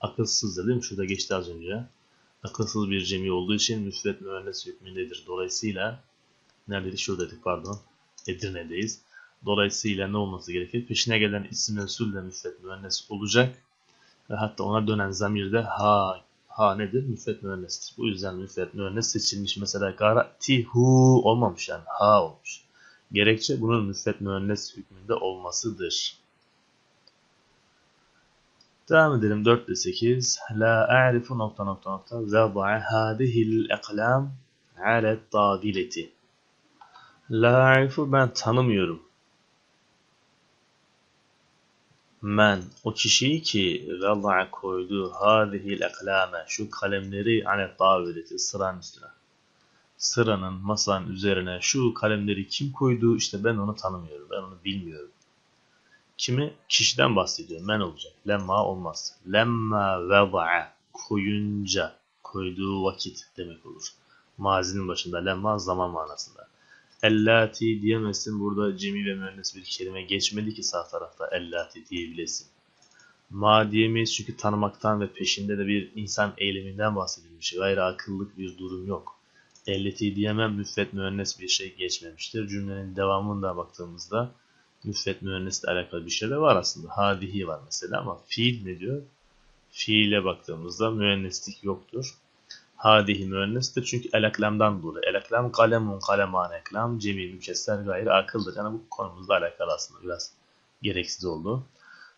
Akılsız değil mi? Şurada geçti az önce. Akılsız bir cemi olduğu için müfret müennes hükmündedir. Dolayısıyla neredeydi? Şuradaydık pardon. Edirne'deyiz. Dolayısıyla ne olması gerekir? Peşine gelen isim mensul de müfret müennes olacak. Ve hatta ona dönen zamirde ha ha nedir? Müfret müennestir. Bu yüzden müfret müennes seçilmiş. Mesela gara ti hu olmamış yani ha olmuş. Gerekçe bunun müfret müennes hükmünde olmasıdır. Devam edelim 4 ile 8. La a'rifu nokta nokta nokta veda'a hadihil eklam ale tadileti. La a'rifu ben tanımıyorum. Men o kişiyi ki veda'a koydu hadihil eklame şu kalemleri ale tadileti sıranın üstüne. Sıranın masanın üzerine şu kalemleri kim koydu işte ben onu tanımıyorum. Ben onu bilmiyorum. Kimi? Kişiden bahsediyor. Men olacak. Lemma olmaz. Lemma veda'a koyunca koyduğu vakit demek olur. Mazinin başında lemma zaman manasında. Ellati diyemezsin. Burada cemi ve müennes bir kelime geçmedi ki sağ tarafta ellati diyebilesin. Ma diyemeyiz çünkü tanımaktan ve peşinde de bir insan eyleminden bahsedilmiş. Gayri akıllık bir durum yok. Elleti diyemem müffet müennes bir şey geçmemiştir. Cümlenin devamında baktığımızda müsvet müennesle alakalı bir şey de var aslında. Hadihi var mesela ama fiil ne diyor? Fiile baktığımızda müenneslik yoktur. Hadihi müennestir çünkü elaklamdan dolayı. Elaklam kalemun kaleman eklam cemi mükesser gayri akıldır. Yani bu konumuzla alakalı aslında biraz gereksiz oldu.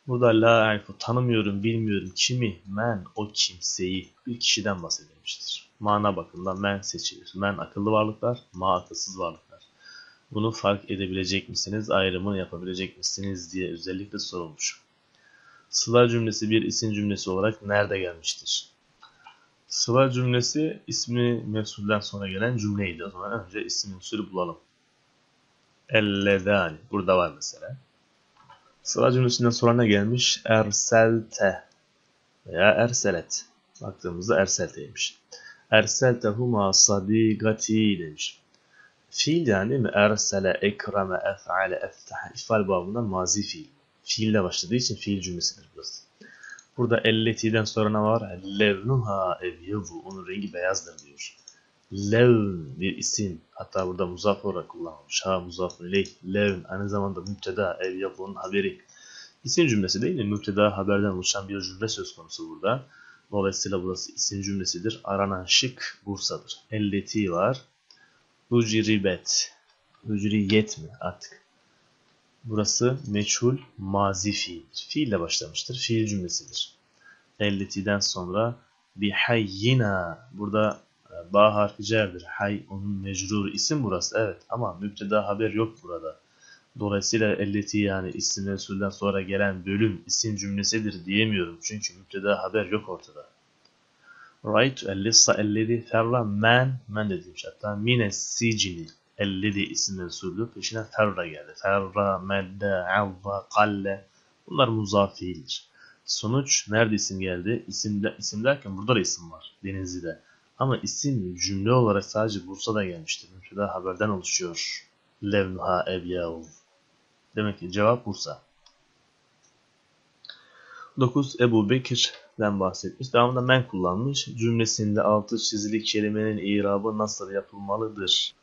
Burada la arifu tanımıyorum, bilmiyorum kimi, men o kimseyi bir kişiden bahsedilmiştir. Mana bakımından men seçilir. Men akıllı varlıklar, ma akılsız varlıklar. Bunu fark edebilecek misiniz, ayrımını yapabilecek misiniz diye özellikle sorulmuş. Sıla cümlesi bir isim cümlesi olarak nerede gelmiştir? Sıla cümlesi ismi mevsulden sonra gelen cümleydi. O zaman önce isim usulü bulalım. Ellezani. Burada var mesela. Sıla cümlesinden sonra ne gelmiş? Erselte veya erselet. Baktığımızda erselteymiş. Erseltehuma sadigati demiş. Fiil yani değil mi? Ersele, ekreme, ef'ale, eftahe. İfal babından mazi fiil. Fiille başladığı için fiil cümlesidir burası. Burada elleti'den sonra ne var? Levnuha evyevu. Onun rengi beyazdır diyor. Levn bir isim. Hatta burada muzaf olarak kullanılmış. Ha muzaf ileyh. Levn aynı zamanda müpteda evyevu'nun haberi. İsim cümlesi değil mi? Müpteda haberden oluşan bir cümle söz konusu burada. Dolayısıyla burası isim cümlesidir. Aranan şık Bursa'dır. Elleti var. Hucribet. Hucriyet mi artık? Burası meçhul mazi fiil. Fiille başlamıştır. Fiil cümlesidir. Elleti'den sonra bihayyina. Burada e, ba harfi cerdir. Hay onun mecrur isim burası. Evet ama müpteda haber yok burada. Dolayısıyla elleti yani isim Resul'den sonra gelen bölüm isim cümlesidir diyemiyorum. Çünkü müpteda haber yok ortada. Right, ellissa ellezi ferra men, men de demiş hatta mine sicini ellezi isim mensubu peşine ferra geldi. Ferra, medde, avva, kalle bunlar muzaf fiildir. Sonuç nerede isim geldi? İsim, isim derken burada da isim var Denizli'de. Ama isim cümle olarak sadece Bursa'da gelmiştir. Müpteda haberden oluşuyor. Levnuha ebyav. Demek ki cevap Bursa. 9. Ebu Bekir'den bahsetmiş. Devamında men kullanmış. Cümlesinde altı çizili kelimenin irabı nasıl yapılmalıdır?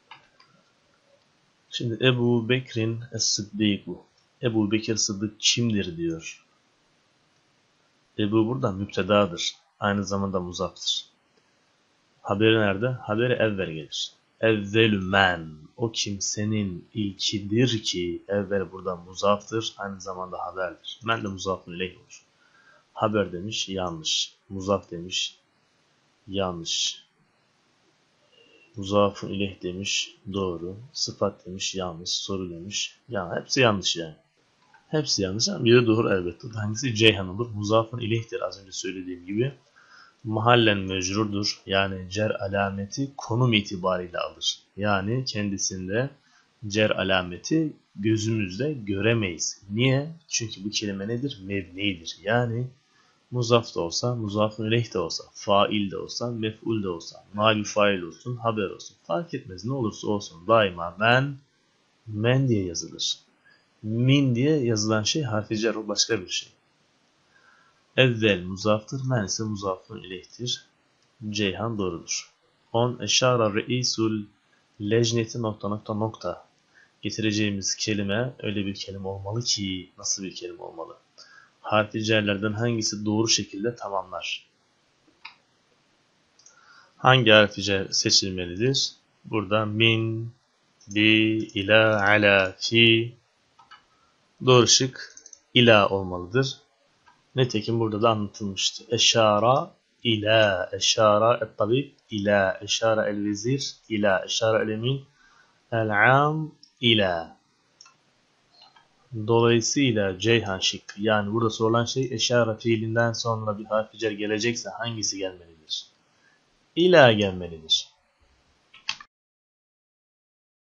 Şimdi Ebu Bekir'in Es-Sıddiku. Ebu Bekir Sıddık kimdir diyor. Ebu burada müptedadır. Aynı zamanda muzaftır. Haberi nerede? Haberi evvel gelir. Evvelü men. O kimsenin ilkidir ki evvel burada muzaftır. Aynı zamanda haberdir. Men de muzafın ileyh olur. Haber demiş yanlış. Muzaf demiş yanlış. Muzafın ileh demiş doğru. Sıfat demiş yanlış. Soru demiş. Ya hepsi yanlış yani. Hepsi yanlış ama biri doğru elbette. Hangisi Ceyhan olur? Muzafın ilehtir az önce söylediğim gibi. Mahallen mecrurdur. Yani cer alameti konum itibariyle alır. Yani kendisinde cer alameti gözümüzde göremeyiz. Niye? Çünkü bu kelime nedir? Mebnidir. Yani muzaf da olsa, muzafun ileyh de olsa, fail de olsa, mef'ul de olsa, nabi fail olsun, haber olsun. Fark etmez ne olursa olsun daima men, men diye yazılır. Min diye yazılan şey harfi cer o başka bir şey. Evvel muzaftır, men ise muzafun ileyhtir. Ceyhan doğrudur. On eşara reisul lejneti nokta nokta nokta getireceğimiz kelime öyle bir kelime olmalı ki nasıl bir kelime olmalı? Harfi cerlerden hangisi doğru şekilde tamamlar? Hangi harfi cer seçilmelidir? Burada min, bi, ila, ala, fi doğru şık ila olmalıdır. Netekim burada da anlatılmıştı. Eşara ila, eşara et-tabib ila, eşara el-vezir ila, eşara el-emin el-am ila. Dolayısıyla Ceyhan şıkkı yani burada sorulan şey eşara fiilinden sonra bir harfi cer gelecekse hangisi gelmelidir? İla gelmelidir.